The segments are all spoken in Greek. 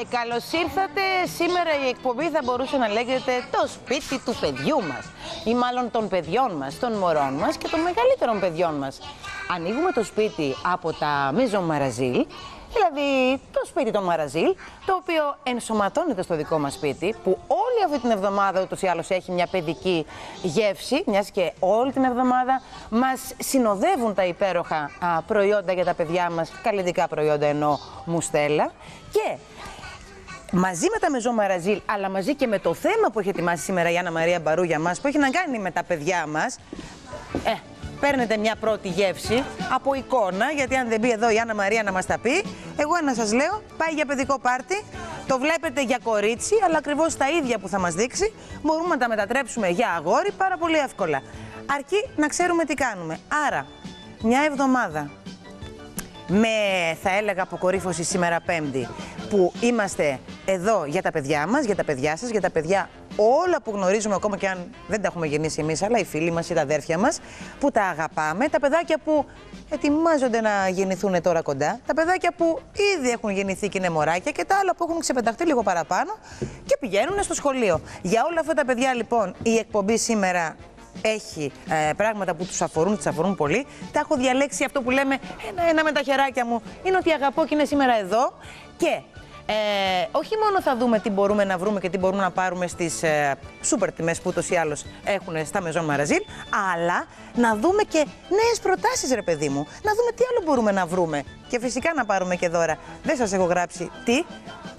σας και καλώς ήρθατε. Σήμερα η εκπομπή θα μπορούσε να λέγεται το σπίτι του παιδιού μας ή μάλλον των παιδιών μας, των μωρών μας και των μεγαλύτερων παιδιών μας. Ανοίγουμε το σπίτι από τα Μίζο Μαραζίλ, δηλαδή το σπίτι των Μαραζίλ, το οποίο ενσωματώνεται στο δικό μας σπίτι, που όλη αυτή την εβδομάδα ούτως ή άλλως έχει μια παιδική γεύση, μιας και όλη την εβδομάδα μας συνοδεύουν τα υπέροχα α, προϊόντα για τα παιδιά μας, καλλιτικά προϊόντα ενώ μουστέλα. Και Μαζί με τα Μεζό Μαραζίλ, αλλά μαζί και με το θέμα που έχει ετοιμάσει σήμερα η Άννα Μαρία Μπαρού για μας, που έχει να κάνει με τα παιδιά μας, ε, παίρνετε μια πρώτη γεύση από εικόνα, γιατί αν δεν μπει εδώ η Άννα Μαρία να μας τα πει, εγώ να σας λέω, πάει για παιδικό πάρτι, το βλέπετε για κορίτσι, αλλά ακριβώς τα ίδια που θα μας δείξει, μπορούμε να τα μετατρέψουμε για αγόρι πάρα πολύ εύκολα. Αρκεί να ξέρουμε τι κάνουμε. Άρα, μια εβδομάδα με θα έλεγα αποκορύφωση σήμερα Πέμπτη που είμαστε εδώ για τα παιδιά μας, για τα παιδιά σας, για τα παιδιά όλα που γνωρίζουμε ακόμα και αν δεν τα έχουμε γεννήσει εμείς αλλά οι φίλοι μας ή τα αδέρφια μας που τα αγαπάμε, τα παιδάκια που ετοιμάζονται να γεννηθούν τώρα κοντά, τα παιδάκια που ήδη έχουν γεννηθεί και είναι μωράκια και τα άλλα που έχουν ξεπεταχτεί λίγο παραπάνω και πηγαίνουν στο σχολείο. Για όλα αυτά τα παιδιά λοιπόν η εκπομπή σήμερα έχει ε, πράγματα που τους αφορούν, του αφορούν πολύ. Τα έχω διαλέξει αυτό που λέμε ένα-ένα με τα χεράκια μου. Είναι ότι αγαπώ και είναι σήμερα εδώ. Και ε, όχι μόνο θα δούμε τι μπορούμε να βρούμε και τι μπορούμε να πάρουμε στις ε, σούπερ τιμές που ούτως ή άλλως έχουν στα Μεζόν Μαραζίλ, αλλά να δούμε και νέες προτάσεις, ρε παιδί μου. Να δούμε τι άλλο μπορούμε να βρούμε. Και φυσικά να πάρουμε και δώρα. Δεν σας έχω γράψει τι,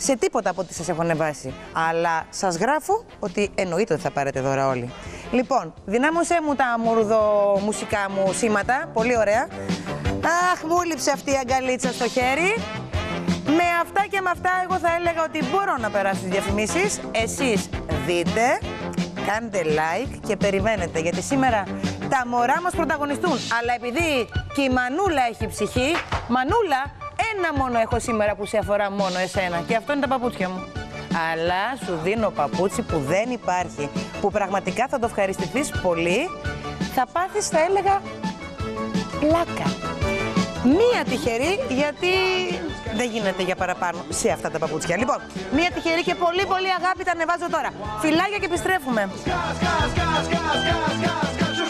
σε τίποτα από ό,τι σας έχω ανεβάσει. Αλλά σας γράφω ότι εννοείται ότι θα πάρετε δώρα όλοι. Λοιπόν, δυνάμωσέ μου τα μουσικά μου σήματα. Πολύ ωραία. Αχ, μου λείψε αυτή η αγκαλίτσα στο χέρι. Με αυτά και με αυτά εγώ θα έλεγα ότι μπορώ να περάσω τις διαφημίσεις. Εσείς δείτε, κάντε like και περιμένετε γιατί σήμερα τα μωρά μας πρωταγωνιστούν. Αλλά επειδή και η Μανούλα έχει ψυχή, Μανούλα, ένα μόνο έχω σήμερα που σε αφορά μόνο εσένα και αυτό είναι τα παπούτσια μου. Αλλά σου δίνω παπούτσι που δεν υπάρχει, που πραγματικά θα το ευχαριστηθείς πολύ. Θα πάθεις, θα έλεγα, πλάκα. Μία τυχερή, γιατί δεν γίνεται για παραπάνω σε αυτά τα παπούτσια. Λοιπόν, μία τυχερή και πολύ πολύ αγάπη τα ανεβάζω τώρα. Φιλάκια και επιστρέφουμε.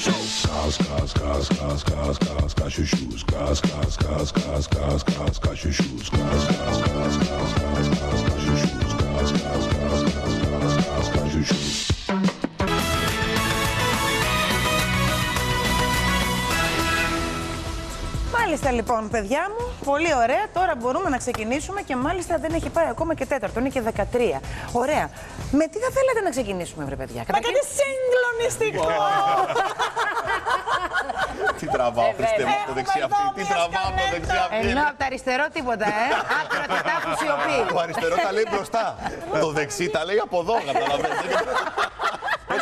Chuchu. Cas, cas, cas, cas, cas, cas, cas, chuchus. Cas, cas, cas, cas, cas, cas, cas, chuchus. Cas, cas, cas, cas, cas, cas, cas, chuchus. Cas, cas, cas, cas, cas. Μάλιστα λοιπόν, παιδιά μου, πολύ ωραία. Τώρα μπορούμε να ξεκινήσουμε και μάλιστα δεν έχει πάει ακόμα και τέταρτο, είναι και 13. Ωραία. Με τι θα θέλετε να ξεκινήσουμε, βρε παιδιά; Με κάτι συγκλονιστικό. Τι τραβάω, Χριστέ μου, από το δεξιά αυτή. Τι τραβάω από το δεξιά αυτή. Ενώ από τα αριστερό τίποτα, ε. Άκρα τα τάφου σιωπή. Το αριστερό τα λέει μπροστά. Το δεξί τα λέει από εδώ, καταλαβαίνετε.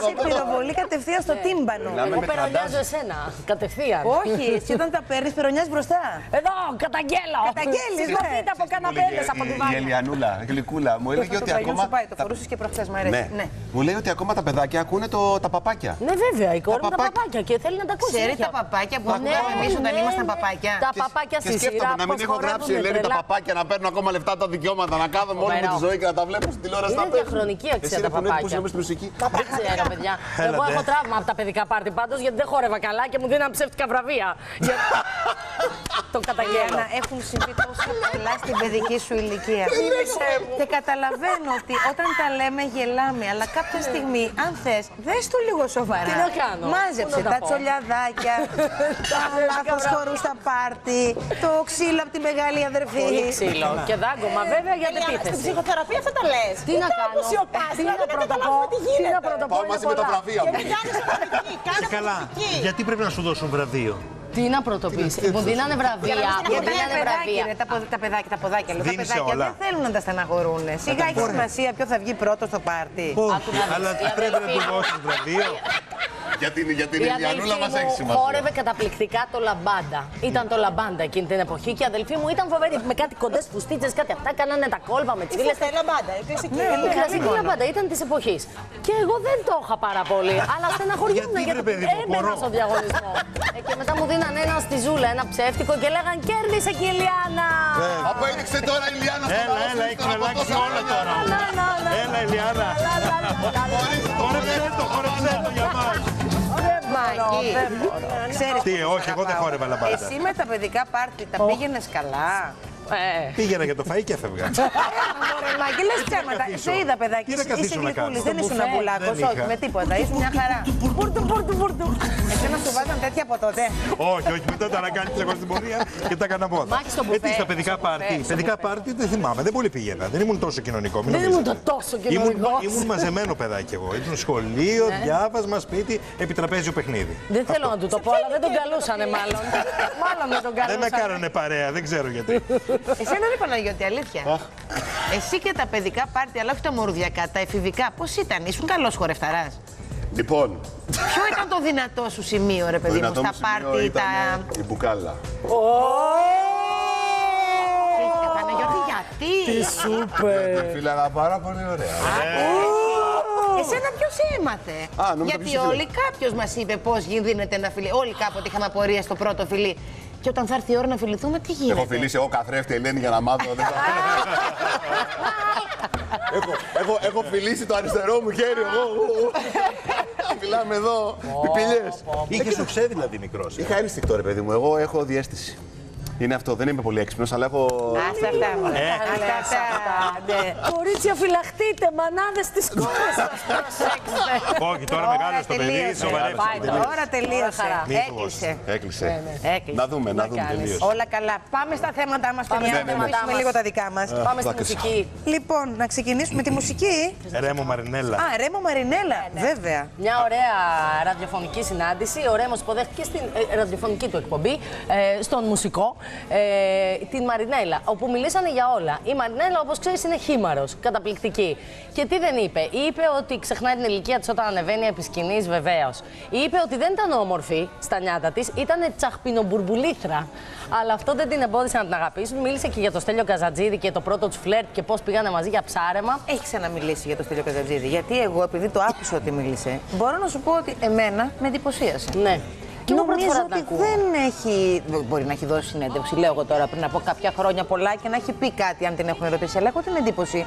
Σε πυροβολεί κατευθείαν στο τύμπανο. Εγώ περονιάζω εσένα. Κατευθείαν. Όχι, εσύ όταν τα παίρνεις, περονιάζει μπροστά. Εδώ, καταγγέλω. Καταγγέλεις, ναι. Σηκωθείτε από καναπέδες από τη Η βάρια. Ελιανούλα, γλυκούλα, μου έλεγε ότι Το ακόμα. σου πάει, το τα- φορούσε και προχθές, μου αρέσει. Ναι. Μου λέει ότι ακόμα τα παιδάκια ακούνε το- τα παπάκια. Ναι, βέβαια, η κόρη μου τα παπάκια. παπάκια και θέλει να τα ακούσει. Ξέρει συνέχεια. τα παπάκια που Ναι, ακούγαμε εμείς όταν ναι, ήμασταν ναι. παπάκια. Τα παπάκια Και στη σειρά. σκέφτομαι να μην πώς έχω γράψει χορεύουνε Ελένη τα τρελά. παπάκια να παίρνω ακόμα λεφτά τα δικαιώματα, να κάθομαι όλη μου τη Φοβερό. ζωή και να τα βλέπω στην τηλεόραση. Είναι να παίζουν. διαχρονική αξία Εσύ, τα ρε, που είναι- παπάκια. Πώς λέμε στη μουσική. Δεν ξέρω, παιδιά. Εγώ έχω τραύμα από τα παιδικά πάρτι πάντως γιατί δεν χόρευα καλά και μου δίναν ψεύτικα βραβεία. Για- Το καταγγέλνω. να έχουν συμβεί τόσα πολλά στην παιδική σου ηλικία. Και καταλαβαίνω ότι όταν τα λέμε γελάμε, αλλά κάποια στιγμή, αν θες, δες το λίγο σοβαρά. Τι να κάνω, Μάζεψε πού να τα τα πω; τσολιαδάκια, τα λάθος χορούς στα πάρτι, το ξύλο από τη μεγάλη αδερφή. Πολύ ξύλο. Και δάγκωμα βέβαια για την Στην επίθεση. ψυχοθεραπεία αυτό τα λες. Τι να κάνω; Τι να πρωτοπώ; Τι να πρωτοπώ; Πάω είναι μαζί με τα πολλά. βραβεία μου. Κάνεις σωματική, κάνεις Καλά. Γιατί πρέπει να σου δώσουν βραβείο; Τι να πρωτοποιήσει. Μου δίνανε βραβεία. Μου Γιατί είναι δίνανε παιδάκι, βραβεία. ρε, τα, πο- τα παιδάκια, τα ποδάκια, λέω, τα Δίνεις παιδάκια όλα. δεν θέλουν να τα στεναχωρούν. Σιγά έχει σημασία ποιο θα βγει πρώτος στο πάρτι. Όχι, να δεις, αλλά η πρέπει να αδελφή του μου. δώσουν βραβείο. Για την, για την Η Ηλιανούλα αδελφή μας έχει μου σημασία. χόρευε καταπληκτικά το λαμπάντα. Ήταν το λαμπάντα εκείνη την εποχή και η αδελφή μου ήταν φοβερή. Με κάτι κοντές φουστίτσες, κάτι αυτά. Κάνανε τα κόλπα με τις φίλε. Φίλε, θέλα μπάντα, η κλασική. Η κλασική λαμπάντα ήταν της εποχής. Και εγώ δεν το είχα πάρα πολύ. Αλλά στεναχωριόμουν Γιατί, γιατί βρε παιδί μου, έμπαινα μωρό. στο διαγωνισμό. Ε, και μετά μου δίνανε ένας στη ζούλα, ένα ψεύτικο και λέγαν κέρδισε και η Ηλιάνα. Απέδειξε τώρα η Ηλιάνα στο Έλα, λαό έλα, της, έχει τώρα από αλλάξει τόσα όλα χρόνια. τώρα. Να, να, να. Έλα, Ηλιάνα. Λα, λα, λα, λα, λα. Χόρεψέ το, χόρεψέ το για μας. Μάκη, ξέρεις Τι, πόσο όχι, σ' εγώ δεν αγαπάω. χόρευα λαμπάντα. Εσύ με τα παιδικά πάρτι τα πήγαινες καλά; Ε, Πήγαινα για το φαΐ και έφευγα. Μωρέ, Μάκη, λες ψέματα. καθίσω. Σε είδα, παιδάκι. Τι να Είσαι καθίσω να γλυκούλης, κάνω. δεν Στο ήσουν μπουφέ. αμπουλάκος, Δεν όχι, είχα. με τίποτα. Ήσουν μια χαρά. Πούρτου, πούρτου, πούρτου. Εσένα σου βάζαν τέτοια από τότε. όχι, όχι, μετά τα ανακάνει εγώ στην πορεία και τα έκανα μόδα. Μάκη, στο Ε, μπουφέ, τι, στα παιδικά στο μπουφέ, πάρτι. στο Παιδικά μπουφέ. πάρτι δεν θυμάμαι, δεν πολύ πήγαινα. Δεν ήμουν τόσο κοινωνικό. μην Δεν ήμουν νομίζετε. το τόσο Ήμουν, κοινωνικό. ήμουν μαζεμένο παιδάκι εγώ. Ήμουν σχολείο, Ναι. διάβασμα, σπίτι, επιτραπέζιο παιχνίδι. Δεν θέλω να του το πω, αλλά δεν τον καλούσανε μάλλον. Μάλλον δεν τον Δεν με καλούσανε. κάνανε παρέα, δεν ξέρω γιατί. Εσένα ρε Παναγιώτη, αλήθεια. Εσύ και τα παιδικά πάρτι, αλλά όχι τα μορουδιακά, τα εφηβικά, πώς ήταν, ήσουν καλός χορευταράς. Λοιπόν, Ποιο ήταν το δυνατό σου σημείο, ρε το παιδί μου, δυνατό στα μου σημείο πάρτι, ήταν τα. η μπουκάλα. Ε, Παναγιώτη, γιατί; Γιατί φύλαγα πάρα πολύ ωραία. Εσένα ποιος έμαθε; Α, νόμιζα Γιατί ποιος ήθελε. όλοι κάποιος μας είπε πώς δίνεται ένα φιλί. Όλοι κάποτε είχαμε απορία στο πρώτο φιλί. Και όταν θα έρθει η ώρα να φιληθούμε, τι γίνεται; Έχω φιλήσει εγώ καθρέφτη Ελένη για να μάθω. δεν θα- έχω, έχω, έχω φιλήσει το αριστερό μου χέρι εγώ. Μιλάμε εδώ, πιπηλιές. Είχε οξέ δηλαδή μικρός. Είχα ένστικτο ρε παιδί μου, εγώ έχω διέστηση. Είναι αυτό, δεν είμαι πολύ έξυπνος, αλλά έχω... Άσε αυτά, μωρέ. Άσε αυτά, ναι. Κορίτσια, φυλαχτείτε, μανάδες της κόρης σα. Προσέξτε. Όχι, τώρα μεγάλο το παιδί, τελείωσε. σοβαρεύει. Πάει τώρα. Τώρα τελείωσε. χαρά. Μη Έκλεισε. Έκλεισε. Έκλεισε. Να δούμε, να Να δούμε κάνεις. τελείως. Όλα καλά. Πάμε στα θέματα μας, Πάμε παιδιά. στα Να θέματά αφήσουμε μας. λίγο τα δικά μας. Πάμε στη δάκρυσα. μουσική. Λοιπόν, να ξεκινήσουμε με τη μουσική. Ρέμο Μαρινέλα. Α, Ρέμο Μαρινέλα. Βέβαια. Μια ωραία ραδιοφωνική συνάντηση. Ο Ρέμος υποδέχτηκε στην ε, ραδιοφωνική του εκπομπή, ε, στον μουσικό, ε, την Μαρινέλα, όπου μιλήσανε για όλα. Η Μαρινέλα, όπως ξέρεις, είναι χήμαρος, καταπληκτική. Και τι δεν είπε; Είπε ότι ξεχνάει την ηλικία της όταν ανεβαίνει επί σκηνής, βεβαίως. Είπε ότι δεν ήταν όμορφη στα νιάτα της, ήταν τσαχπινομπουρμπουλήθρα. Αλλά αυτό δεν την εμπόδισε να την αγαπήσουν. Μίλησε και για το Στέλιο Καζατζίδη και το πρώτο του φλερτ και πώς πήγανε μαζί για ψάρεμα. Έχει ξαναμιλήσει για το Στέλιο Καζατζίδη. Γιατί εγώ, επειδή το άκουσα ότι μίλησε, μπορώ να σου πω ότι εμένα με εντυπωσίασε. Ναι. Και εγώ πρώτη Νομίζω φορά την ότι ακούω. δεν έχει. Μπορεί να έχει δώσει συνέντευξη, λέω εγώ τώρα πριν από κάποια χρόνια πολλά και να έχει πει κάτι αν την έχουν ρωτήσει. Αλλά έχω την εντύπωση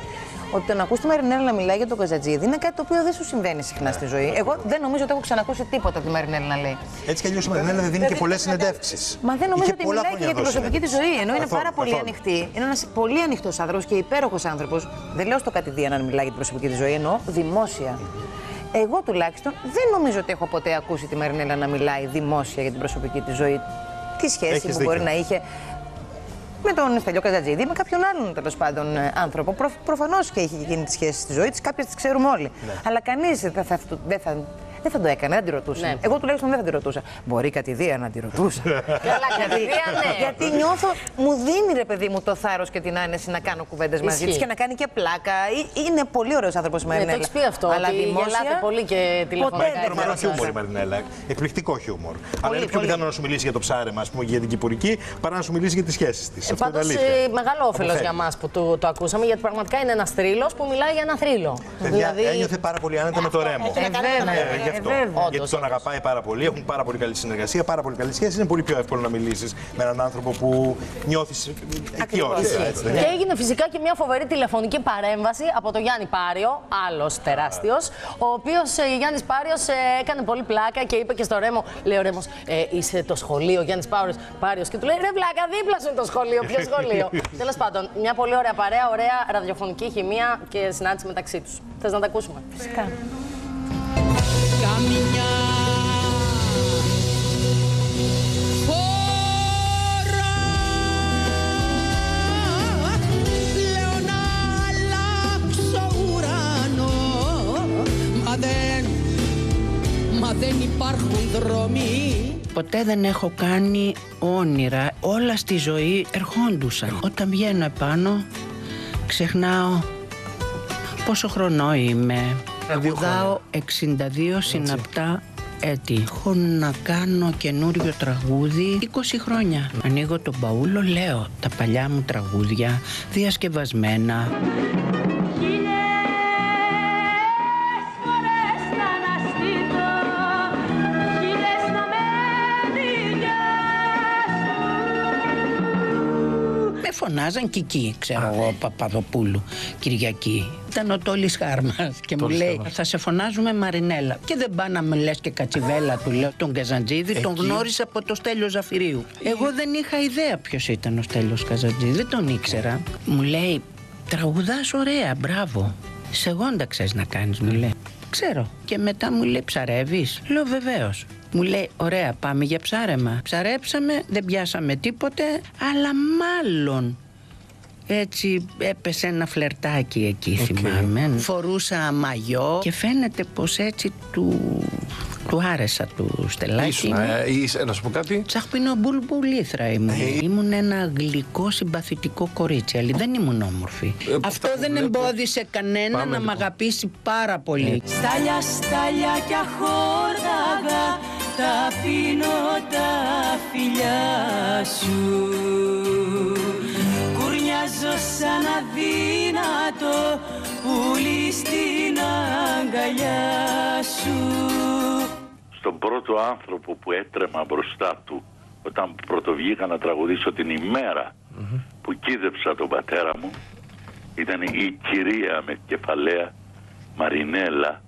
ότι το να ακούς τη Μαρινέλα να μιλάει για τον Καζατζίδη είναι κάτι το οποίο δεν σου συμβαίνει συχνά στη ζωή. Εγώ δεν νομίζω ότι έχω ξανακούσει τίποτα τη Μαρινέλα να λέει. Έτσι κι αλλιώς η Μαρινέλα δεν δίνει και πολλές συνεντεύξεις. Μα δεν νομίζω ότι μιλάει και για την προσωπική τη ζωή. Ενώ είναι πάρα πολύ ανοιχτή. Είναι ένας πολύ ανοιχτός άνθρωπος και υπέροχος άνθρωπος. Δεν λέω στο κατηδίαν αν μιλάει για την προσωπική τη ζωή, εννοώ δημόσια. Εγώ τουλάχιστον δεν νομίζω ότι έχω ποτέ ακούσει τη Μαρινέλα να μιλάει δημόσια για την προσωπική της ζωή. Τι σχέση Έχεις που μπορεί δίκιο. να είχε με τον Στέλιο Καζατζίδη, με κάποιον άλλον τέλος πάντων ε, άνθρωπο. Προ, Προφανώς και έχει και εκείνη τη σχέση στη ζωής της, κάποιες τις ξέρουμε όλοι. Ναι. Αλλά κανείς δεν θα, δεν, θα, δεν θα το έκανε, δεν τη ρωτούσε. Ναι. Εγώ τουλάχιστον δεν θα τη ρωτούσα. Μπορεί κατηδία να τη ρωτούσα. Καλά, κατηδίαν, ναι. Γιατί νιώθω, μου δίνει ρε παιδί μου το θάρρος και την άνεση να κάνω κουβέντες μαζί της Ισχύει. και να κάνει και πλάκα. Ε, Είναι πολύ ωραίος άνθρωπος η Ναι, Μαρινέλα. το έχεις πει αυτό. Αλλά ότι δημόσια. γελάτε πολύ και τηλεφωνικά. Ποτέ δεν Τρομερό θα χιούμορ η ρωτούσα. Μαρινέλα. Εκπληκτικό χιούμορ. Αλλά είναι πιο πολύ. πιθανό να σου μιλήσει για το ψάρεμα, ας πούμε, για την κυπουρική, παρά να σου μιλήσει για τις σχέσεις της. Αυτό είναι Πάντως, αλήθεια. ε, μεγάλο όφελος Αποφεύγει. για μας που το, το ακούσαμε, γιατί πραγματικά είναι ένας θρύλος που μιλάει για ένα θρύλο. Παιδιά, ένιωθε πάρα πολύ άνετα με το Ρέμο. Ε, βέβαια, Ε, γι' ε, αυτό. βέβαια. Γιατί τον αγαπάει πάρα πολύ, έχουν πάρα πολύ καλή συνεργασία, πάρα πολύ καλή σχέση. Είναι πολύ πιο εύκολο να μιλήσεις με έναν άνθρωπο που νιώθεις οικειότητα. έτσι δεν είναι; Και έγινε φυσικά και μια φοβερή τηλεφωνική παρέμβαση από τον Γιάννη Πάριο, άλλος τεράστιος, ο οποίος Γιάννης Πάριος έκανε πολύ πλάκα και είπε και στο Ρέμο, λέει ο Ρέμος, ε, είσαι το σχολείο, Γιάννης Πάριος. Και του λέει, ρε πλάκα, δίπλα σου είναι το σχολείο, ποιο σχολείο; Τέλος πάντων, μια πολύ ωραία παρέα, ωραία ραδιοφωνική χημεία και συνάντηση μεταξύ τους. Θες να τα ακούσουμε; Φυσικά. Ποτέ δεν έχω κάνει όνειρα. Όλα στη ζωή ερχόντουσαν. Όταν βγαίνω επάνω, ξεχνάω πόσο χρονό είμαι. Τραγουδάω 62 συναπτά έτη. Έχω να κάνω καινούριο τραγούδι 20 χρόνια. Ανοίγω τον παούλο, λέω τα παλιά μου τραγούδια διασκευασμένα. Με φωνάζαν Κική, ξέρω εγώ, Παπαδοπούλου, Κυριακή. Ήταν ο Τόλης Χάρμας και μου λέει θα σε φωνάζουμε Μαρινέλα. Και δεν πά να με λες και κατσιβέλα του λέω τον Καζαντζίδη, τον γνώρισα από το Στέλιο Ζαφυρίου. Εγώ δεν είχα ιδέα ποιος ήταν ο Στέλιος Καζαντζίδη, δεν τον ήξερα. Μου λέει τραγουδάς ωραία, μπράβο. Σε γόντα ξέρεις να κάνεις, μου λέει. Ξέρω. Και μετά μου λέει ψαρεύεις; Λέω βεβαίως. Μου λέει, ωραία, πάμε για ψάρεμα. Ψαρέψαμε, δεν πιάσαμε τίποτε, αλλά μάλλον έτσι έπεσε ένα φλερτάκι εκεί θυμάμαι. Φορούσα μαγιό και φαίνεται πως έτσι του, του άρεσα του στελάκι Ήσουν, μου. ε, είσαι, να σου πω κάτι; Τσαχπινό μπουλμπουλήθρα ήμουν. Ήμουν ένα γλυκό συμπαθητικό κορίτσι, αλλά δεν ήμουν όμορφη. Ε, Αυτό αυτά που δεν βλέπω. εμπόδισε κανένα Πάμε, να λοιπόν. μ' αγαπήσει πάρα πολύ. Στάλια, στάλια κι αχόρταγα τα πίνω τα φιλιά σου Κουρνιάζω σαν αδύνατο πουλί στην αγκαλιά σου στον πρώτο άνθρωπο που έτρεμα μπροστά του όταν πρωτοβγήκα να τραγουδήσω την ημερα που κίδεψα τον πατέρα μου ήταν η κυρία με κεφαλαία Μαρινέλα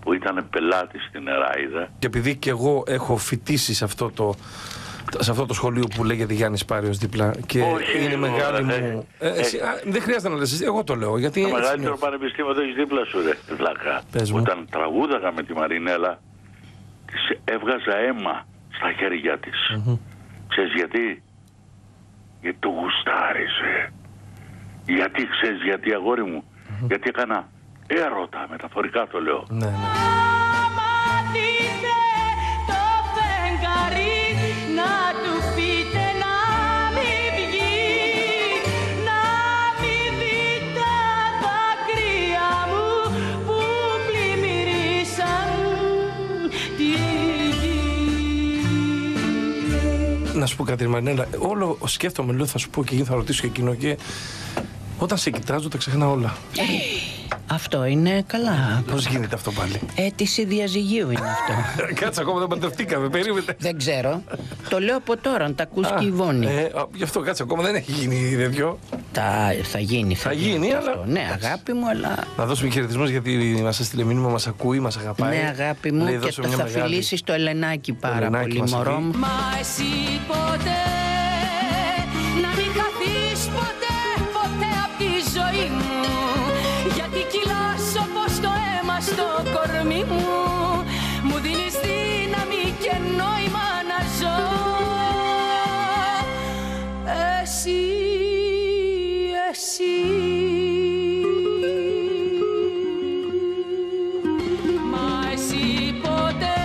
που ήταν πελάτης στην Εράιδα Και επειδή και εγώ έχω φοιτήσει σε αυτό το, σε αυτό το σχολείο που λέγεται Γιάννης Πάριος δίπλα και Όχι, είναι εγώ, μεγάλη ε, μου... ε, Ε, εσύ- α, δεν χρειάζεται να λες, εσύ, εγώ το λέω. Γιατί Το έτσι μεγαλύτερο νιώθω. πανεπιστήμιο το έχεις δίπλα σου, ρε βλάκα. Πες μου. Όταν τραγούδαγα με τη Μαρινέλα, της έβγαζα αίμα στα χέρια της. Ξέρεις γιατί; Γιατί το γουστάριζε. Γιατί, ξέρεις γιατί αγόρι μου; Γιατί έκανα έρωτα, μεταφορικά το λέω. Ναι, ναι. Άμα δείτε το φεγγάρι να του πείτε Να σου πω κάτι, Μαρινέλα. Όλο σκέφτομαι, λέω, θα σου πω και θα ρωτήσω και εκείνο και όταν σε κοιτάζω τα ξεχνά όλα. Αυτό είναι καλά. Πώς γίνεται αυτό πάλι; Αίτηση διαζυγίου είναι αυτό. Κάτσε ακόμα δεν παντρευτήκαμε, περίμενε. δεν ξέρω. Το λέω από τώρα, να τα ακούς και η Βόνη. Ε, α, γι' αυτό κάτσε ακόμα δεν έχει γίνει τέτοιο. Τα, θα γίνει, θα, Θα γίνει, αλλά- αυτό. Ναι, αγάπη μου, αλλά. Να δώσουμε χαιρετισμό γιατί μας έστειλε μήνυμα, μας ακούει, μας αγαπάει. Ναι, αγάπη μου, Λέει, και δώσε το μια θα μεγάλη- φιλήσεις το Ελενάκι πάρα Ελενάκι πολύ, μας μωρό εκεί. μου. Μα εσύ ποτέ στο κορμί μου Μου δίνεις δύναμη και νόημα να ζω Εσύ, εσύ Μα εσύ ποτέ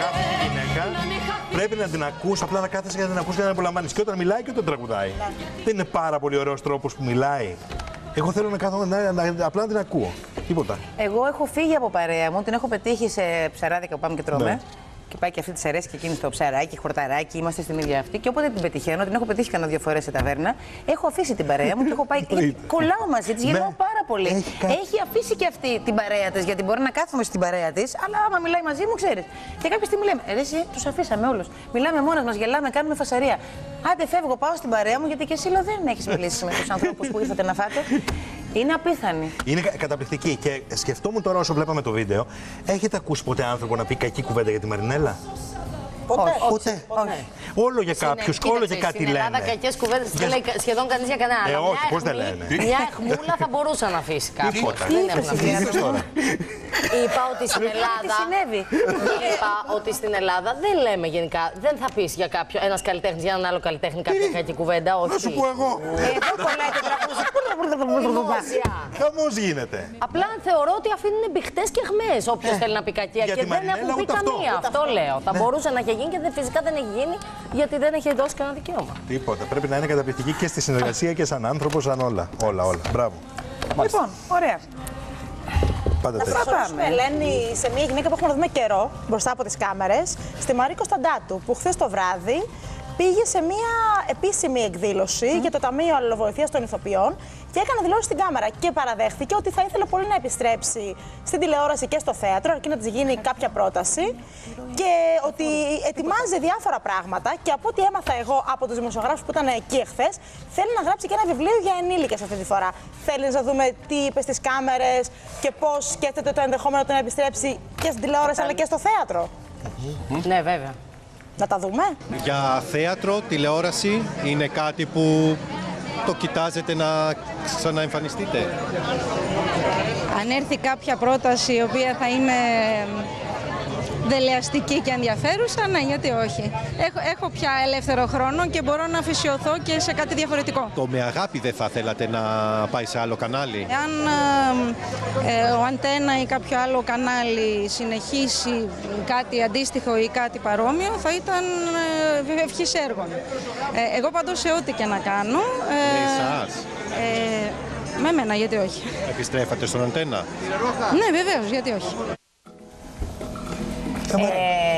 Κάθε γυναίκα να μην χαθείς πρέπει να την ακούς, απλά να κάθεσαι για να την ακούς και να την απολαμβάνεις. Και όταν μιλάει και όταν τραγουδάει. Δεν είναι πάρα πολύ ωραίος τρόπος που μιλάει. Εγώ θέλω να κάθομαι να, να- απλά να την ακούω. Τίποτα. Εγώ έχω φύγει από παρέα μου, την έχω πετύχει σε ψαράδικα που πάμε και τρώμε. Ναι. Και πάει και αυτή τη αρέσει και εκείνη στο ψαράκι, χορταράκι, είμαστε στην ίδια αυτή. Και όποτε την πετυχαίνω, την έχω πετύχει κανένα δύο φορές σε ταβέρνα, έχω αφήσει την παρέα μου και έχω πάει. γιατί κολλάω μαζί της, γελάω Ναι. πάρα πολύ. Έχει κάτι. Έχει αφήσει και αυτή την παρέα της, γιατί μπορεί να κάθομαι στην παρέα της, αλλά άμα μιλάει μαζί μου, ξέρεις. Και κάποια στιγμή λέμε, ρε, εσύ, τους αφήσαμε όλους. Μιλάμε μόνοι μας, γελάμε, κάνουμε φασαρία. Άντε, φεύγω, πάω στην παρέα μου, γιατί και εσύ λέω, δεν έχεις μιλήσει με τους ανθρώπους που ήρθατε να φάτε. Είναι απίθανη. Είναι κα- καταπληκτική. Και σκεφτόμουν τώρα όσο βλέπαμε το βίντεο, έχετε ακούσει ποτέ άνθρωπο να πει κακή κουβέντα για τη Μαρινέλα; Ποτέ. Ποτέ. Όλο για κάποιους, Κοίταξε, όλο και κάτι στην Ελλάδα λένε. κακές κουβέντες δεν λέει κα- σχεδόν κανείς για κανένα. Ε, Αλλά όχι, μια πώς δεν αιχμή- λένε. Μια αιχμούλα θα μπορούσε να αφήσει κάποιος. Τίποτα. Δεν έχουν Τι αφήσει. Τι τώρα. Είπα ότι στην Τι Ελλάδα. συνέβη. Είπα ότι στην Ελλάδα δεν λέμε γενικά. Δεν θα πεις για κάποιο ένας καλλιτέχνης για έναν άλλο καλλιτέχνη κάποια κακή κουβέντα. Όχι. Να σου πω εγώ. Εδώ κολλάει το τραγούδι. Δημόσια. Χαμός γίνεται. Απλά θεωρώ ότι αφήνουν μπιχτές και χμέ όποιος θέλει να πει κακία Ε, για και τη δεν Μαρινέλα έχουν πει ούτε αυτό. καμία. Ούτε Αυτό λέω. Θα μπορούσε να έχει γίνει και δεν- φυσικά δεν έχει γίνει γιατί δεν έχει δώσει κανένα δικαίωμα. Τίποτα. Πρέπει να είναι καταπληκτική και στη συνεργασία και σαν άνθρωπος, σαν όλα. Όλα, όλα. Μπράβο. Λοιπόν, ωραία. Πάντα Να τέτοια. προχωρήσουμε, Ελένη, σε μια γυναίκα που έχουμε να δούμε καιρό μπροστά από τις κάμερες, στη Μαρή Κωνσταντάτου, που χθες το βράδυ πήγε σε μια επίσημη εκδήλωση για το Ταμείο Αλληλοβοηθείας των Ηθοποιών και έκανε δηλώσεις στην κάμερα και παραδέχθηκε ότι θα ήθελε πολύ να επιστρέψει στην τηλεόραση και στο θέατρο, αρκεί να της γίνει κάποια πρόταση και ότι ετοιμάζει διάφορα πράγματα και από ό,τι έμαθα εγώ από τους δημοσιογράφους που ήταν εκεί εχθές, θέλει να γράψει και ένα βιβλίο για ενήλικες αυτή τη φορά. Θέλει να δούμε τι είπε στις κάμερες και πώς σκέφτεται το ενδεχόμενο του να επιστρέψει και στην τηλεόραση αλλά και στο θέατρο. Ναι, βέβαια. Να τα δούμε. Για θέατρο, τηλεόραση είναι κάτι που το κοιτάζετε να ξαναεμφανιστείτε; Αν έρθει κάποια πρόταση η οποία θα είναι δελεαστική και ενδιαφέρουσα, ναι, γιατί όχι. Έχω, έχω πια ελεύθερο χρόνο και μπορώ να αφησιωθώ και σε κάτι διαφορετικό. Το με αγάπη δεν θα θέλατε να πάει σε άλλο κανάλι; Αν ε, ε, ο Αντένα ή κάποιο άλλο κανάλι συνεχίσει κάτι αντίστοιχο ή κάτι παρόμοιο, θα ήταν ε, ευχής έργων. Ε, εγώ πάντως σε ό,τι και να κάνω... Με εσάς. ε, με μένα, γιατί όχι. Επιστρέφατε στον αντένα; Ναι, βεβαίως, γιατί όχι. Ε, η-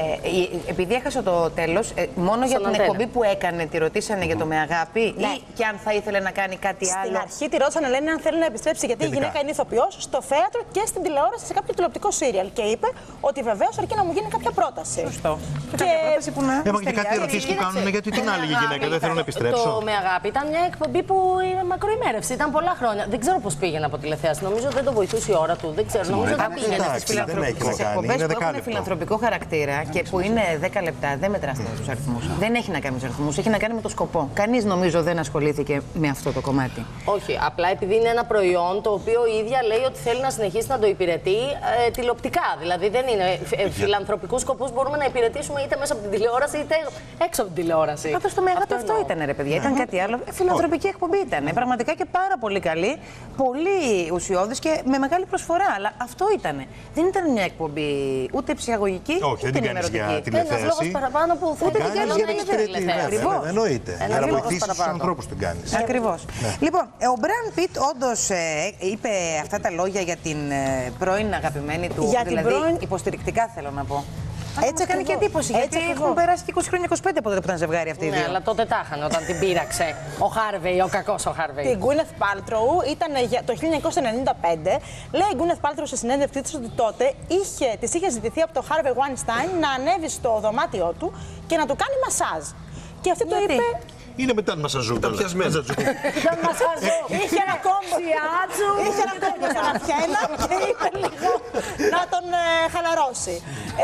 επειδή έχασα το τέλος, μόνο για Στον την Αντένα. εκπομπή που έκανε, τη ρωτήσανε για το με αγάπη ή και αν θα ήθελε να κάνει κάτι Στην άλλο. αρχή τη ρώτησαν Ελένη αν θέλει να επιστρέψει γιατί η Τελικά. γυναίκα είναι ηθοποιός στο θέατρο και στην τηλεόραση σε κάποιο τηλεοπτικό σύριαλ. Και είπε ότι βεβαίως αρκεί να μου γίνει κάποια πρόταση. Σωστό. Και πρόταση που να Έχουμε και κάτι στεριάζει. ερωτήσεις που Κοίταξε, κάνουν γιατί την το άλλη Με γυναίκα Αγάπη δεν θέλω να Το επιστρέψω. Με αγάπη ήταν μια εκπομπή που είναι μακροημέρευση. Ήταν πολλά χρόνια. Δεν ξέρω πώς πήγαινε από τηλεθέαση. Νομίζω δεν το βοηθούσε η ώρα του. Δεν ξέρω. Νομίζω δεν εντάξει, πήγαινε. εντάξει. στις δεν έχει να Στις κάνει, εκπομπές είναι που έχουν δεκάλεπτο. φιλανθρωπικό χαρακτήρα και που είναι 10 λεπτά, δεν μετράς τους αριθμούς. Δεν έχει να κάνει με τους αριθμούς, έχει να κάνει με το σκοπό. Κανείς νομίζω δεν ασχολήθηκε με αυτό το κομμάτι. Όχι, απλά επειδή είναι ένα προϊόν το οποίο η ίδια λέει ότι θέλει να συνεχίσει να το υπηρετεί ε, τηλεοπτικά. Δηλαδή δεν είναι. Ε, Φιλανθρωπικούς σκοπούς μπορούμε να υπηρετήσουμε είτε μέσα από την τηλεόραση είτε έξω από την τηλεόραση. Πάντως το μεγάλο αυτό εννοώ. ήταν, ρε παιδιά. Ήταν κάτι άλλο. Ε, Φιλανθρωπική εκπομπή ήταν. Πραγματικά και πάρα πολύ καλή. Πολύ ουσιώδης και με μεγάλη προσφορά. Αλλά αυτό ήταν. Δεν ήταν μια εκπομπή ούτε ψυχαγωγική Όχι, ούτε δεν την κάνεις ενημερωτική. Για Ένας τηλεθέαση. λόγος παραπάνω που θα Την ήταν κάνεις καλό για να να είναι εξυπηρετείς, τηλεθέαση. Ακριβώς. βέβαια, εννοείται. Ένα Για να λόγος βοηθήσεις τους παραπάνω. ανθρώπους την κάνεις. Ακριβώς. Ναι. Λοιπόν, ε, ο Μπραν Πιτ όντως είπε αυτά τα λόγια για την ε, πρώην αγαπημένη του. Για την δηλαδή, πρώην- υποστηρικτικά θέλω να πω. Έτσι έκανε και ακριβώς. εντύπωση. Έτσι Γιατί ακριβώς. έχουν περάσει και 20 χρόνια 25 από τότε που ήταν ζευγάρι αυτοί οι Ναι, δύο. αλλά τότε τα είχαν όταν την πείραξε ο Χάρβεϊ, ο κακός ο Χάρβεϊ. Την Γκουίνεθ Πάλτροου ήταν για το 1995. Λέει η Γκουίνεθ Πάλτροου σε συνέντευξή της ότι τότε είχε, της είχε ζητηθεί από τον Χάρβε Weinstein να ανέβει στο δωμάτιό του και να του κάνει μασάζ. Και αυτή το Γιατί; είπε. Είναι μετά την μασαζού. Τα πιασμένα. Ήταν μασάζο. Είχε ένα κόμπο. Σιάτζου. Είχε ένα κόμπο στον Αφιένα και είπε λίγο να τον ε, χαλαρώσει.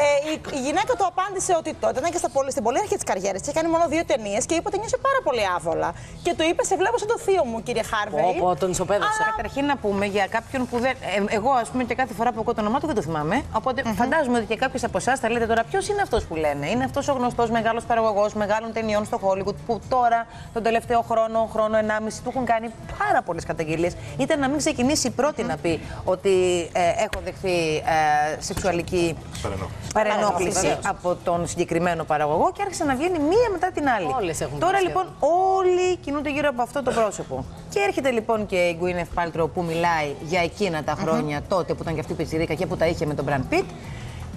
Ε, η, η γυναίκα του απάντησε ότι τότε ήταν και στα πολύ, στην πολύ αρχή της καριέρας τη. Είχε κάνει μόνο δύο ταινίες και είπε ότι νιώσε πάρα πολύ άβολα. Και του είπε: Σε βλέπω σαν το θείο μου, κύριε Χάρβεϊ. Πω, πω, τον ισοπαίδωσε. Καταρχήν να πούμε για κάποιον που δεν. ε, εγώ, ας πούμε, και κάθε φορά που ακούω το όνομά του δεν το θυμάμαι. Οπότε φαντάζομαι ότι και κάποιο από εσάς θα λέτε τώρα ποιος είναι αυτός που λένε; Είναι αυτός ο γνωστός μεγάλος παραγωγός μεγάλων ταινιών στο Hollywood που τώρα τον τελευταίο χρόνο, χρόνο ενάμιση, του έχουν κάνει πάρα πολλές καταγγελίες. Ήταν να μην ξεκινήσει η πρώτη να πει ότι ε, έχω δεχθεί ε, σεξουαλική Παρενόχληση. παρενόχληση Παρενόχληση. από τον συγκεκριμένο παραγωγό και άρχισε να βγαίνει μία μετά την άλλη. Όλες έχουν Τώρα βγει λοιπόν όλοι κινούνται γύρω από αυτό το πρόσωπο. Και έρχεται λοιπόν και η Γκουίνεθ Πάλτρο που μιλάει για εκείνα τα χρόνια τότε που ήταν και αυτή η πιτσιρίκα και που τα είχε με τον Μπραν Πιτ.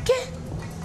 Και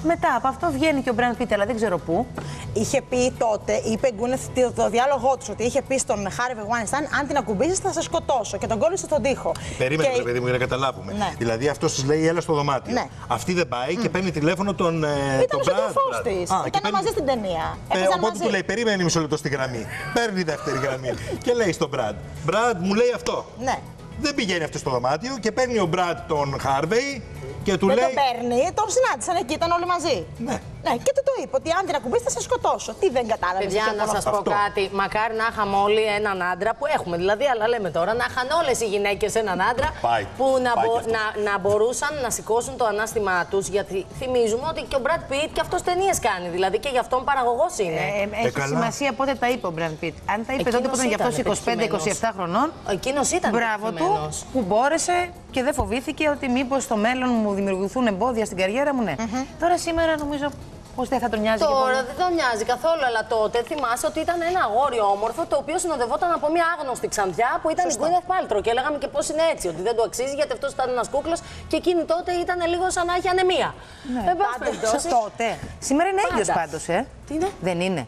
μετά από αυτό βγαίνει και ο Μπραν Πιτ, αλλά δεν ξέρω πού. Είχε πει τότε, είπε η Γκούνεθ το, το διάλογό του, ότι είχε πει στον Χάρβε Weinstein: Αν την ακουμπήσεις, θα σε σκοτώσω. Και τον κόλλησε στον τοίχο. Περίμενε, Και- ρε παιδί μου, για να καταλάβουμε. Ναι. Δηλαδή αυτός της λέει, έλα στο δωμάτιο. Ναι. Αυτή δεν πάει και παίρνει τηλέφωνο τον. ε, Ήταν τον ο Brad. σύντροφό Brad. της. Α, και Ήταν παίρνει- μαζί στην ταινία. Ε, Έπαιζαν οπότε μαζί. του λέει: Περίμενε μισό λεπτό στη γραμμή. Παίρνει δεύτερη γραμμή. και λέει στον Μπραντ: Μπραντ, μου λέει αυτό. Ναι. Δεν πηγαίνει αυτός στο δωμάτιο και παίρνει ο Μπραντ τον Χάρβεϊ και του Δεν λέει. τον παίρνει, τον συνάντησαν εκεί, ήταν όλοι μαζί. Ναι. Ναι, και του το είπε ότι αν την ακουμπήσει θα σε σκοτώσω. Τι δεν κατάλαβες. Παιδιά, να σας πω Αυτό. κάτι. Μακάρι να είχαμε όλοι έναν άντρα που έχουμε δηλαδή, αλλά λέμε τώρα να είχαν όλες οι γυναίκες έναν άντρα Πάει. που να, Πάει μπο- κι αυτό. να, να μπορούσαν να σηκώσουν το ανάστημά τους. Γιατί θυμίζουμε ότι και ο Μπρατ Πιτ και αυτός ταινίες κάνει. Δηλαδή και γι' αυτόν παραγωγός είναι. Ε, έχει καλά. σημασία πότε τα είπε ο Μπραν Πιτ. Αν τα είπε Εκείνος τότε που ήταν για αυτός ήταν 25-27 χρονών. Εκείνος ήταν Μπράβο του πετυχημένος. που μπόρεσε και δεν φοβήθηκε ότι μήπως στο μέλλον μου δημιουργηθούν εμπόδια στην καριέρα μου. Ναι. Τώρα σήμερα νομίζω Πώς δεν θα τον νοιάζει και Τώρα πολύ. δεν τον νοιάζει καθόλου, αλλά τότε θυμάσαι ότι ήταν ένα αγόρι όμορφο το οποίο συνοδευόταν από μια άγνωστη ξανθιά που ήταν η Γκουίνεθ Πάλτρο. Και λέγαμε και πώς είναι έτσι, ότι δεν το αξίζει γιατί αυτός ήταν ένας κούκλος και εκείνη τότε ήταν λίγο σαν να έχει ανεμία. Ναι. Εν πάση Πάντως, περιπτώσει. τότε. Σήμερα είναι Πάντα. έγκυο πάντως, ε. Τι είναι; Δεν είναι.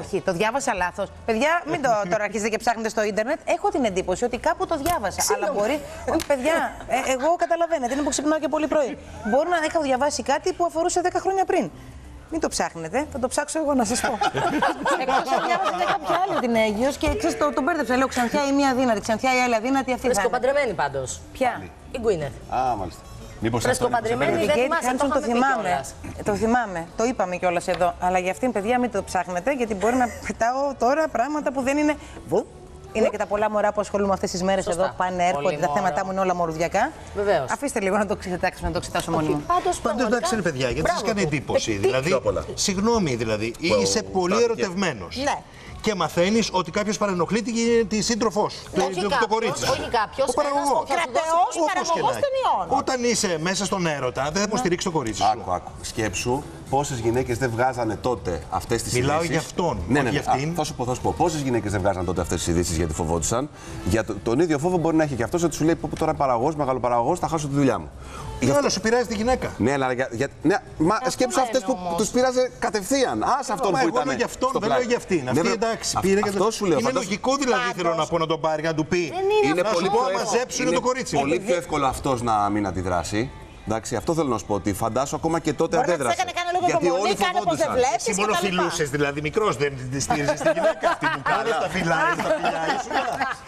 Όχι, το διάβασα λάθος. Παιδιά, μην το τώρα αρχίσετε και ψάχνετε στο ίντερνετ. Έχω την εντύπωση ότι κάπου το διάβασα. Αλλά μπορεί. Όχι, παιδιά, ε, εγώ καταλαβαίνετε, είναι που ξυπνάω και πολύ πρωί. Μπορεί να έχω διαβάσει κάτι που αφορούσε 10 χρόνια πριν. Μην το ψάχνετε, θα το ψάξω εγώ να σας πω. Εκτός αν διάβασα για κάποια άλλη την Αίγυο και ξέρεις, το, τον μπέρδεψα. Λέω ξανθιά ή μία δύνατη, ξανθιά ή άλλη αδύνατη, αυτή θα είναι. Φρεσκοπαντρεμένη πάντως. Ποια; Η Γκουίνεθ. Α, μάλιστα. Μήπως αυτό είναι που σε Φρεσκοπαντρεμένη μπέρδεψε. δεν Η θυμάσαι, Κέιτ το Χάνσον το είχαμε πει θυμάμαι. κιόλας. Ε, Το θυμάμαι. Το είπαμε κιόλας εδώ. Αλλά για αυτήν, παιδιά, μην το ψάχνετε, γιατί μπορεί να πετάω τώρα πράγματα που δεν είναι. Βου. Είναι και τα πολλά μωρά που ασχολούμαι αυτές τις μέρες Σωστά. εδώ. Πάνε, έρχονται. Πολύ Τα μωρό. θέματα μου είναι όλα μορουδιακά. Βεβαίως. Αφήστε λίγο να το εξετάξουμε, να το εξετάσω μόνοι μου. Πάντως, Πάντως εντάξει είναι παιδιά, γιατί σας Μπράβο κάνει του. εντύπωση. Πιο Δηλαδή, πολλά. συγγνώμη δηλαδή, είσαι πολύ στάθηκε. ερωτευμένος. Ναι. Και μαθαίνεις ότι κάποιος παρενοχλεί τη, τη σύντροφός σου. το- Όχι το, το κάποιος, κορίτσι. σου. όχι κάποιος, Ο παραγωγός. ένας που θα σου δώσει Κρατεός Όπως παραγωγός και να έχει. ταινιών. Όταν είσαι μέσα στον έρωτα, δεν θα υποστηρίξεις το κορίτσι σου. Άκου, άκου. Σκέψου πόσες γυναίκες δεν βγάζανε τότε αυτές τις ειδήσεις; Μιλάω για αυτόν, Ναι, όχι ναι, ναι. για αυτήν. Α, θα σου πω, θα σου πω. Πόσες γυναίκες δεν βγάζανε τότε αυτές τις ειδήσεις γιατί φοβόντουσαν; Για το- τον ίδιο φόβο μπορεί να έχει και αυτός ότι σου λέει: Πω, πω, τώρα παραγωγός, μεγάλο παραγωγό, θα χάσω τη δουλειά μου. Γι' Ναι, αυτό- αλλά σου πειράζει τη γυναίκα. Ναι, αλλά για, για, ναι, μα σκέψου αυτές που τους πήραζε κατευθείαν. Α αυτόν Μα που εγώ ήταν. λέω για αυτόν, στο δεν λέω πλάι. για αυτήν. Ναι, Αυτή ναι, εντάξει, α- πήρε και Αυτό το- σου λέω. Είναι φαντάσου- λογικό δηλαδή Πάντως- θέλω να πω να τον πάρει, να του πει. Είναι να πολύ σου πω, πιο εύκολο. μαζέψου είναι το κορίτσι. Πολύ πιο εύκολο αυτός να μην αντιδράσει. Εντάξει, αυτό θέλω να σου πω ότι φαντάσου ακόμα και τότε Μπορεί να της αντέδρασε. έκανε κάνε λίγο Γιατί υπομονή, όλοι κάνε πως δεν φοβόντουσαν. βλέπεις. Εσύ και μόνο τα λοιπά. φιλούσες, δηλαδή μικρός δεν τη στήριζες τη γυναίκα αυτή που κάνει. Τα φυλάει, τα φιλιά ήσουν.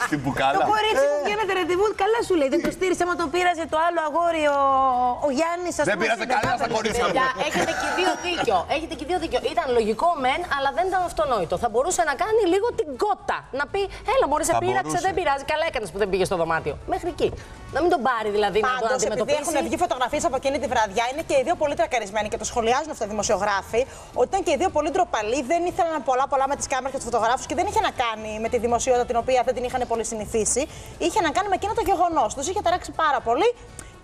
Στην Το μπουκάλα. κορίτσι μου βγαίνετε ρετεβού, καλά σου λέει. Δεν το στήρισε, μα το πείραζε το άλλο αγόρι, ο, ο Γιάννης, ας πούμε. Δεν πειράζει στην κανένα στα Δεκάπελη. κορίτσια μου. Παιδιά, έχετε και δύο δίκιο. Έχετε και δύο δίκιο. Ήταν λογικό μεν, αλλά δεν ήταν αυτονόητο. Θα μπορούσε να κάνει λίγο την κότα. Να πει, έλα, μωρέ, σε Θα πείραξε, μπορούσε. δεν πειράζει. Καλά έκανες που δεν πήγες στο δωμάτιο. Μέχρι εκεί. Να μην τον πάρει δηλαδή να τον Πάντω, επειδή αντιμετωπίσει. έχουν βγει φωτογραφίες από εκείνη τη βραδιά, είναι και οι δύο πολύ τρακαρισμένοι και το σχολιάζουν αυτό οι δημοσιογράφοι. Ότι ήταν και οι δύο πολύ ντροπαλοί, δεν ήθελαν πολλά πολλά με τις κάμερες και τους φωτογράφους και δεν είχε να κάνει με τη δημοσιότητα την οποία δεν την είχαν πολύ συνηθίσει. Είχε να κάνει με εκείνο το γεγονός. Τους είχε ταράξει πάρα πολύ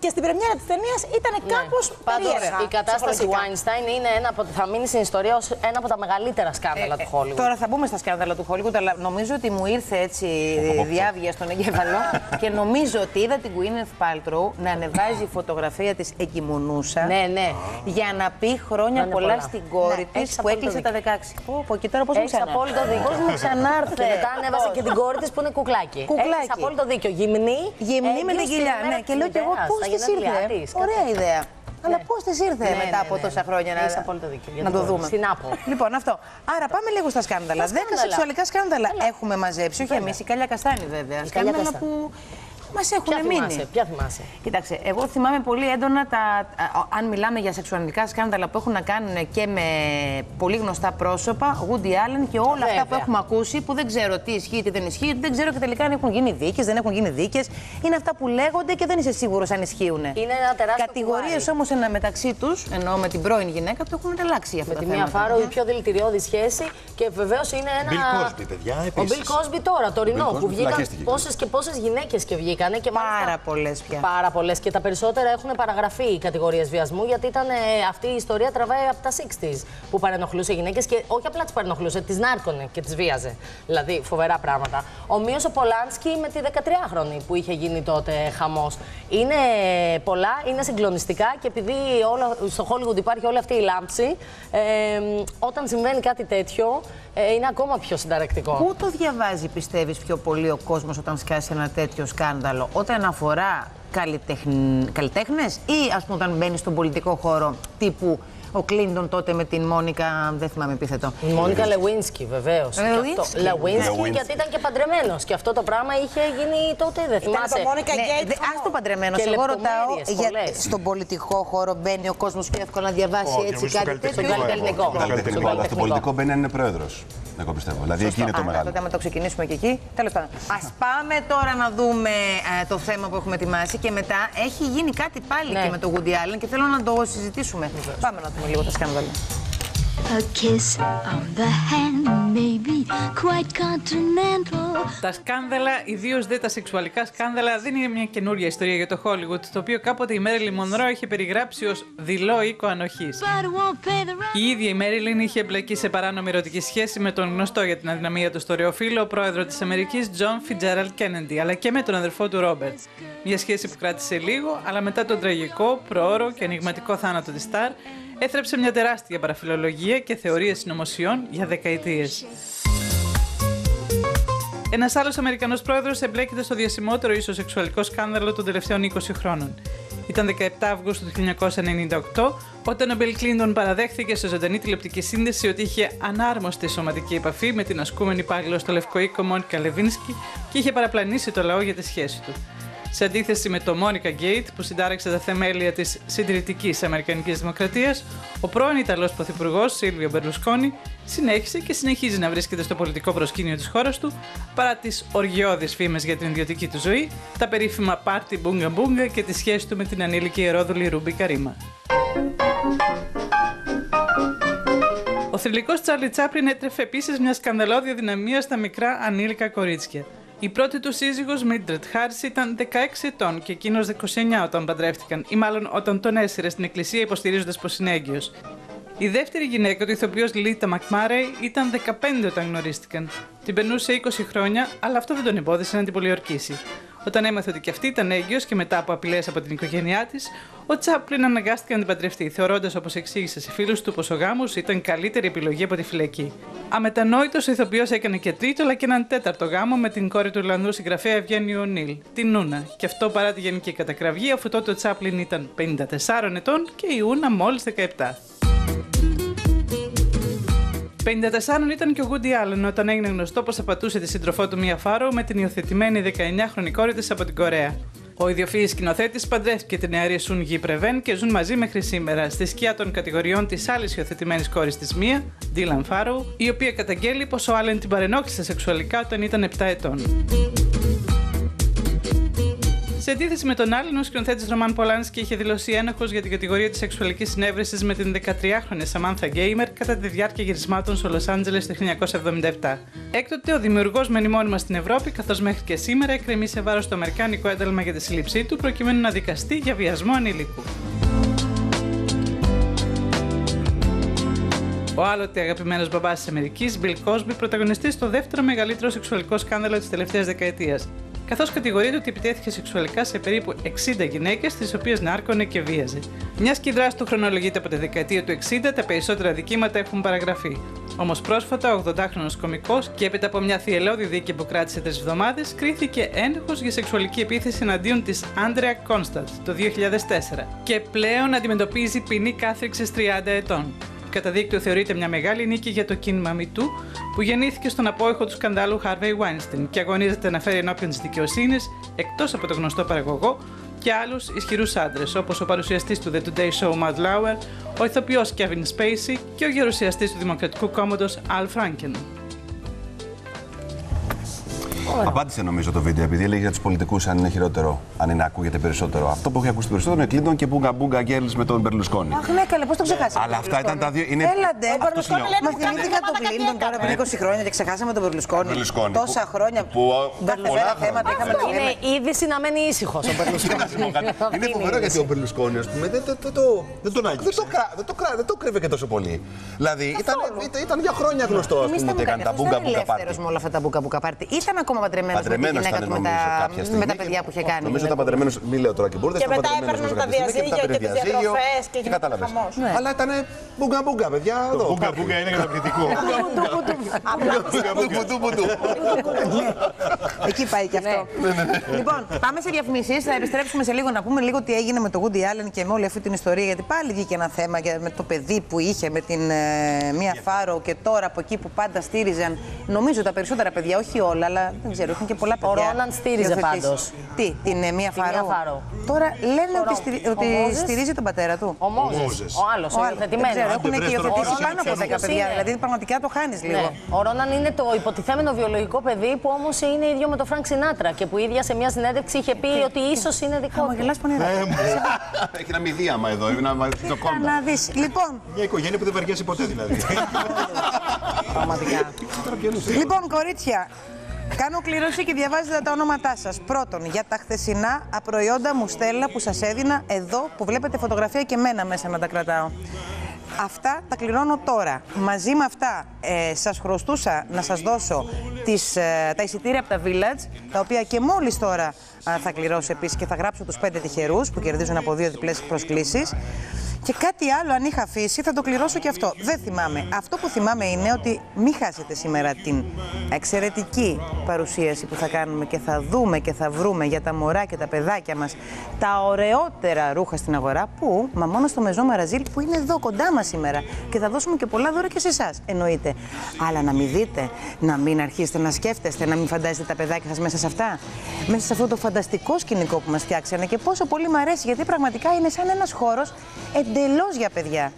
και στην πρεμιέρα της ταινίας ήταν κάπως Πάντως, περίεργα. Ναι. η κατάσταση ψυχολογικά. Weinstein είναι ένα από, θα μείνει στην ιστορία ως ένα από τα μεγαλύτερα σκάνδαλα του Hollywood. Τώρα θα μπούμε στα σκάνδαλα του Hollywood, αλλά νομίζω ότι μου ήρθε έτσι διάβγεια στον εγκέφαλο και νομίζω ότι είδα την Gwyneth Paltrow να ανεβάζει φωτογραφία της εγκυμονούσα Ναι, ναι. για να πει Να χρόνια είναι πολλά πολλά. στην κόρη Ναι, της έχεις που απόλυτο έκλεισε τα 16. Πω, πω, και τώρα πώς μου Έχεις ξανάρθε. απόλυτο δίκιο. Πώς μου ξανάρθε. Και μετά ανέβασε και την κόρη της που είναι κουκλάκι. Κουκλάκι. Έχεις απόλυτο δίκιο. Γυμνή. Γυμνή με έγκυος την κοιλιά. την Ναι, ημέρα και της λέω κι εγώ μητέρας, πώς στα της γενέθλιά ήρθε; της, Ωραία κάτι. ιδέα. Αλλά Ναι. πώς της ήρθε; Ναι, μετά ναι, από ναι, τόσα ναι. χρόνια να, Έχεις απόλυτο δίκιο. Για να την το κόρη. δούμε. Στην Άπο. Λοιπόν, αυτό. Άρα πάμε λίγο στα σκάνδαλα. Τα Δέκα σκάνδαλα. σεξουαλικά σκάνδαλα Έλα. έχουμε μαζέψει. Όχι Βέβαια. εμείς, η Καλιά Καστάνη βέβαια. Η Καλιά Σκάνδαλα Καστάνη. που μας Ποια έχουν θυμάσαι, μείνει. ποια θυμάσαι; Κοίταξε, εγώ θυμάμαι πολύ έντονα τα. α, Αν μιλάμε για σεξουαλικά σκάνδαλα που έχουν να κάνουν και με πολύ γνωστά πρόσωπα, Woody Allen και όλα αυτά που Βέβαια. έχουμε ακούσει, που δεν ξέρω τι ισχύει, τι δεν ισχύει, δεν ξέρω και τελικά αν έχουν γίνει δίκες, δεν έχουν γίνει δίκες. Είναι αυτά που λέγονται και δεν είσαι σίγουρος αν ισχύουν. Είναι ένα τεράστιο Κατηγορίες κουβάρι. όμω μεταξύ τους, ενώ με την πρώην γυναίκα, του έχουν αλλάξει αυτά Με τα τη Μία θέματα. Φάρο η πιο δηλητηριώδη σχέση και βεβαίως είναι ένα. Bill Cosby, παιδιά, Ο επίσης. Bill Cosby τώρα, τωρινό, Bill Cosby που βγήκαν φυλακίστηκε. πόσες και πόσες γυναίκες και βγήκανε. Και Πάρα μάλιστα- πολλές πια. Πάρα πολλές και τα περισσότερα έχουν παραγραφεί οι κατηγορίες βιασμού γιατί ήταν, ε, αυτή η ιστορία τραβάει από τα 60s που παρενοχλούσε γυναίκες και όχι απλά τις παρενοχλούσε, τις νάρκωνε και τις βίαζε. Δηλαδή φοβερά πράγματα. Ομοίω ο Πολάνσκι με τη 13χρονη που είχε γίνει τότε χαμός. Είναι πολλά, είναι συγκλονιστικά και επειδή όλο, στο Hollywood υπάρχει όλη αυτή η λάμψη, ε, όταν συμβαίνει κάτι τέτοιο ε, είναι ακόμα πιο συνταρακτικό. Πού το διαβάζει, πιστεύεις, πιο πολύ ο κόσμος όταν σκάσει ένα τέτοιο σκάνδαλο, όταν αφορά καλλιτέχνες ή ας πούμε όταν μπαίνει στον πολιτικό χώρο τύπου ο Κλίντον τότε με την Μόνικα, δεν θυμάμαι επίθετο. Η Μόνικα Λεουίνσκι, βεβαίως. Lewinsky. Λεουίνσκι, Ναι. γιατί ήταν και παντρεμένος. Και αυτό το πράγμα είχε γίνει τότε, δεν θυμάσαι. το Μόνικα Ναι, Γκέιτ δε- χαμό. ας το παντρεμένος. Και Εγώ ρωτάω λεπτομέρειες για, πολλές. στον πολιτικό χώρο μπαίνει ο κόσμος πιο εύκολα να διαβάσει Όχι, έτσι νομίζω στο κάτι τέτοιο. καλλιτεχνικό ή καλλιτεχνικό. στο Καλλιτεχνικό, αλλά στο πολιτικό μπαίνει αν είναι πρόεδρος. Εγώ πιστεύω. Δηλαδή εκεί είναι το Α, μεγάλο. Τότε άμα το ξεκινήσουμε και εκεί. Τέλος πάντων. Α πάμε τώρα να δούμε ε, το θέμα που έχουμε ετοιμάσει και μετά έχει γίνει κάτι πάλι Ναι. και με το Woody Allen και θέλω να το συζητήσουμε. Πάμε να δούμε λίγο τα σκάνδαλα. A kiss on the hand may be quite continental. Τα σκάνδαλα, ιδίως δε τα σεξουαλικά σκάνδαλα, δεν είναι μια καινούρια ιστορία για το Hollywood, το οποίο κάποτε η Μέριλι Μονρό είχε περιγράψει ως δειλό οίκο ανοχής. But I won't pay the rent. Η ίδια η Μέριλιν είχε εμπλακεί σε παράνομη ερωτική σχέση με τον γνωστό για την αδυναμία του στερεοφύλλο πρόεδρο της Αμερικής, John Fitzgerald Kennedy, αλλά και με τον αδερφό του Ρόμπερτ. Μια σχέση που κράτησε λίγο, αλλά μετά τον τραγικό, προώρο και ενηγματικό θάνατο της Σταρ, έθρεψε μια τεράστια παραφιλολογία και θεωρίες συνωμοσιών για δεκαετίες. Ένας άλλος Αμερικανός πρόεδρος εμπλέκεται στο διασημότερο ίσως σεξουαλικό σκάνδαλο των τελευταίων 20 χρόνων. Ήταν 17 Αυγούστου του 1998, όταν ο Μπιλ Κλίντον παραδέχθηκε σε ζωντανή τηλεοπτική σύνδεση ότι είχε ανάρμοστη σωματική επαφή με την ασκούμενη υπάγγελο στο Λευκό Οίκο Μόνικα Λεβίνσκι και είχε παραπλανήσει το λαό για τη σχέση του. Σε αντίθεση με το Monica Gate που συντάραξε τα θεμέλια της συντηρητικής Αμερικανικής Δημοκρατίας, ο πρώην Ιταλός Πρωθυπουργός Σίλβιο Μπερλουσκόνη συνέχισε και συνεχίζει να βρίσκεται στο πολιτικό προσκήνιο της χώρας του παρά τις οργιώδεις φήμες για την ιδιωτική του ζωή, τα περίφημα πάρτι μπούγκα μπούγκα και τη σχέση του με την ανήλικη ερόδουλη Ρούμπι Καρίμα. Ο θρηλυκός Τσάρλι Τσάπλιν έτρεφε επίσης μια σκανδαλώδη αδυναμία στα μικρά ανήλικα κορίτσια. Η πρώτη του σύζυγος Μίντρετ Χάρις ήταν 16 ετών και εκείνος 29 όταν παντρεύτηκαν, ή μάλλον όταν τον έσυρε στην εκκλησία υποστηρίζοντας πως είναι έγκυος. Η δεύτερη γυναίκα, του ηθοποιός Λίτα Μακμάρεϊ, ήταν 15 όταν γνωρίστηκαν. Την περνούσε 20 χρόνια, αλλά αυτό δεν τον εμπόδισε να την πολιορκήσει. Όταν έμαθε ότι και αυτή ήταν έγκυος και μετά από απειλές από την οικογένειά της, ο Τσάπλιν αναγκάστηκε να την παντρευτεί, θεωρώντας όπως εξήγησε σε φίλους του πως ο γάμος ήταν καλύτερη επιλογή από τη φυλακή. Αμετανόητος ο ηθοποιός έκανε και τρίτο αλλά και έναν τέταρτο γάμο με την κόρη του Ιρλανδού συγγραφέα Ευγένιου Ονίλ, την Ούνα. Και αυτό παρά τη γενική κατακραυγή, αφού τότε ο Τσάπλιν ήταν 54 ετών και η Ούνα μόλις 17. 54 ήταν και ο Γκούντι Άλεν όταν έγινε γνωστό πως απατούσε τη σύντροφό του Μία Φάρο με την υιοθετημένη 19χρονη κόρη της από την Κορέα. Ο ιδιοφυής σκηνοθέτης παντρεύτηκε την νεαρή Σουν Γη Πρεβέν και ζουν μαζί μέχρι σήμερα στη σκιά των κατηγοριών της άλλης υιοθετημένης κόρης της Μία, Ντίλαν Φάρο, η οποία καταγγέλει πως ο Άλεν την παρενόχλησε σεξουαλικά όταν ήταν 7 ετών. Σε αντίθεση με τον άλλον, ο σκηνοθέτης Ρωμάν Πολάνσκι είχε δηλώσει ένοχος για την κατηγορία της σεξουαλικής συνέβρεσης με την 13χρονη Σαμάνθα Γκέιμερ κατά τη διάρκεια γυρισμάτων στο Λος Άντζελες το 1977. Έκτοτε, ο δημιουργός μένει μόνιμα στην Ευρώπη, καθώς μέχρι και σήμερα εκκρεμεί σε βάρος το Αμερικάνικο ένταλμα για τη σύλληψή του, προκειμένου να δικαστεί για βιασμό ανηλίκου. Ο άλλοτε αγαπημένος μπαμπάς της Αμερικής, Bill Cosby, πρωταγωνιστής στο δεύτερο μεγαλύτερο σεξουαλικό σκάνδαλο της τελευταίας δεκαετίας. Καθώς κατηγορείται ότι επιτέθηκε σεξουαλικά σε περίπου 60 γυναίκες, τις οποίες νάρκωνε και βίαζε. Μιας και η δράση του χρονολογείται από τη δεκαετία του 60, τα περισσότερα δικήματα έχουν παραγραφεί. Όμως πρόσφατα, ο 80χρονο κωμικός και έπειτα από μια θυελώδη δίκη που κράτησε τρεις εβδομάδες, κρίθηκε ένοχος για σεξουαλική επίθεση εναντίον της Άντρεα Κόνσταντ το 2004 και πλέον αντιμετωπίζει ποινή κάθριξη 30 ετών. Κατά δίκτυο θεωρείται μια μεγάλη νίκη για το κίνημα MeToo που γεννήθηκε στον απόϊχο του σκανδάλου Harvey Weinstein και αγωνίζεται να φέρει ενώπιον της δικαιοσύνης εκτός από το γνωστό παραγωγό και άλλους ισχυρούς άντρες, όπως ο παρουσιαστής του The Today Show Matt Lauer, ο ηθοποιός Kevin Spacey και ο γερουσιαστής του Δημοκρατικού Κόμματος Al Franken. Απάντησε νομίζω το βίντεο επειδή έλεγε για τους πολιτικούς αν είναι χειρότερο, αν είναι ακούγεται περισσότερο. Αυτό που έχει ακούσει περισσότερο είναι Κλίντον και Μπούγκα Μπούγκα Γκέλ με τον Μπερλουσκόνη. Αχ, ναι, καλά, πώς το ξεχάσαμε. Αλλά αυτά ήταν τα δύο. Είναι... Έλαντε, Αυτό Μπερλουσκόνη λέω. λέμε. Μα θυμήθηκα τον Κλίντον τώρα πριν 20 χρόνια και ξεχάσαμε τον Μπερλουσκόνη. Μπερλουσκόνη, Τόσα που- χρόνια που, α, κάθε πολλά μέρα χρόνια. θέματα είχαμε να Είναι λέμε. είδηση να μένει ήσυχος ο Μπερλουσκόνη. Είναι φοβερό γιατί ο Μπερλουσκόνη, ας πούμε, δεν, δεν, δεν το, δεν, τον δεν, το, κρά- δεν, το, κρά- δεν το κρύβε και τόσο πολύ. Δηλαδή ήταν, ήταν, ήταν για χρόνια γνωστό ας Εμείς πούμε, ότι ήταν έκανε τα αυτός μπούγκα δεν είναι μπούγκα πάρτι. ελεύθερος με όλα αυτά τα μπούγκα μπούγκα πάρτι. Ήταν ακόμα παντρεμένος με την Παντρεμένος γυναίκα ήταν του με νομίζω τα, κάποια στιγμή. με τα παιδιά που είχε κάνει. Νομίζω δηλαδή. ήταν παντρεμένο, μη λέω τώρα και μπουρδε. Και μετά έπαιρναν τα διαζύγια και τις διατροφές και γινόταν κατάλαβε. χαμός. Ναι. Αλλά ήταν μπούγκα μπούγκα, παιδιά. Το μπούγκα μπούγκα είναι καταπληκτικό. Πουτού πουτού. Εκεί πάει και αυτό. Λοιπόν, πάμε σε διαφημίσεις. Θα επιστρέψουμε σε λίγο να πούμε λίγο τι έγινε με το Woody Allen και με όλη αυτή την ιστορία. Γιατί πάλι βγήκε ένα θέμα για- με το παιδί που είχε με την ε, Μία Φάρο και τώρα από εκεί που πάντα στήριζαν. Νομίζω τα περισσότερα παιδιά, όχι όλα, αλλά δεν δεν ξέρω, έχουν και πολλά παιδιά. Ρόναν στήριζε υιοθετήσει. πάντως. Τι, την ε, Μία Τη Μία Φαρό. Φαρό. Τώρα λένε Ο ότι, Ρο- στηρι- ο ότι Μόζες. στηρίζει τον πατέρα του. Ο Μόζες. Ο άλλος, ο άλλος. υιοθετημένος. Δεν ξέρω, Άντε, έχουν βρες και τώρα υιοθετήσει ποιος πάνω από είναι. 10 παιδιά. Είναι. Δηλαδή πραγματικά το χάνεις λίγο. Ναι. Ο Ρόναν είναι το υποτιθέμενο βιολογικό παιδί που όμως είναι ίδιο με τον Φρανκ Σινάτρα και που η ίδια σε μια συνέντευξη είχε πει ότι ίσως είναι δικό του. Χαμογελάς πονηρά. Ε, μου. Έχει ένα μειδίαμα εδώ, είναι ένα το Κοίτα κόμμα. να δεις. Λοιπόν, Μια οικογένεια που δεν βαριέσαι ποτέ δηλαδή. πραγματικά. Λοιπόν, κορίτσια, κάνω κλήρωση και διαβάζετε τα ονόματά σας. Πρώτον, για τα χθεσινά προϊόντα Mustela που σας έδινα εδώ που βλέπετε φωτογραφία και μένα μέσα να τα κρατάω. Αυτά τα κληρώνω τώρα. Μαζί με αυτά ε, σας χρωστούσα να σας δώσω τις, ε, τα εισιτήρια από τα Village, τα οποία και μόλις τώρα α, θα κληρώσω επίσης και θα γράψω τους πέντε τυχερούς που κερδίζουν από δύο διπλές προσκλήσεις. Και κάτι άλλο, αν είχα αφήσει, θα το κληρώσω και αυτό. Δεν θυμάμαι. Αυτό που θυμάμαι είναι ότι μην χάσετε σήμερα την εξαιρετική παρουσίαση που θα κάνουμε και θα δούμε και θα βρούμε για τα μωρά και τα παιδάκια μας τα ωραιότερα ρούχα στην αγορά. Πού; Μα μόνο στο Μεζό Μαραζίλ που είναι εδώ κοντά μας σήμερα. Και θα δώσουμε και πολλά δώρα και σε εσάς. Εννοείται. Αλλά να μην δείτε, να μην αρχίσετε να σκέφτεστε, να μην φαντάζεστε τα παιδάκια σας μέσα σε αυτά. Μέσα σε αυτό το φανταστικό σκηνικό που μας φτιάξανε και πόσο πολύ μου αρέσει γιατί πραγματικά είναι σαν ένας χώρος εντελώς για παιδιά.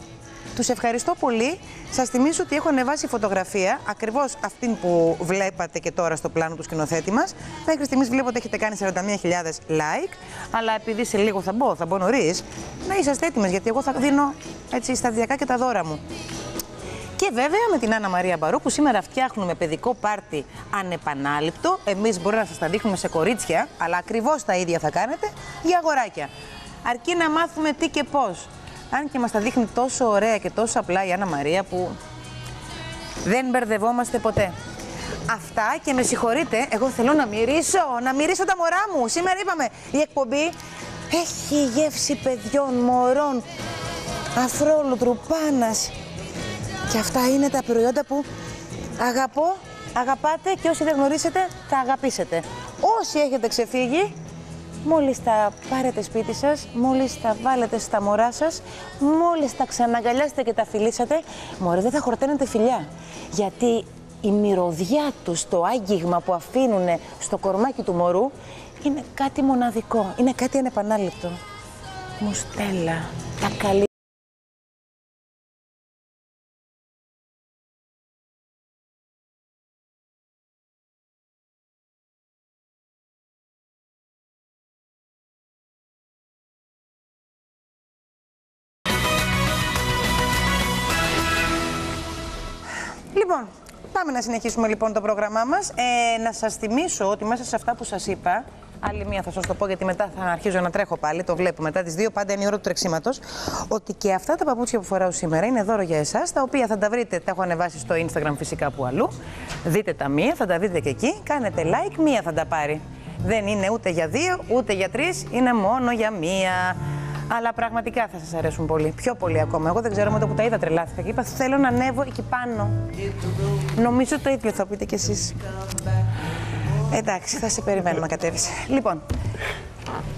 Τους ευχαριστώ πολύ. Σας θυμίζω ότι έχω ανεβάσει φωτογραφία, ακριβώς αυτήν που βλέπατε και τώρα στο πλάνο του σκηνοθέτη μας. Μέχρι στιγμής βλέπω ότι έχετε κάνει 41.000 like, αλλά επειδή σε λίγο θα μπω, θα μπω νωρίς, να είσαστε έτοιμες, γιατί εγώ θα δίνω έτσι σταδιακά και τα δώρα μου. Και βέβαια με την Άννα Μαρία Μπαρού που σήμερα φτιάχνουμε παιδικό πάρτι ανεπανάληπτο. Εμείς μπορεί να σας τα δείχνουμε σε κορίτσια, αλλά ακριβώς τα ίδια θα κάνετε για αγοράκια. Αρκεί να μάθουμε τι και πώς. Αν και μας τα δείχνει τόσο ωραία και τόσο απλά η Άννα Μαρία που δεν μπερδευόμαστε ποτέ. Αυτά και με συγχωρείτε, εγώ θέλω να μυρίσω, να μυρίσω τα μωρά μου. Σήμερα είπαμε, η εκπομπή έχει γεύση παιδιών, μωρών, αφρόλουτρου, πάνας. Και αυτά είναι τα προϊόντα που αγαπώ, αγαπάτε και όσοι δεν γνωρίσετε, θα αγαπήσετε. Όσοι έχετε ξεφύγει, μόλις τα πάρετε σπίτι σας, μόλις τα βάλετε στα μωρά σας, μόλις τα ξαναγκαλιάσετε και τα φιλήσατε, μωρέ δεν θα χορταίνετε φιλιά. Γιατί η μυρωδιά τους, το άγγιγμα που αφήνουν στο κορμάκι του μωρού, είναι κάτι μοναδικό, είναι κάτι ανεπανάληπτο. Μουστέλα, τα καλύτερα. Πάμε να συνεχίσουμε λοιπόν το πρόγραμμά μας. Ε, να σας θυμίσω ότι μέσα σε αυτά που σας είπα, άλλη μία θα σας το πω γιατί μετά θα αρχίζω να τρέχω πάλι, το βλέπω μετά τις 2 πάντα είναι η ώρα του τρεξίματος, ότι και αυτά τα παπούτσια που φοράω σήμερα είναι δώρο για εσάς, τα οποία θα τα βρείτε, τα έχω ανεβάσει στο Instagram φυσικά που αλλού. Δείτε τα μία, θα τα δείτε και εκεί, κάνετε like, μία θα τα πάρει. Δεν είναι ούτε για δύο, ούτε για τρεις, είναι μόνο για μία. Αλλά πραγματικά θα σας αρέσουν πολύ. Πιο πολύ ακόμα. Εγώ δεν ξέρω με το που τα είδα τρελάθηκα και είπα θέλω να ανέβω εκεί πάνω. Νομίζω το ίδιο θα πείτε κι εσείς. Εντάξει, θα σε περιμένουμε να κατέβεις. Λοιπόν,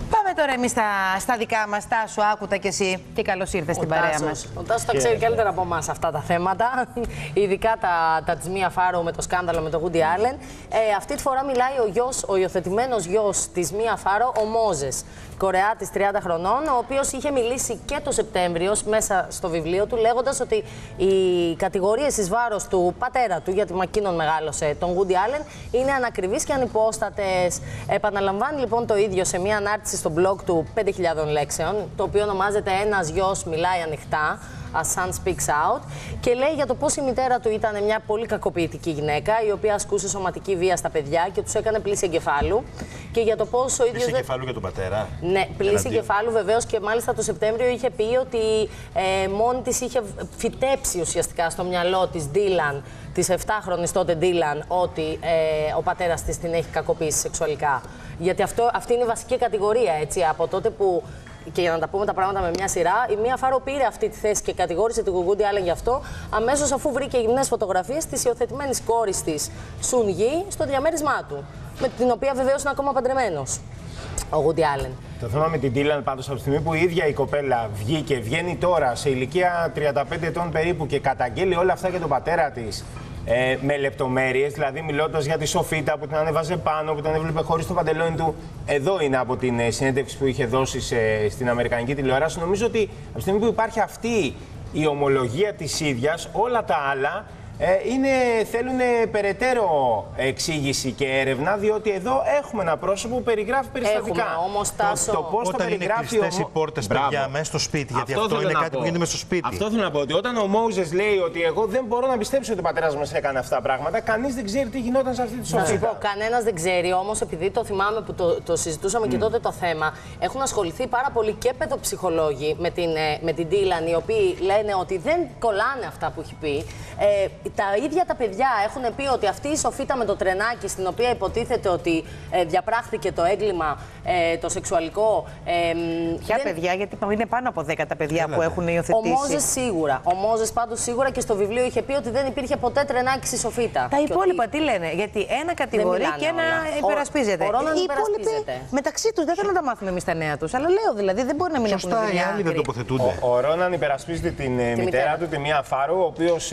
πάμε τώρα εμείς στα, στα δικά μας. Τάσο, άκουτα κι εσύ και καλώς ήρθες στην παρέα Τάσος. μας. Ο Τάσος τα ξέρει καλύτερα από εμάς αυτά τα θέματα. Ειδικά τα, τα τη Μία Φάρο με το σκάνδαλο με τον Woody Allen. Ε, αυτή τη φορά μιλάει ο γιος, ο υιοθετημένος γιος της Μία Φάρο, ο Μόζες. Κορεάτη 30 χρονών, ο οποίος είχε μιλήσει και το Σεπτέμβριο μέσα στο βιβλίο του, λέγοντας ότι οι κατηγορίες εις βάρος του πατέρα του, γιατί μακίνον μεγάλωσε τον Woody Allen, είναι ανακριβείς και ανυπόστατες. Επαναλαμβάνει λοιπόν το ίδιο σε μια ανάρτηση στο blog του 5.000 λέξεων, το οποίο ονομάζεται Ένας γιος μιλάει ανοιχτά. A Son Speaks Out και λέει για το πώς η μητέρα του ήταν μια πολύ κακοποιητική γυναίκα η οποία ασκούσε σωματική βία στα παιδιά και τους έκανε πλήση εγκεφάλου και για το πώς ο ίδιος. Είσαι κεφάλου για τον πατέρα. Ναι, πλήση Εναντίον. εγκεφάλου βεβαίως και μάλιστα το Σεπτέμβριο είχε πει ότι ε, μόνη της είχε φυτέψει ουσιαστικά στο μυαλό της Ντίλαν, της 7χρονη τότε Ντίλαν, ότι ε, ο πατέρας της την έχει κακοποιήσει σεξουαλικά. Γιατί αυτό, αυτή είναι η βασική κατηγορία έτσι, από τότε που. Και για να τα πούμε τα πράγματα με μια σειρά, η Μία Φάρο πήρε αυτή τη θέση και κατηγόρησε την Κουγκούντι Άλεν γι' αυτό, αμέσως αφού βρήκε γυμνές φωτογραφίες της υιοθετημένης κόρης της Σουν Γη στο διαμέρισμά του. Με την οποία βεβαίως είναι ακόμα παντρεμένος. Ο Γούντι Άλεν. Το θέμα με την Τίλαν πάντως από τη στιγμή που η ίδια η κοπέλα βγήκε, βγαίνει τώρα σε ηλικία 35 ετών περίπου και καταγγέλει όλα αυτά για τον πατέρα της ε, με λεπτομέρειες, δηλαδή μιλώντας για τη Σοφίτα που την ανέβαζε πάνω, που την έβλεπε χωρίς το παντελόνι του. Εδώ είναι από την ε, συνέντευξη που είχε δώσει σε- στην Αμερικανική τηλεόραση. Νομίζω ότι από τη στιγμή που υπάρχει αυτή η ομολογία της ίδιας, όλα τα άλλα ε, είναι, θέλουν περαιτέρω εξήγηση και έρευνα, διότι εδώ έχουμε ένα πρόσωπο που περιγράφει περιστατικά. Έχουμε, όμως, Τάσο, το, το πώς το Όταν είναι περιγράφει κλειστές οι ο- πόρτες, Μπράβο. παιδιά, μέσα στο σπίτι. Γιατί αυτό, θέλω είναι να κάτι πω. που γίνεται μέσα στο σπίτι. Αυτό θέλω να πω ότι όταν ο Μόουζε λέει ότι εγώ δεν μπορώ να πιστέψω ότι ο πατέρας μας έκανε αυτά τα πράγματα, κανείς δεν ξέρει τι γινόταν σε αυτή τη Να σου πω, σοφίτα. κανένας δεν ξέρει, όμως επειδή το θυμάμαι που το, το συζητούσαμε και τότε το θέμα, έχουν ασχοληθεί πάρα πολύ και παιδοψυχολόγοι με την, ε, με την Τίλαν, οι οποίοι λένε ότι δεν κολλάνε αυτά που έχει πει. Ε, τα ίδια τα παιδιά έχουν πει ότι αυτή η σοφίτα με το τρενάκι, στην οποία υποτίθεται ότι ε, διαπράχθηκε το έγκλημα, ε, το σεξουαλικό. Ε, Ποια παιδιά, γιατί είναι πάνω από 10 τα παιδιά που έχουν Ο υιοθετήσει. Μόζες σίγουρα. Ο Μόζες πάντως σίγουρα και στο βιβλίο είχε πει ότι δεν υπήρχε ποτέ τρενάκι στη σοφίτα. Τα Και υπόλοιπα ότι- τι λένε, γιατί ένα κατηγορεί μιλάνε και ένα όλα. υπερασπίζεται. Ο- ο Ρόναν Οι υπόλοιποι υπερασπίζεται. μεταξύ τους δεν θέλω να τα μάθουμε εμείς τα νέα τους. Αλλά λέω δηλαδή δεν μπορεί να μην Σωστά, έχουν οι δουλειά. άλλοι δεν άκρη. τοποθετούνται. Ο, ο Ρόναν υπερασπίζεται την, ε, μητέρα μητέρα του, τη Μία Φάρου, ο οποίος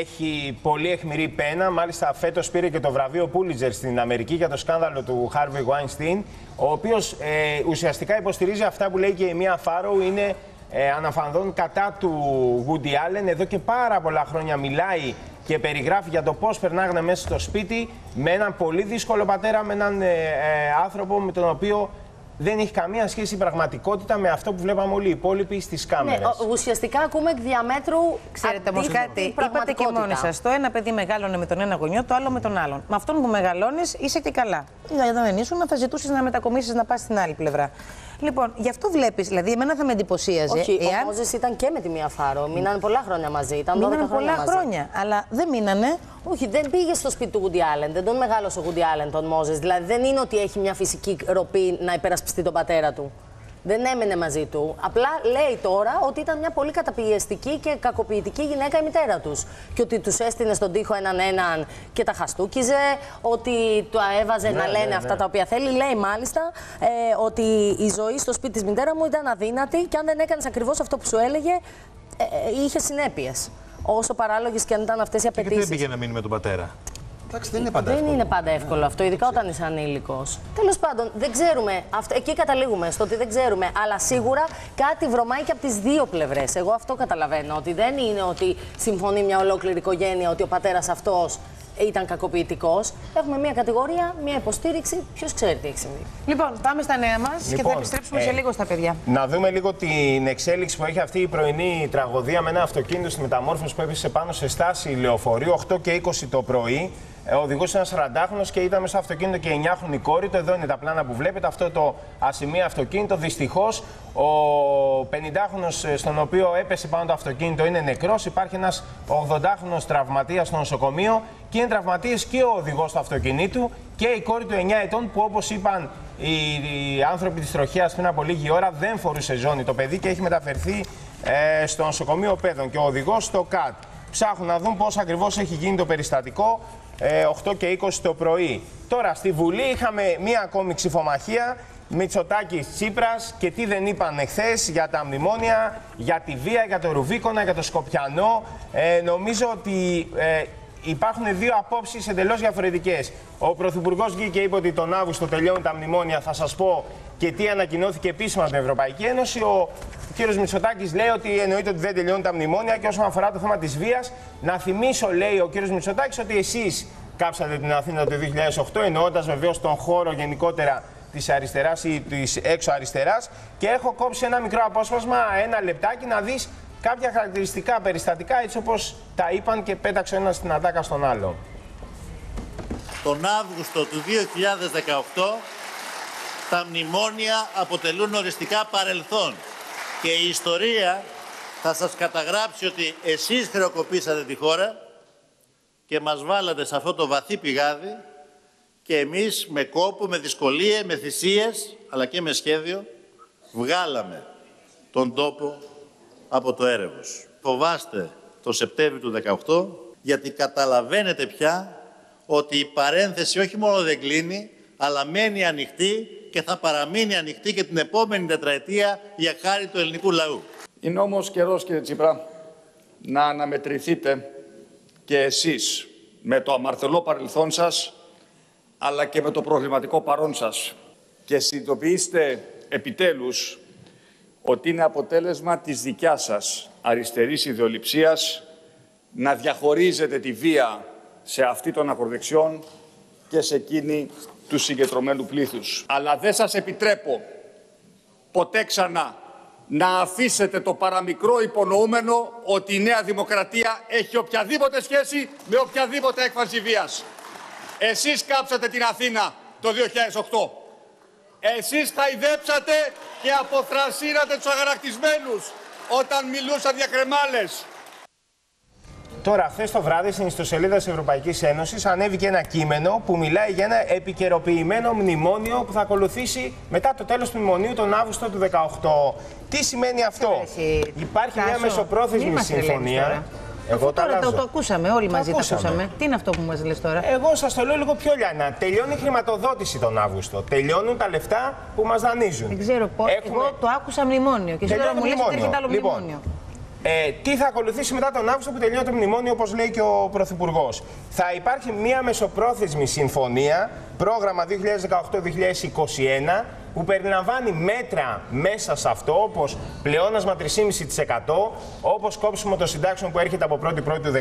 έχει πολύ αιχμηρή πένα. Μάλιστα, φέτος πήρε και το βραβείο Πούλιτζερ στην Αμερική για το σκάνδαλο του Harvey Weinstein, ο οποίος ε, ουσιαστικά υποστηρίζει αυτά που λέει και η Μία Φάρου είναι ε, αναφανδόν κατά του Woody Allen. Εδώ και πάρα πολλά χρόνια μιλάει και περιγράφει για το πώς περνάγανε μέσα στο σπίτι με έναν πολύ δύσκολο πατέρα, με έναν ε, ε, άνθρωπο με τον οποίο δεν έχει καμία σχέση η πραγματικότητα με αυτό που βλέπαμε όλοι οι υπόλοιποι στις κάμερες. Ναι, ο- ουσιαστικά ακούμε εκ διαμέτρου. Ξέρετε όμω αντίθετη κάτι, είπατε και πραγματικότητα. μόνοι σας. Το ένα παιδί μεγάλωνε με τον ένα γονιό, το άλλο με τον άλλον. Με αυτόν που μεγαλώνεις είσαι και καλά. Δηλαδή, αν δεν ήσουν, θα ζητούσες να μετακομίσεις να πας στην άλλη πλευρά. Λοιπόν, γι' αυτό βλέπεις, δηλαδή, εμένα θα με εντυπωσίαζε. Όχι, ο εάν Μόζες ήταν και με τη Μία Φάρο. Μείνανε πολλά χρόνια μαζί. Ήταν 12 μείνανε χρόνια πολλά μαζί. χρόνια, αλλά δεν μείνανε. Όχι, δεν πήγε στο σπίτι του Woody Allen. Δεν τον μεγάλωσε ο Woody Allen τον Μόζες. Δηλαδή δεν είναι ότι έχει μια φυσική ροπή να υπερασπιστεί τον πατέρα του. Δεν έμενε μαζί του. Απλά λέει τώρα ότι ήταν μια πολύ καταπιεστική και κακοποιητική γυναίκα η μητέρα τους. Και ότι τους έστεινε στον τοίχο έναν έναν και τα χαστούκιζε. Ότι το έβαζε να Ναι, λένε ναι, αυτά ναι. τα οποία θέλει. Λέει μάλιστα ε, ότι η ζωή στο σπίτι της μητέρα μου ήταν αδύνατη και αν δεν έκανες ακριβώς αυτό που σου έλεγε, ε, ε, είχες συνέπειες. Όσο παράλογες και αν ήταν αυτές οι Γιατί δεν απαιτήσεις. πήγε να μείνει με τον πατέρα; Εντάξει, δεν είναι πάντα Δεν εύκολο. είναι πάντα εύκολο αυτό, ειδικά όταν είσαι ανήλικος. Τέλος πάντων, δεν ξέρουμε. Αυτό, εκεί καταλήγουμε, στο ότι δεν ξέρουμε. Αλλά σίγουρα κάτι βρωμάει και από τις δύο πλευρές. Εγώ αυτό καταλαβαίνω. Ότι δεν είναι ότι συμφωνεί μια ολόκληρη οικογένεια ότι ο πατέρας αυτός ήταν κακοποιητικός. Έχουμε μια κατηγορία, μια υποστήριξη. Ποιος ξέρει τι έχει συμβεί. Λοιπόν, πάμε στα νέα μας και θα Λοιπόν, επιστρέψουμε ε, σε λίγο στα παιδιά. Να δούμε λίγο την εξέλιξη που έχει αυτή η πρωινή τραγωδία με ένα αυτοκίνητο στη μεταμόρφωση που έπεσε πάνω σε στάση λεωφορείου 8 και 20 το πρωί. Ε, Ο οδηγό ήταν 40χρονο και ήταν μέσα στο αυτοκίνητο και 9χρονη κόρη του. Εδώ είναι τα πλάνα που βλέπετε. Αυτό το ασημείο αυτοκίνητο. Δυστυχώς ο 50χρονο στον οποίο έπεσε πάνω το αυτοκίνητο είναι νεκρός. Υπάρχει ένας 80χρονο τραυματίας στο νοσοκομείο και είναι τραυματίες και ο οδηγός του αυτοκινήτου και η κόρη του 9 ετών που όπως είπαν οι, οι άνθρωποι της τροχέα πριν από λίγη ώρα δεν φορούσε ζώνη το παιδί και έχει μεταφερθεί ε, στο νοσοκομείο παιδών και ο οδηγός στο ΚΑΤ. Ψάχνουν να δουν πώς ακριβώς έχει γίνει το περιστατικό ε, 8 και 20 το πρωί. Τώρα στη Βουλή είχαμε μία ακόμη ψηφομαχία. Μητσοτάκης Τσίπρας και τι δεν είπαν εχθές για τα μνημόνια, για τη βία, για το Ρουβίκονα, για το Σκοπιανό. Ε, νομίζω ότι ε, υπάρχουν δύο απόψεις εντελώς διαφορετικές. Ο Πρωθυπουργός βγήκε και είπε ότι τον Αύγουστο τελειώνουν τα μνημόνια. Θα σας πω και τι ανακοινώθηκε επίσημα από την Ευρωπαϊκή Ένωση. Ο κύριος Μητσοτάκης λέει ότι εννοείται ότι δεν τελειώνουν τα μνημόνια και όσον αφορά το θέμα της βίας, να θυμίσω, λέει ο κύριος Μητσοτάκης, ότι εσείς κάψατε την Αθήνα το 2008, εννοώντας βεβαίως τον χώρο γενικότερα της αριστεράς ή της έξω αριστεράς. Και έχω κόψει ένα μικρό απόσπασμα, ένα λεπτάκι, να δεις κάποια χαρακτηριστικά περιστατικά έτσι όπως τα είπαν και πέταξε ο ένας την ατάκα στον άλλο. Τον Αύγουστο του 2018 τα μνημόνια αποτελούν οριστικά παρελθόν και η ιστορία θα σας καταγράψει ότι εσείς χρεοκοπήσατε τη χώρα και μας βάλατε σε αυτό το βαθύ πηγάδι και εμείς με κόπο, με δυσκολία, με θυσίες αλλά και με σχέδιο βγάλαμε τον τόπο από το έρευος. Φοβάστε το Σεπτέμβριο του 2018 γιατί καταλαβαίνετε πια ότι η παρένθεση όχι μόνο δεν κλείνει αλλά μένει ανοιχτή και θα παραμείνει ανοιχτή και την επόμενη τετραετία για χάρη του ελληνικού λαού. Είναι όμως καιρός, κύριε Τσίπρα, να αναμετρηθείτε και εσείς με το αμαρτωλό παρελθόν σας, αλλά και με το προβληματικό παρόν σας. Και συνειδητοποιήστε επιτέλους ότι είναι αποτέλεσμα της δικιάς σας αριστερής ιδεολειψίας να διαχωρίζετε τη βία σε αυτή των ακροδεξιών και σε εκείνη του συγκεντρωμένου πλήθους. Αλλά δεν σας επιτρέπω ποτέ ξανά να αφήσετε το παραμικρό υπονοούμενο ότι η Νέα Δημοκρατία έχει οποιαδήποτε σχέση με οποιαδήποτε έκφανση βίας. Εσείς κάψατε την Αθήνα το 2008. Εσείς χαϊδέψατε και αποθρασίνατε τους αγανακτισμένους όταν μιλούσαν για κρεμάλες. Τώρα, χθες το βράδυ στην ιστοσελίδα της Ευρωπαϊκής Ένωσης ανέβηκε ένα κείμενο που μιλάει για ένα επικαιροποιημένο μνημόνιο που θα ακολουθήσει μετά το τέλος του μνημονίου τον Αύγουστο του 2018. Τι σημαίνει αυτό, Υπάρχει μια Τάσο, μεσοπρόθεσμη μη μας τρελαίνεις συμφωνία. Τώρα. Εγώ Αφού τα τώρα το, αλλάζω. το ακούσαμε, όλοι μαζί το ακούσαμε. ακούσαμε. Τι είναι αυτό που μας λες τώρα; Εγώ σας το λέω λίγο πιο λιανά. Τελειώνει η χρηματοδότηση τον Αύγουστο. Τελειώνουν τα λεφτά που μας δανείζουν. Δεν ξέρω πώς. Εγώ το άκουσα μνημόνιο και εσύ τώρα Τελειώνει μου λες ότι έρχεται άλλο Λοιπόν, μνημόνιο. Ε, τι θα ακολουθήσει μετά τον Αύγουστο που τελειώνει το μνημόνιο, όπως λέει και ο Πρωθυπουργός. Θα υπάρχει μία μεσοπρόθεσμη συμφωνία, πρόγραμμα 2018-2021, που περιλαμβάνει μέτρα μέσα σε αυτό, όπως πλεόνασμα 3,5%, όπως κόψιμο των συντάξεων που έρχεται από 1η Πρώτη του 19.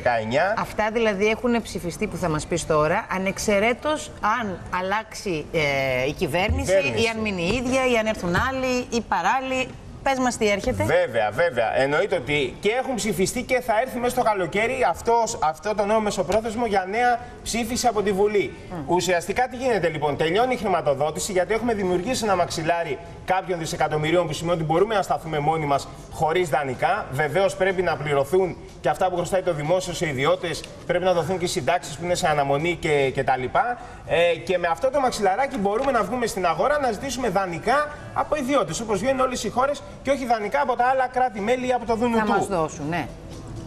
Αυτά δηλαδή έχουν ψηφιστεί που θα μας πεις τώρα, ανεξαιρέτως αν αλλάξει ε, η κυβέρνηση, Κυβέρνηση. ή αν μείνει η ίδια ή αν έρθουν άλλοι ή παράλληλοι. Πες μας τι έρχεται. Βέβαια, βέβαια. Εννοείται ότι και έχουν ψηφιστεί και θα έρθει μέσα στο καλοκαίρι αυτός, αυτό το νέο μεσοπρόθεσμο για νέα ψήφιση από τη Βουλή. Ουσιαστικά τι γίνεται λοιπόν, τελειώνει η χρηματοδότηση γιατί έχουμε δημιουργήσει ένα μαξιλάρι κάποιων δισεκατομμυρίων που σημαίνει ότι μπορούμε να σταθούμε μόνοι μας χωρίς δανεικά. Βεβαίως πρέπει να πληρωθούν και αυτά που χρωστάει το δημόσιο σε ιδιώτες, πρέπει να δοθούν και οι συντάξεις που είναι σε αναμονή και, και τα λοιπά. Ε, και με αυτό το μαξιλαράκι μπορούμε να βγούμε στην αγορά να ζητήσουμε δανεικά από ιδιώτες, όπως βγαίνουν όλες οι χώρες και όχι δανεικά από τα άλλα κράτη-μέλη ή από το Δούνου Θα του. μας δώσουν, ναι.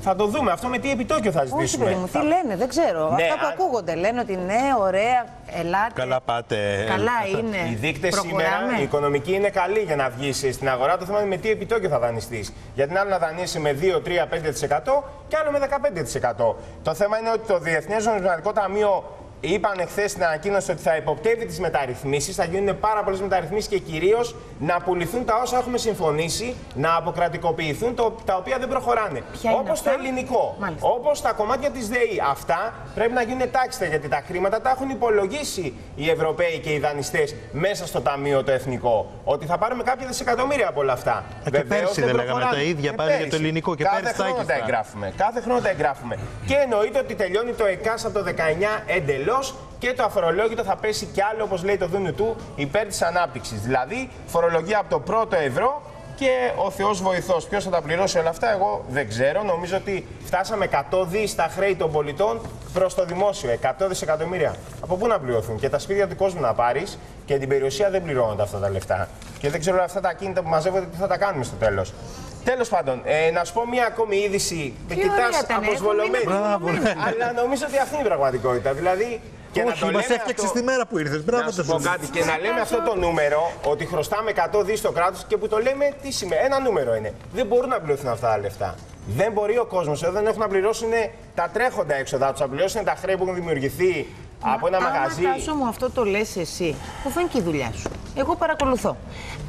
Θα το δούμε. Αυτό με τι επιτόκιο θα Όχι, ζητήσουμε. παιδί μου, τι Θα- λένε, δεν ξέρω. Ναι, Αυτά που αν- ακούγονται λένε ότι ναι, ωραία, ελάτε. Καλά πάτε. Καλά είναι. Οι δείκτες Προχωράμε. σήμερα, η οικονομική είναι καλή για να βγεις στην αγορά. Το θέμα είναι με τι επιτόκιο θα δανειστείς. Γιατί είναι άλλο να δανείσει με 2, 3, 5% και άλλο με 15%. Το θέμα είναι ότι το Διεθνές Νομισματικό Ταμείο είπαν χθες στην ανακοίνωση ότι θα υποπτεύει τις μεταρρυθμίσεις. Θα γίνουν πάρα πολλές μεταρρυθμίσεις και κυρίως να πουληθούν τα όσα έχουμε συμφωνήσει, να αποκρατικοποιηθούν το, τα οποία δεν προχωράνε. Ποια είναι Όπως το αυτά; ελληνικό. Μάλιστα. Όπως τα κομμάτια της ΔΕΗ. Αυτά πρέπει να γίνουν τάξιτα γιατί τα χρήματα τα έχουν υπολογίσει οι Ευρωπαίοι και οι δανειστές μέσα στο Ταμείο το Εθνικό. Ότι θα πάρουμε κάποια δισεκατομμύρια από όλα αυτά. Ε, και Βεβαίως πέρσι δεν λέγαμε προχωράνε. τα ίδια Και πάλι για το πέρυσι. ελληνικό και Κάθε πέρυσι τα χρόνο τα έγγραφα. εγγράφουμε. Κάθε χρόνο τα εγγράφουμε. Και εννοείται ότι τελειώνει το ΕΚΑΣ από το 19 εντελώ και το αφορολόγητο θα πέσει κι άλλο, όπως λέει το Δούνου του, υπέρ της ανάπτυξης. Δηλαδή, φορολογία από το πρώτο ευρώ και ο Θεός βοηθός. Ποιος θα τα πληρώσει όλα αυτά, εγώ δεν ξέρω. Νομίζω ότι φτάσαμε 100 δις στα χρέη των πολιτών προς το δημόσιο. 100 δισεκατομμύρια. Από πού να πληρωθούν; Και τα σπίτια του κόσμου να πάρεις και την περιουσία δεν πληρώνονται αυτά τα λεφτά. Και δεν ξέρω αυτά τα κίνητα που μαζεύονται τι θα τα κάνουμε στο τέλος. Τέλος πάντων, ε, να σου πω μια ακόμη είδηση. Με Τι κοιτάς ωραία ήταν, έχω αποσβολωμένη. μείνει Μπράβο, ναι. Αλλά νομίζω ότι αυτή είναι η πραγματικότητα. Δηλαδή. Και να Όχι, το μας λέμε έφτιαξες αυτό- τη μέρα που ήρθες. Μπράβο, να σου το πω σου. κάτι και να λέμε αυτό το νούμερο, ότι χρωστάμε 100 δις στο κράτος και που το λέμε τι σημαίνει. Ένα νούμερο είναι. Δεν μπορούν να πληρωθούν αυτά τα λεφτά. Δεν μπορεί ο κόσμος εδώ δεν έχουν να πληρώσουν τα τρέχοντα έξοδα τους, να πληρώσουν τα χρέη που έχουν δημιουργηθεί από ένα Άμα, μαγαζί. Τάσο μου, αυτό το λες εσύ, που δεν είναι και η δουλειά σου. Εγώ παρακολουθώ.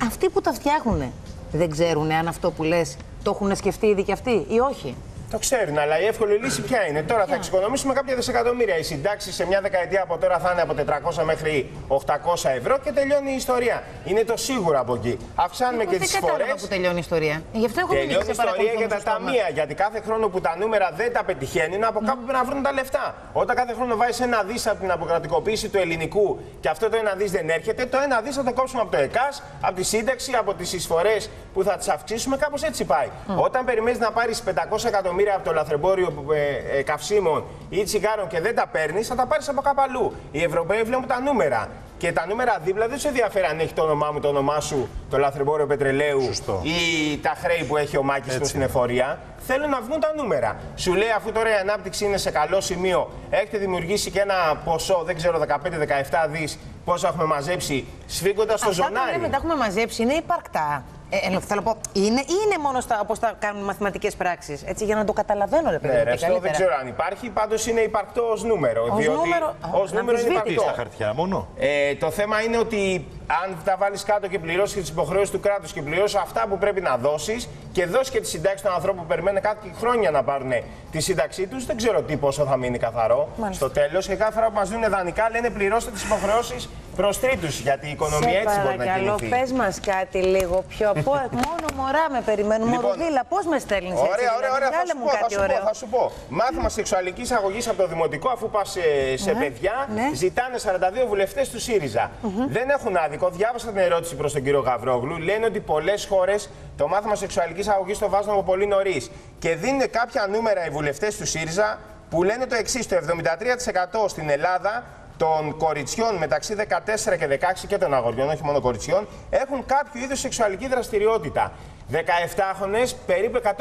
Αυτοί που τα φτιάχνουν δεν ξέρουν αν αυτό που λες το έχουν σκεφτεί ήδη και αυτοί ή όχι; Το ξέρουν, αλλά η εύκολη λύση ποια είναι; Τώρα θα εξοικονομήσουμε κάποια δισεκατομμύρια. Οι συντάξεις σε μια δεκαετία από τώρα θα είναι από 400 μέχρι 800 ευρώ και τελειώνει η ιστορία. Είναι το σίγουρο από εκεί. Αυξάνουμε Εγώ και δεν τις κατάλαβα φορές. που τελειώνει η ιστορία. Γι' αυτό έχω μείνει Τελειώνει και η σε ιστορία παρακολουθώ για τα με το στόμα. ταμεία. Γιατί κάθε χρόνο που τα νούμερα δεν τα πετυχαίνουν, από κάπου πρέπει να βρουν τα λεφτά. Όταν κάθε χρόνο βάζεις ένα δις από την αποκρατικοποίηση του ελληνικού και αυτό το ένα δις δεν έρχεται, το ένα δις θα το κόψουμε από το ΕΚΑΣ, από τη σύνταξη, από τις εισφορές που θα τις αυξήσουμε. Κάπως έτσι πάει. Όταν περιμένεις να πάρεις 500 εκατομμύρια από το λαθρεμπόριο ε, ε, καυσίμων ή τσιγάρων και δεν τα παίρνεις, θα τα πάρεις από κάπου αλλού. Οι Ευρωπαίοι βλέπουν τα νούμερα. Και τα νούμερα δίπλα δεν σε ενδιαφέρει αν έχει το όνομά μου, το όνομά σου, το λαθρεμπόριο πετρελαίου ή τα χρέη που έχει ο Μάκης του στην εφορία. Θέλουν να βγουν τα νούμερα. Σου λέει, αφού τώρα η ανάπτυξη είναι σε καλό σημείο, έχετε δημιουργήσει και ένα ποσό, δεν ξέρω, 15-17 δις, πόσα έχουμε μαζέψει, σφίγγοντας το Αυτά που λέμε ζωνάρι. τα έχουμε μαζέψει είναι υπαρκτά. Ε, ε, θέλω να πω, είναι ή είναι μόνο στα, όπως τα κάνουν μαθηματικές πράξεις, έτσι, για να το καταλαβαίνω, ρε παιδί Ναι, μου, και ρευστό δεν καλύτερα. ξέρω αν υπάρχει, πάντως είναι υπαρκτός ω νούμερο. Ως διότι νούμερο, ως να νούμερο είναι αμφισβήτητο. υπαρκτός. Στα χαρτιά μόνο. Ε, το θέμα είναι ότι αν τα βάλεις κάτω και πληρώσεις και τις υποχρεώσεις του κράτους και πληρώσεις αυτά που πρέπει να δώσεις και δώσεις και τη συντάξη των ανθρώπων που περιμένουν κάτι χρόνια να πάρουν τη σύνταξή τους, δεν ξέρω τι πόσο θα μείνει καθαρό Μάλιστα. στο τέλος. Και κάθε φορά που μας δίνουν δανεικά λένε πληρώστε τις υποχρεώσεις προς τρίτους. Γιατί η οικονομία έτσι μπορεί να παρακαλώ, κινηθεί. πες μας κάτι λίγο πιο. Πω, μόνο μωρά με περιμένουν. Λοιπόν, Μωροδίλα, πώς με στέλνεις έτσι. Ωραία, ωραία, δηλαδή, ωραία. Θα βγάλε σου, μου πω, θα, κάτι σου ωραίο. πω, θα σου πω. Μάθημα σεξουαλικής αγωγής από το δημοτικό, αφού πας σε, σε Ναι, παιδιά, ναι. ζητάνε 42 βουλευτές του ΣΥΡΙΖΑ. Δεν έχουν άδικο. Διάβασα την ερώτηση προς τον κύριο Γαβρόγλου. Λένε ότι πολλές χώρες το μάθημα σεξουαλικής αγωγής το βάζουν από πολύ νωρίς. Και δίνουν κάποια νούμερα οι βουλευτές του ΣΥΡΙΖΑ που λένε το εξής: Το 73% στην Ελλάδα των κοριτσιών μεταξύ 14 και 16 και των αγοριών, όχι μόνο κοριτσιών, έχουν κάποιο είδους σεξουαλική δραστηριότητα. 17χρονε, περίπου 150.000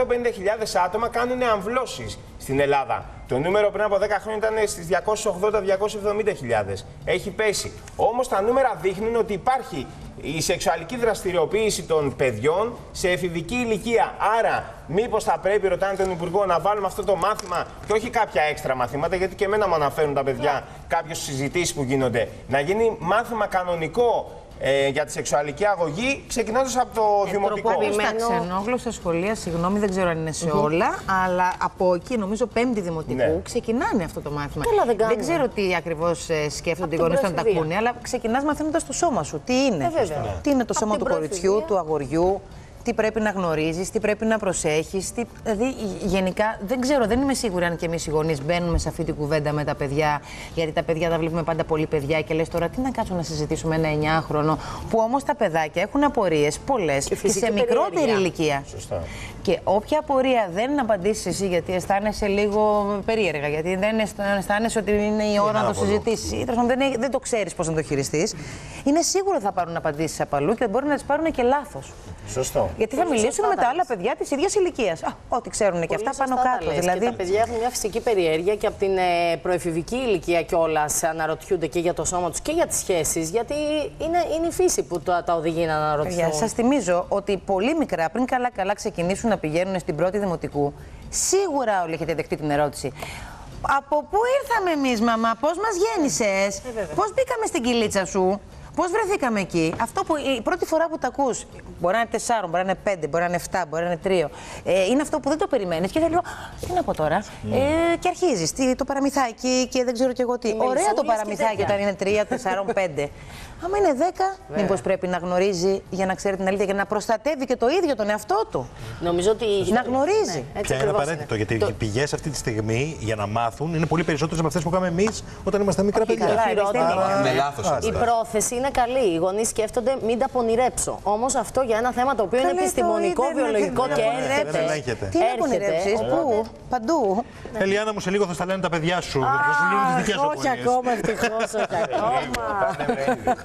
άτομα κάνουν αμβλώσεις στην Ελλάδα. Το νούμερο πριν από 10 χρόνια ήταν στις 280-270.000. Έχει πέσει. Όμως τα νούμερα δείχνουν ότι υπάρχει η σεξουαλική δραστηριοποίηση των παιδιών σε εφηβική ηλικία. Άρα, μήπως θα πρέπει, ρωτάνε τον Υπουργό, να βάλουμε αυτό το μάθημα και όχι κάποια έξτρα μαθήματα, γιατί και εμένα μου αναφέρουν τα παιδιά κάποιες συζητήσεις που γίνονται. Να γίνει μάθημα κανονικό ε, για τη σεξουαλική αγωγή, ξεκινώντας από το δημοτικό. Στα ξενόγλωσσα σχολεία, συγγνώμη, δεν ξέρω αν είναι σε Μμμ. όλα, αλλά από εκεί, νομίζω, πέμπτη δημοτικού, Ναι. ξεκινάνε αυτό το μάθημα. Καλά, δεν κάνουν. ξέρω τι ακριβώς σκέφτονται οι την γονείς όταν τα προεφηβεία. ακούνε, αλλά ξεκινάς μαθαίνοντας το σώμα σου. Τι είναι, Ε, βέβαια. Ναι. τι είναι το Απ' σώμα την του κοριτσιού, προεφηβεία. του αγοριού, τι πρέπει να γνωρίζεις, τι πρέπει να προσέχεις. Τι... Δηλαδή, γενικά, δεν ξέρω, δεν είμαι σίγουρη αν και εμείς οι γονείς μπαίνουμε σε αυτή την κουβέντα με τα παιδιά. Γιατί τα παιδιά τα βλέπουμε πάντα πολύ παιδιά και λες τώρα τι να κάτσω να συζητήσουμε ένα 9χρονο. Που όμως τα παιδάκια έχουν απορίες πολλές και, φυσική σε μικρότερη περιέργεια. ηλικία. Σωστά. Και όποια απορία δεν απαντήσεις εσύ γιατί αισθάνεσαι λίγο περίεργα, γιατί δεν αισθα- αισθάνεσαι ότι είναι η ώρα να το άβολο. συζητήσεις, ή τέλος πάντων δεν, δεν το ξέρεις πώς να το χειριστείς, είναι σίγουρο θα πάρουν απαντήσεις από αλλού και μπορεί να τις πάρουν και λάθος. Σωστό. Γιατί θα Πολύ μιλήσουν σωστά με τα τα άλλα λες. παιδιά της ίδιας ηλικίας. Ό,τι ξέρουν και Πολύ αυτά πάνω σωστά τα κάτω. λες. Δηλαδή. Και τα παιδιά έχουν μια φυσική περιέργεια και από την ε, προεφηβική ηλικία κιόλας αναρωτιούνται και για το σώμα τους και για τις σχέσεις. Γιατί είναι, είναι η φύση που τα, τα οδηγεί να αναρωτηθούν. Παιδιά, σας θυμίζω ότι πολύ μικρά, πριν καλά-καλά ξεκινήσουν να πηγαίνουν στην πρώτη δημοτικού, σίγουρα όλοι έχετε δεχτεί την ερώτηση. Από πού ήρθαμε εμείς, μαμά, πώς μας γέννησες, πώς μπήκαμε στην κυλίτσα σου, πώς βρεθήκαμε εκεί; Αυτό που η πρώτη φορά που τα ακούς, μπορεί να είναι 4, μπορεί να είναι 5, μπορεί να είναι 7, μπορεί να είναι 3. Ε, είναι αυτό που δεν το περιμένεις και θα λέω, τι να πω τώρα. Ε, και αρχίζεις το παραμυθάκι και δεν ξέρω κι εγώ τι. Ωραία το μελισσούλες και παραμυθάκι τέτοια. όταν είναι 3, 4, 5. Άμα είναι 10, μήπω πρέπει να γνωρίζει για να ξέρει την αλήθεια και να προστατεύει και το ίδιο τον εαυτό του. Νομίζω ότι. Να γνωρίζει. Ναι, έτσι Πια είναι ακριβώς απαραίτητο είναι. γιατί οι πηγέ αυτή τη στιγμή για να μάθουν είναι πολύ περισσότερε από αυτέ που κάναμε εμεί όταν ήμασταν μικρά παιδιά. καλά, Επιστήμη. Άρα- Με λάθος. Άστα. Η πρόθεση είναι καλή. Οι γονεί σκέφτονται μην τα πονηρέψω. Όμω αυτό για ένα θέμα το οποίο είναι Καλέ, το επιστημονικό, ίντερνετ βιολογικό δεν και πονηρεύεται. έρχεται. Δεν ελέγχεται. Τι να Έρχεται, πονηρέψει, οπότε- πού, παντού. Ελιάνα μου, σε λίγο θα στα λένε τα παιδιά σου. Θα σου λύνουν τι δικέ σου όχι απορίες. ακόμα, ευτυχώ, όχι ακόμα.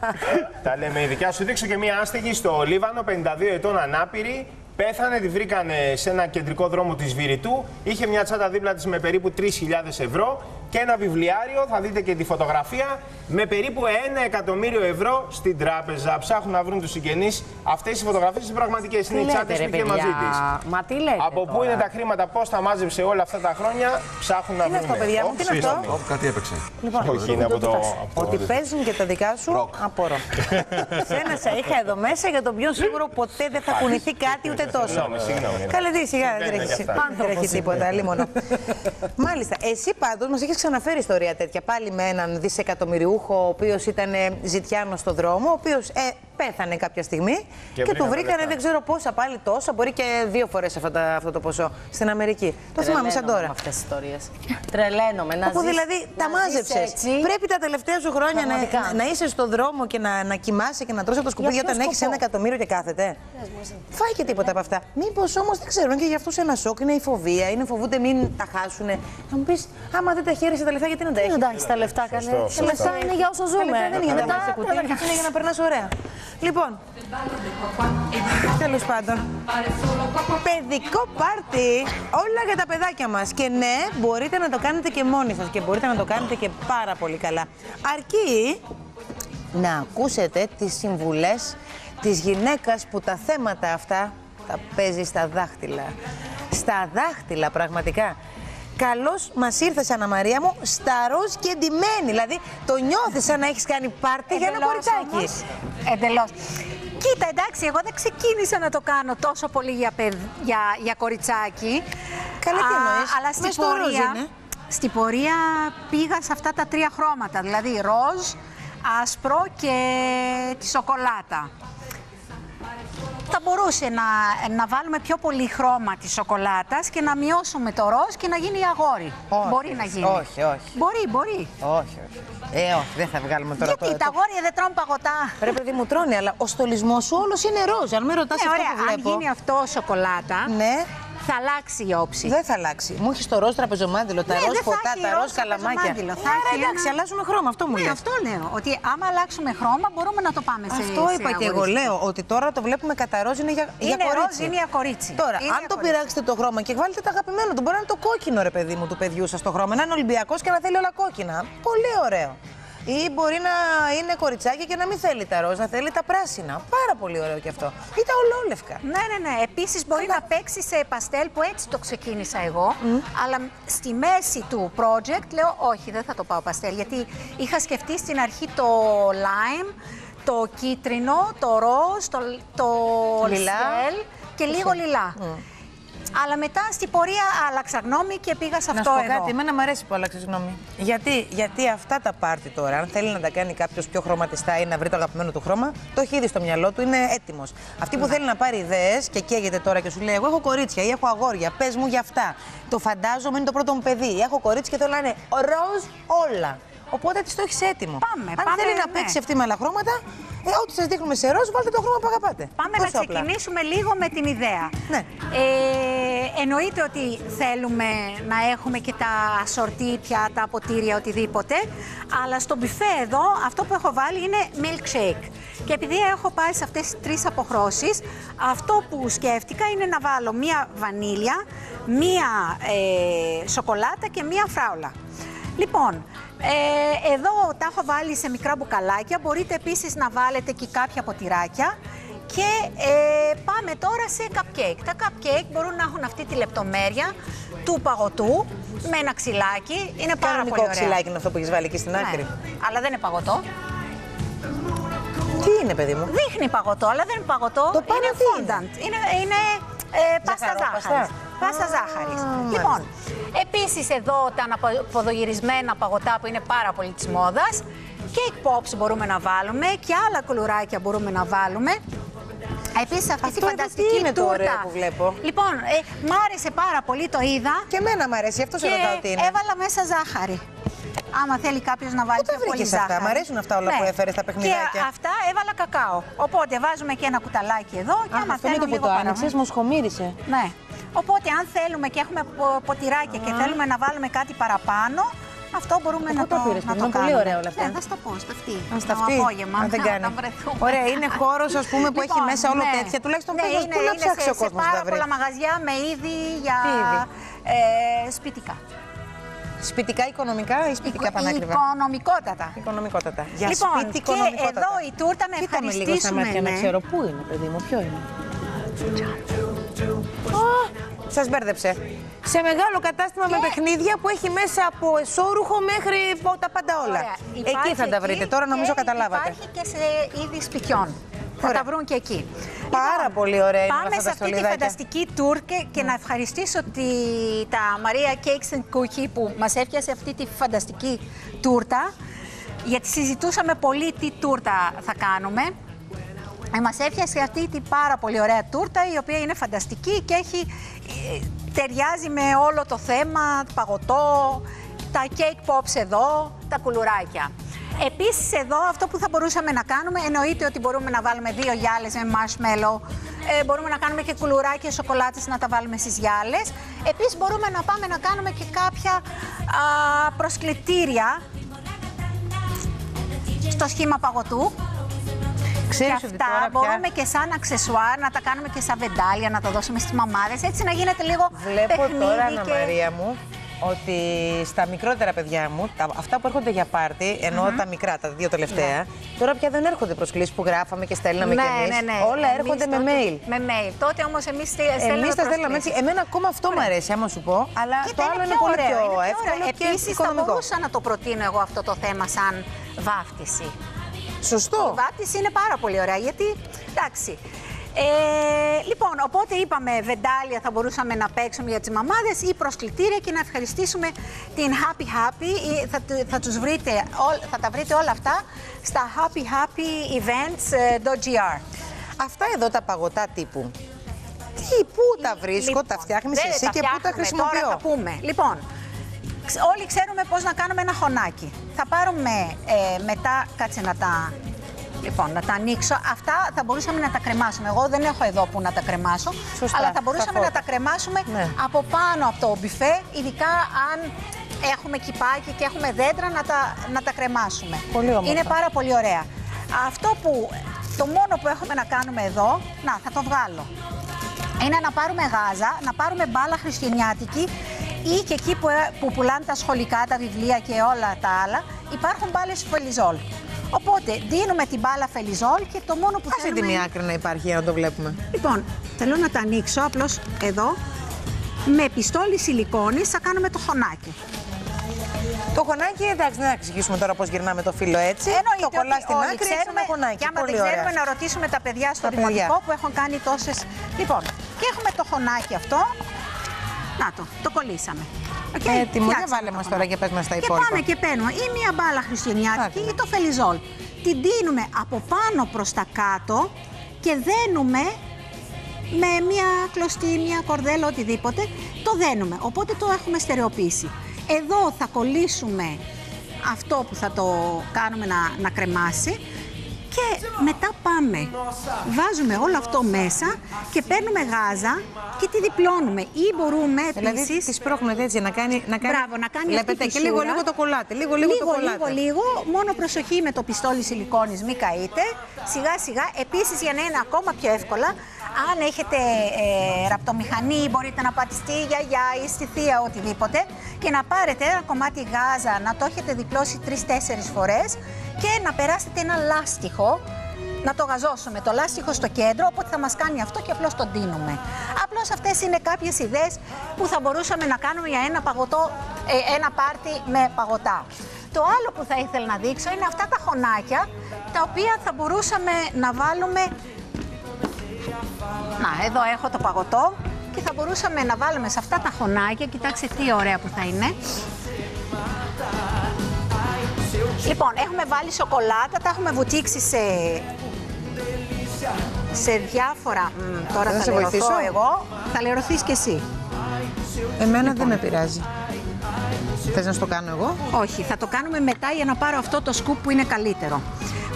Τα λέμε ήδη. Τα λέμε ειδικά. Σου δείξω και μία άστεγη στο Λίβανο, 52 ετών ανάπηρη. Πέθανε, τη βρήκανε σε ένα κεντρικό δρόμο της Βηρητού. Είχε μια τσάντα δίπλα της με περίπου 3.000 ευρώ και ένα βιβλιάριο, θα δείτε και τη φωτογραφία, με περίπου 1 εκατομμύριο ευρώ στην τράπεζα. Ψάχνουν να βρουν τους συγγενείς. Αυτές οι φωτογραφίες είναι πραγματικές. Είναι οι λέτε, τσάντες ρε, που είχε παιδιά; μαζί της. Μα τι λέτε Από πού τώρα; είναι τα χρήματα, πώς τα μάζεψε όλα αυτά τα χρόνια, ψάχνουν να Τι είναι βρουν. αυτό, παιδιά μου, τι είναι αυτό; Ωπ, κάτι έπαιξε. Λοιπόν, Όχι, είναι από το... από Ότι το- παίζουν και τα δικά σου, απορώ. Σένα σε είχα εδώ μέσα για τον πιο σίγουρο ποτέ δεν θα κουνηθεί κάτι ούτε τόσο. Συγγνώμη, συγγνώμη. Καλέ, τι σιγά, δεν Συμβαίνουν έχει και αυτά. δεν έχει τίποτα, λίμωνο. Μάλιστα, εσύ πάντως μας έχει ξαναφέρει ιστορία τέτοια. Πάλι με έναν δισεκατομμυριούχο, ο οποίος ήταν ζητιάνος στο δρόμο, ο οποίος ε, πέθανε κάποια στιγμή και, Και του βρήκαν τα βρήκανε λεφτά. δεν ξέρω πόσα πάλι τόσα, μπορεί και δύο φορές αυτό το ποσό στην Αμερική. Το θυμάμαι σαν Τρελαίνομαι τώρα. με αυτές τις ιστορίες. Τρελαίνομαι να Όπου ζεις- δηλαδή τα να ζεις μάζεψες. έτσι. Πρέπει τα τελευταία σου χρόνια να, Πραγματικά. να, να είσαι στον δρόμο και να, να κοιμάσαι και να τρώσει από το σκουπίδι Για ποιο όταν έχεις σκοπό; ένα εκατομμύριο και κάθεται. Φάει και τίποτα από αυτά. Μήπως όμως δεν ξέρω, είναι και για αυτούς ένα σοκ, είναι η φοβία, είναι φοβούνται μην τα χάσουν. Θα μου πεις, άμα δεν τα χαίρεσαι τα λεφτά, γιατί να τα Τι έχεις; να τα έχεις τα λεφτά, καλέ; Σωστό, Τα λεφτά σωστό. είναι για όσο Τα ζούμε. λεφτά δεν είναι για να Μετά, βάλει σε κουτί, είναι για να περνάς ωραία. Λοιπόν, τέλος πάντων. Παιδικό πάρτι, όλα για τα παιδάκια μας. Και ναι, μπορείτε να το κάνετε και μόνοι σας και μπορείτε να το κάνετε και πάρα πολύ καλά. Αρκεί να ακούσετε τις συμβουλές της γυναίκας που τα θέματα αυτά τα παίζει στα δάχτυλα. Στα δάχτυλα πραγματικά. Καλώς μας ήρθες Αννα Μαρία μου, στα ροζ και ντυμένη. Δηλαδή το νιώθεις σαν να έχεις κάνει πάρτι για ένα Εντελώς κοριτσάκι. όμως. Εντελώς. Κοίτα, εντάξει, εγώ δεν ξεκίνησα να το κάνω τόσο πολύ για, παιδ- για, για κοριτσάκι. Καλά, τι Α, εννοείς; Αλλά στην Μες στο ροζ πορεία, είναι. στην πορεία πήγα σε αυτά τα τρία χρώματα, δηλαδή ροζ, άσπρο και τη σοκολάτα. Θα μπορούσε να, να βάλουμε πιο πολύ χρώμα της σοκολάτας και να μειώσουμε το ροζ και να γίνει αγόρι. Όχι, μπορεί να γίνει. όχι, όχι. Μπορεί, μπορεί. Όχι, όχι. Ε, όχι, δεν θα βγάλουμε τώρα Γιατί το- τα το- αγόρια δεν τρώνε παγωτά; Ρε παιδί μου τρώνε, αλλά ο στολισμός σου όλος είναι ροζ. Αν με ρωτάς Ναι, αυτό ωραία. που βλέπω. Αν γίνει αυτό σοκολάτα, Ναι. Θα αλλάξει η όψη. Δεν θα αλλάξει. Μου έχεις το ροζ τραπεζομάντιλο, τα Ναι, ροζ δεν θα ποτά, έχει τα ροζ ροζ καλαμάκια. τραπεζομάντιλο, θα Άρα έχει εντάξει, ένα- αλλάζουμε χρώμα. Αυτό μου Ναι, λες. αυτό λέω. Ότι άμα αλλάξουμε χρώμα μπορούμε να το πάμε σε Αυτό σε είπα και εγώ. αγοριστικό. Λέω ότι τώρα το βλέπουμε κατά ροζ είναι για, για Είναι κορίτσι. ροζ, είναι για κορίτσι. Τώρα, Είναι αν για το κορίτσι. πειράξετε το χρώμα και βάλετε το αγαπημένο του, μπορεί να είναι το κόκκινο ρε παιδί μου του παιδιού σας το χρώμα. Να είναι Ολυμπιακός και να θέλει όλα κόκκινα. Πολύ ωραίο. Ή μπορεί να είναι κοριτσάκι και να μην θέλει τα ροζ, να θέλει τα πράσινα. Πάρα πολύ ωραίο και αυτό. Ή τα ολόλευκα. Ναι, ναι, ναι. Επίσης μπορεί να παίξει σε παστέλ που έτσι το ξεκίνησα εγώ. Αλλά στη μέση του project λέω όχι, δεν θα το πάω παστέλ. Γιατί είχα σκεφτεί στην αρχή το lime, το κίτρινο, το ροζ, το, το Λιλά. ciel και λίγο λιλά. Αλλά μετά στην πορεία άλλαξα γνώμη και πήγα σε Να αυτό σου πω εδώ. κάτι, εμένα μου αρέσει που άλλαξες γνώμη. Γιατί, γιατί αυτά τα πάρτι τώρα, αν θέλει να τα κάνει κάποιος πιο χρωματιστά ή να βρει το αγαπημένο του χρώμα, το έχει ήδη στο μυαλό του, είναι έτοιμος. Αυτή που θέλει να πάρει ιδέες και καίγεται τώρα και σου λέει: Εγώ έχω κορίτσια ή έχω αγόρια, πες μου για αυτά. Το φαντάζομαι είναι το πρώτο μου παιδί. Έχω κορίτσια και θέλω να είναι ροζ όλα. Οπότε της το έχεις έτοιμο. Πάμε, Αν πάμε, θέλει να ναι. παίξει αυτή με άλλα χρώματα, ε, ό,τι σας δείχνουμε σε ροζ, βάλτε το χρώμα που αγαπάτε. Πάμε να Τόσο απλά. ξεκινήσουμε λίγο με την ιδέα. Ναι. Ε, εννοείται ότι θέλουμε να έχουμε και τα σορτί, πιάτα, ποτήρια, οτιδήποτε. Αλλά στο μπιφέ εδώ αυτό που έχω βάλει είναι milkshake. Και επειδή έχω πάει σε αυτές τις τρεις αποχρώσεις, αυτό που σκέφτηκα είναι να βάλω μία βανίλια, μία ε, σοκολάτα και μία φράουλα. Λοιπόν, ε, εδώ τα έχω βάλει σε μικρά μπουκαλάκια. Μπορείτε επίσης να βάλετε και κάποια ποτηράκια. Και ε, πάμε τώρα σε cupcake. Τα cupcake μπορούν να έχουν αυτή τη λεπτομέρεια του παγωτού με ένα ξυλάκι. Είναι πάρα Κανονικό πολύ ωραία. ξυλάκι είναι αυτό που έχεις βάλει εκεί στην Ναι, άκρη. αλλά δεν είναι παγωτό. Τι είναι, παιδί μου; Δείχνει παγωτό, αλλά δεν είναι παγωτό. Το πάνω είναι τι fondant. Είναι, είναι ε, πάστα Ζαχαρόπαστα. Ζάχαρης. Πάστα Α, ζάχαρης. μάλιστα. Λοιπόν, επίσης εδώ τα αναποδογυρισμένα παγωτά που είναι πάρα πολύ της μόδας. Cake pops μπορούμε να βάλουμε και άλλα κουλουράκια μπορούμε να βάλουμε. Επίσης αυτή Αυτό τη εδώ φανταστική τι είναι το τούρτα. ωραίο που βλέπω; Λοιπόν, ε, μ' άρεσε πάρα πολύ, το είδα. Και εμένα μ' αρέσει, αυτό σε και ρωτάω τι είναι. έβαλα μέσα ζάχαρη. Άμα θέλει κάποιος να βάλει Πού τα πιο πολύ βρήκες αυτά; ζάχαρη. Ναι. Μ' αρέσουν αυτά όλα που έφερες, τα παιχνιδάκια; Και αυτά έβαλα κακάο. Οπότε βάζουμε και ένα κουταλάκι εδώ και Αχ, άμα αυτό με το θέλουν που λίγο το παραπάνω. άνοιξες, μου σχομύρισε. Ναι. Οπότε αν θέλουμε και έχουμε πο- ποτηράκια και θέλουμε να βάλουμε κάτι παραπάνω, αυτό μπορούμε Από να πού το, το πήρες, να παιδί το μου; κάνουμε. Πολύ ωραία όλα αυτά. Ναι, θα στα πω, στα αυτή. Α, στα Το αυτή. απόγευμα. Α, δεν να κάνει. τα βρεθούμε. Ωραία, είναι χώρος, ας πούμε, που έχει Λοιπόν, μέσα όλο ναι. τέτοια. Τουλάχιστον ναι, πες μας είναι, πού να είναι ψάξει σε- ο κόσμος Σε να τα πάρα βρει. πολλά μαγαζιά με είδη για Τι είδη; ε, σπιτικά. Σπιτικά, οικονομικά ή σπιτικά Οικο- πανάκριβα; Οικονομικότατα. Οικονομικότατα. Για Λοιπόν, σπίτι και οικονομικότατα. εδώ η τούρτα να Κοίτα με λίγο στα ευχαριστήσουμε, μάτια να ναι. ξέρω πού είναι, παιδί μου, ποιο είναι. Σας μπέρδεψε. Σε μεγάλο κατάστημα με παιχνίδια που έχει μέσα από εσώρουχο μέχρι τα πάντα όλα. Ωραία. Εκεί Υπάρχει θα τα βρείτε. Τώρα νομίζω και καταλάβατε. Υπάρχει και σε είδη σπιτιών. Θα Ωραία. τα βρουν και εκεί. Πάρα πολύ ωραία είναι Πάμε αυτά σε τα αυτή τη στολιδάκια. φανταστική tour και, και να ευχαριστήσω τη, τα Maria Cakes and Cookie που μας έφτιασε αυτή τη φανταστική τούρτα γιατί συζητούσαμε πολύ τι τούρτα θα κάνουμε. Ε, μας έφτιασε αυτή την πάρα πολύ ωραία τούρτα η οποία είναι φανταστική και έχει, ε, ταιριάζει με όλο το θέμα, παγωτό, τα cake pops εδώ, τα κουλουράκια. Επίσης εδώ αυτό που θα μπορούσαμε να κάνουμε εννοείται ότι μπορούμε να βάλουμε δύο γυάλες με marshmallow, ε, μπορούμε να κάνουμε και κουλουράκια σοκολάτες να τα βάλουμε στις γυάλες. Επίσης μπορούμε να πάμε να κάνουμε και κάποια α, προσκλητήρια στο σχήμα παγωτού. Ξέρεις και ότι αυτά τώρα πια- μπορούμε και σαν αξεσουάρ να τα κάνουμε και σαν βεντάλια, να τα δώσουμε στις μαμάδες, έτσι να γίνεται λίγο Βλέπω παιχνίδι τώρα, Αννα και... Μαρία μου, ότι στα μικρότερα παιδιά μου, τα, αυτά που έρχονται για πάρτι, εννοώ Μμμ. τα μικρά, τα δύο τελευταία, τώρα πια δεν έρχονται προσκλήσεις που γράφαμε και στέλναμε ναι, κι εμείς. ναι, ναι. Όλα Εμείς έρχονται με τότε- mail. Με mail. Τότε όμως εμείς στέλναμε. Εμείς τα στέλναμε έτσι. Εμένα ακόμα αυτό μου αρέσει, άμα σου πω. Αλλά Κοίτα, το άλλο είναι πιο πολύ ωραίο, πιο είναι πιο εύκολο ωραίο. και Επίσης, θα οικονομικό. μπορούσα να το προτείνω εγώ αυτό το θέμα σαν βάφτιση. Σωστό. Η βάφτιση είναι πάρα πολύ ωραία γιατί, εντάξει, ε, λοιπόν, οπότε είπαμε βεντάλια θα μπορούσαμε να παίξουμε για τις μαμάδες ή προσκλητήρια και να ευχαριστήσουμε την Happy Happy. Ή Θα, του- θα, τους βρείτε, όλ- θα τα βρείτε όλα αυτά στα happyhappyevents.gr. Αυτά εδώ τα παγωτά τύπου. Τι, πού τα βρίσκω, τα φτιάχνεις δεν εσύ τα και πού τα φτιάχνουμε, χρησιμοποιώ; Τώρα θα πούμε. Λοιπόν, ξ- όλοι ξέρουμε πώς να κάνουμε ένα χωνάκι. Θα πάρουμε ε, μετά, κάτσε να τα... Λοιπόν, να τα ανοίξω. Αυτά θα μπορούσαμε να τα κρεμάσουμε. Εγώ δεν έχω εδώ που να τα κρεμάσω. Σωστά, αλλά θα στα μπορούσαμε φώτα. να τα κρεμάσουμε Ναι. από πάνω από το μπιφέ, ειδικά αν έχουμε κυπάκι και έχουμε δέντρα να τα, να τα κρεμάσουμε. Πολύ όμορφα. Είναι πάρα πολύ ωραία. Αυτό που, το μόνο που έχουμε να κάνουμε εδώ, να, θα το βγάλω είναι να πάρουμε γάζα, να πάρουμε μπάλα χριστιανιάτικη ή και εκεί που, που πουλάνε τα σχολικά, τα βιβλία και όλα τα άλλα, υπάρχουν μπάλες φελιζόλ. Οπότε δίνουμε την μπάλα φελιζόλ και το μόνο που Άσε τη θέλουμε... μία άκρη να υπάρχει για να το βλέπουμε. Λοιπόν, θέλω να τα ανοίξω απλώς εδώ. Με πιστόλι σιλικόνης θα κάνουμε το χωνάκι. Το χωνάκι, εντάξει, δεν θα εξηγήσουμε τώρα πώς γυρνάμε το φύλλο έτσι. Εννοείται το κολλάς ότι στην όλοι άκρη, ξέρουμε, ένα χωνάκι. Και άμα Πολύ δεν ξέρουμε ωραία. να ρωτήσουμε τα παιδιά στο Τα παιδιά. δημοτικό που έχουν κάνει τόσες... Λοιπόν, και έχουμε το χωνάκι αυτό. Να το, το κολλήσαμε. Οκ, Έτοιμο. Για φτιάξαμε βάλε το μας τώρα χωνάκι. και πες μας τα Και υπόλοιπα. πάμε και παίρνουμε ή μία μπάλα χριστουγεννιάτικη ή το φελιζόλ. Την δίνουμε από πάνω προς τα κάτω και δένουμε με μία κλωστή, μία κορδέλα, οτιδήποτε, το δένουμε. Οπότε το έχουμε στερεοποιήσει. Εδώ θα κολλήσουμε αυτό που θα το κάνουμε να, να κρεμάσει και μετά πάμε. Βάζουμε όλο αυτό μέσα και παίρνουμε γάζα και τη διπλώνουμε. Ή μπορούμε Δηλαδή επίσης... τη σπρώχνετε έτσι να κάνει. Να κάνει... Μπράβο, να κάνει Βλέπετε αυτή τη και λίγο φυσούρα. λίγο το κολλάτε. Λίγο λίγο, το λίγο, κολλάτε. λίγο, λίγο. Μόνο προσοχή με το πιστόλι σιλικόνης, μην καείτε. Σιγά σιγά. Επίσης για να είναι ακόμα πιο εύκολα, αν έχετε ε, ραπτομηχανή, μπορείτε να πάτε στη γιαγιά ή στη θεία, οτιδήποτε, και να πάρετε ένα κομμάτι γάζα, να το έχετε διπλώσει τρει-τέσσερι φορές και να περάσετε ένα λάστιχο να το γαζώσουμε το λάστιχο στο κέντρο, οπότε θα μας κάνει αυτό και απλώς το ντύνουμε. Απλώς αυτές είναι κάποιες ιδέες που θα μπορούσαμε να κάνουμε για ένα, παγωτό, ε, ένα πάρτι με παγωτά. Το άλλο που θα ήθελα να δείξω είναι αυτά τα χωνάκια, τα οποία θα μπορούσαμε να βάλουμε... Να, εδώ έχω το παγωτό και θα μπορούσαμε να βάλουμε σε αυτά τα χωνάκια, κοιτάξτε τι ωραία που θα είναι. Λοιπόν, έχουμε βάλει σοκολάτα, τα έχουμε βουτήξει σε, σε διάφορα... Μ, τώρα Θα θα, σε λερωθώ βοηθήσω; εγώ, θα λερωθείς και εσύ. Εμένα δεν με πειράζει. Θες να στο κάνω εγώ; Όχι, θα το κάνουμε μετά για να πάρω αυτό το σκουπ που είναι καλύτερο.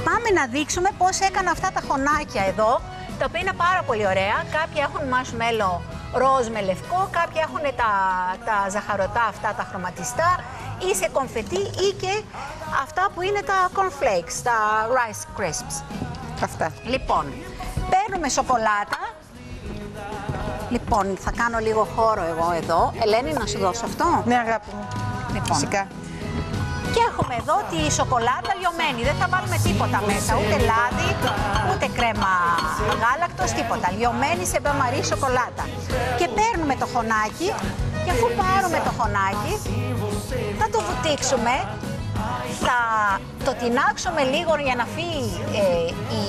Πάμε να δείξουμε πώς έκανα αυτά τα χωνάκια εδώ, τα οποία είναι πάρα πολύ ωραία. Κάποια έχουν marshmallow ροζ με λευκό, κάποια έχουν τα, τα ζαχαρωτά αυτά, τα χρωματιστά, ή σε κομφετί ή και αυτά που είναι τα cornflakes, τα rice crisps. Αυτά. Λοιπόν, παίρνουμε σοκολάτα. Λοιπόν, θα κάνω λίγο χώρο εγώ εδώ. Ελένη, να σου δώσω αυτό; Ναι, αγάπη μου. Λοιπόν. Φυσικά. Και έχουμε εδώ τη σοκολάτα λιωμένη. Δεν θα βάλουμε τίποτα μέσα, ούτε λάδι, ούτε κρέμα γάλακτος, τίποτα. Λιωμένη σε μπαμαρί σοκολάτα. Και παίρνουμε το χωνάκι και αφού πάρουμε το χωνάκι, θα το βουτήξουμε, θα το τεινάξουμε λίγο για να φύγει ε, η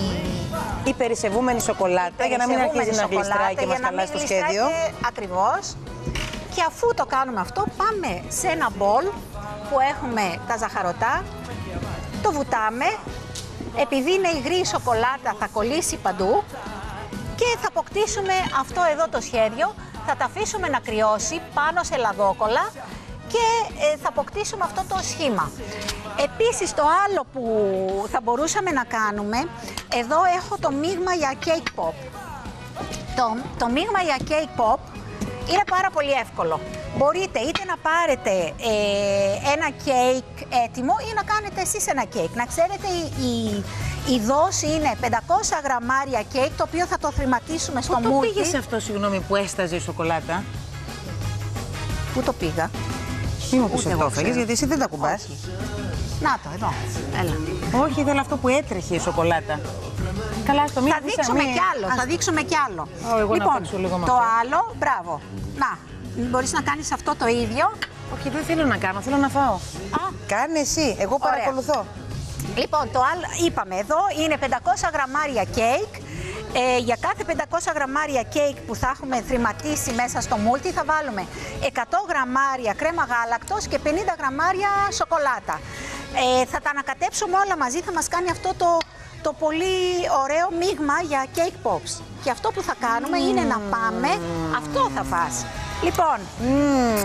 Η περισεβούμενη σοκολάτα για να μην αρχίζει να γλιστράει και μας χαλάσει το σχέδιο. Ακριβώς. Και αφού το κάνουμε αυτό, πάμε σε ένα μπολ που έχουμε τα ζαχαρωτά, το βουτάμε. Επειδή είναι υγρή η σοκολάτα θα κολλήσει παντού και θα αποκτήσουμε αυτό εδώ το σχέδιο. Θα τα αφήσουμε να κρυώσει πάνω σε λαδόκολλα και ε, θα αποκτήσουμε αυτό το σχήμα. Επίσης το άλλο που θα μπορούσαμε να κάνουμε, εδώ έχω το μείγμα για cake pop. Το, το μείγμα για cake pop είναι πάρα πολύ εύκολο. Μπορείτε είτε να πάρετε ε, ένα κέικ έτοιμο ή να κάνετε εσείς ένα κέικ. Να ξέρετε η, η, η δόση είναι 500 γραμμάρια κέικ, το οποίο θα το θρηματίσουμε στο Πού το μούλτι. πήγες αυτό, συγγνώμη, που έσταζε η σοκολάτα; Πού το πήγα; Μη μου πεις Ούτε ότι εγώ το έφαγες, ξέρω. γιατί εσύ δεν τα κουμπάς. Να το, εδώ. Έλα. Όχι, ήθελα αυτό που έτρεχε η σοκολάτα. Καλά, στο Θα δείξουμε κι άλλο, θα δείξουμε κι άλλο. Ω, εγώ να λοιπόν, παίξω λίγο με το αυτό. άλλο, μπράβο. Να, μπορείς να κάνεις αυτό το ίδιο. Όχι, δεν θέλω να κάνω, θέλω να φάω. Α, Κάνε εσύ, εγώ Ωραία. παρακολουθώ. Λοιπόν, το άλλο, είπαμε εδώ, είναι 500 γραμμάρια κέικ. Ε, για κάθε 500 γραμμάρια κέικ που θα έχουμε θρηματίσει μέσα στο μούλτι θα βάλουμε 100 γραμμάρια κρέμα γάλακτος και 50 γραμμάρια σοκολάτα. Ε, θα τα ανακατέψουμε όλα μαζί, θα μας κάνει αυτό το, το πολύ ωραίο μείγμα για cake pops. Και αυτό που θα κάνουμε είναι να πάμε, αυτό θα φας. Λοιπόν,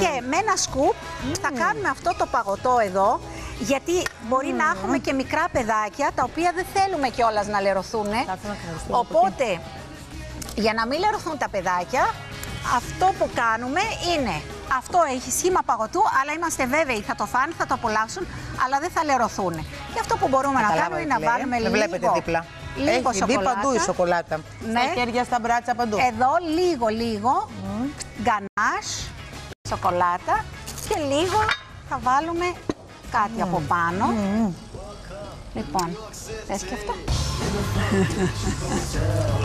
και με ένα σκουπ θα κάνουμε αυτό το παγωτό εδώ, γιατί μπορεί να έχουμε και μικρά παιδάκια, τα οποία δεν θέλουμε κιόλας να λερωθούν. Οπότε, για να μην λερωθούν τα παιδάκια, αυτό που κάνουμε είναι, αυτό έχει σχήμα παγωτού, αλλά είμαστε βέβαιοι θα το φάνε, θα το απολαύσουν, αλλά δεν θα λερωθούν. Και αυτό που μπορούμε να Καταλάβα κάνουμε τι είναι να λέει. βάλουμε Με λίγο, βλέπετε δίπλα. λίγο Έχει μπει σοκολάτα. παντού η σοκολάτα. Ναι. Στα χέρια, στα μπράτσα, παντού. Εδώ λίγο λίγο γκανάζ, σοκολάτα και λίγο θα βάλουμε κάτι από πάνω. Λοιπόν, θες και αυτό;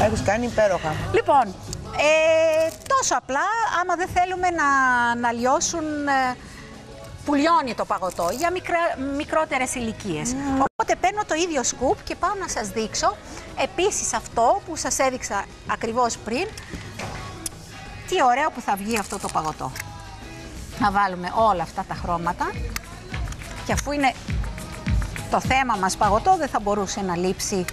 Έχεις κάνει υπέροχα. Λοιπόν, ε, τόσο απλά, άμα δεν θέλουμε να, να λιώσουν ε, που λιώνει το παγωτό για μικρά, μικρότερες ηλικίες. Οπότε παίρνω το ίδιο σκουπ και πάω να σας δείξω επίσης αυτό που σας έδειξα ακριβώς πριν. Τι ωραίο που θα βγει αυτό το παγωτό. Να βάλουμε όλα αυτά τα χρώματα και αφού είναι το θέμα μας παγωτό δεν θα μπορούσε να λείψει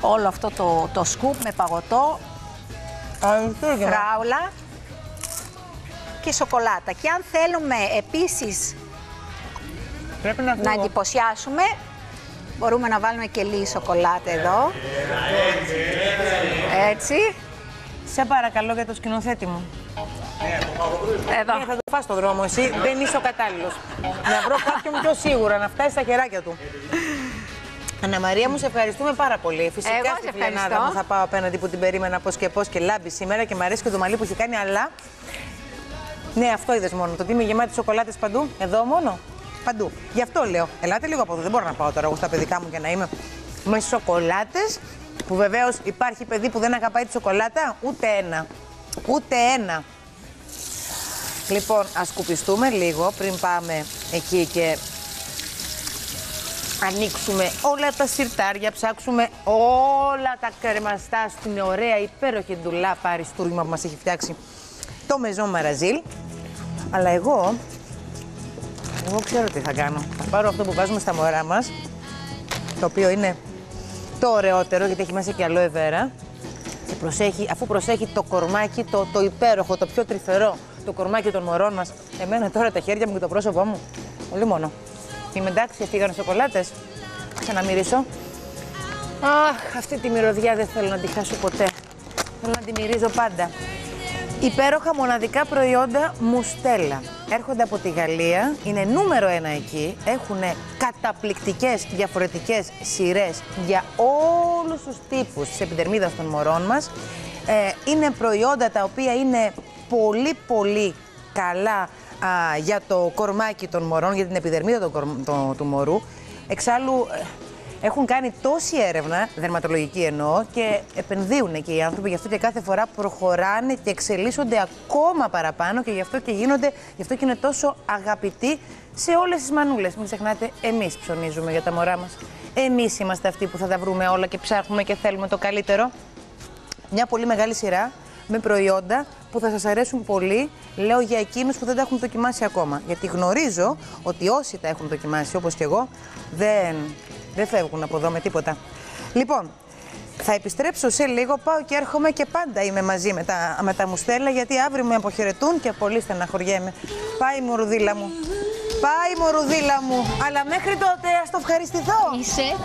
όλο αυτό το, το σκουπ με παγωτό, φράουλα και σοκολάτα. Και αν θέλουμε επίσης Πρέπει να, να εντυπωσιάσουμε, μπορούμε να βάλουμε και λίγη σοκολάτα εδώ. Έτσι. Σε παρακαλώ για το σκηνοθέτη μου. Εδώ. Ε, θα το φας στο δρόμο εσύ, δεν είσαι ο κατάλληλος. να βρω κάποιον πιο σίγουρα, να φτάσει στα χεράκια του. Αννα Μαρία μου, σε ευχαριστούμε πάρα πολύ. Φυσικά Εγώ στη σε φιλενάδα ευχαριστώ. μου θα πάω απέναντι που την περίμενα πώς και πώς και λάμπει σήμερα και μου αρέσει και το μαλλί που έχει κάνει, αλλά. Ναι, αυτό είδες μόνο. Το ότι είμαι γεμάτη σοκολάτες παντού. Εδώ μόνο. Παντού. Γι' αυτό λέω. Ελάτε λίγο από εδώ. Δεν μπορώ να πάω τώρα εγώ στα παιδικά μου και να είμαι με σοκολάτες. Που βεβαίως υπάρχει παιδί που δεν αγαπάει τη σοκολάτα. Ούτε ένα. Ούτε ένα. Λοιπόν, ας σκουπιστούμε λίγο πριν πάμε εκεί και ανοίξουμε όλα τα σιρτάρια, ψάξουμε όλα τα κρεμαστά στην ωραία υπέροχη ντουλάπα αριστούργημα που μας έχει φτιάξει το Μεζό Μαραζίλ. Αλλά εγώ, εγώ ξέρω τι θα κάνω. Θα πάρω αυτό που βάζουμε στα μωρά μας, το οποίο είναι το ωραιότερο γιατί έχει μέσα και aloe vera και προσέχει, αφού προσέχει το κορμάκι, το, το υπέροχο, το πιο τρυφερό, το κορμάκι των μωρών μας. Εμένα τώρα τα χέρια μου και το πρόσωπό μου, πολύ μόνο. Είμαι εντάξει, φύγανε σοκολάτες. Ξαναμυρίσω. Αχ, αυτή τη μυρωδιά δεν θέλω να τη χάσω ποτέ. Θέλω να τη μυρίζω πάντα. Υπέροχα μοναδικά προϊόντα Μουστέλα. Έρχονται από τη Γαλλία, είναι νούμερο ένα εκεί. Έχουν καταπληκτικές διαφορετικές σειρές για όλους τους τύπους της επιδερμίδας των μωρών μας. Ε, είναι προϊόντα τα οποία είναι πολύ πολύ καλά α, για το κορμάκι των μωρών, για την επιδερμίδα του, κορμ- το- του μωρού. Εξάλλου, ε, έχουν κάνει τόση έρευνα, δερματολογική εννοώ, και επενδύουν και οι άνθρωποι. Γι' αυτό και κάθε φορά προχωράνε και εξελίσσονται ακόμα παραπάνω και γι' αυτό και γίνονται, γι' αυτό και είναι τόσο αγαπητοί σε όλες τις μανούλες. Μην ξεχνάτε, εμείς ψωνίζουμε για τα μωρά μας. Εμείς είμαστε αυτοί που θα τα βρούμε όλα και ψάχνουμε και θέλουμε το καλύτερο. Μια πολύ μεγάλη σειρά με προϊόντα που θα σας αρέσουν πολύ. Λέω για εκείνους που δεν τα έχουν δοκιμάσει ακόμα. Γιατί γνωρίζω ότι όσοι τα έχουν δοκιμάσει, όπως και εγώ, δεν, δεν φεύγουν από εδώ με τίποτα. Λοιπόν, θα επιστρέψω σε λίγο, πάω και έρχομαι και πάντα είμαι μαζί με τα, με τα μουστέλα, γιατί αύριο με αποχαιρετούν και πολύ στεναχωριέμαι. Πάει η μορουδίλα μου. Πάει η μορουδίλα μου. Αλλά μέχρι τότε ας το ευχαριστηθώ. Είσαι.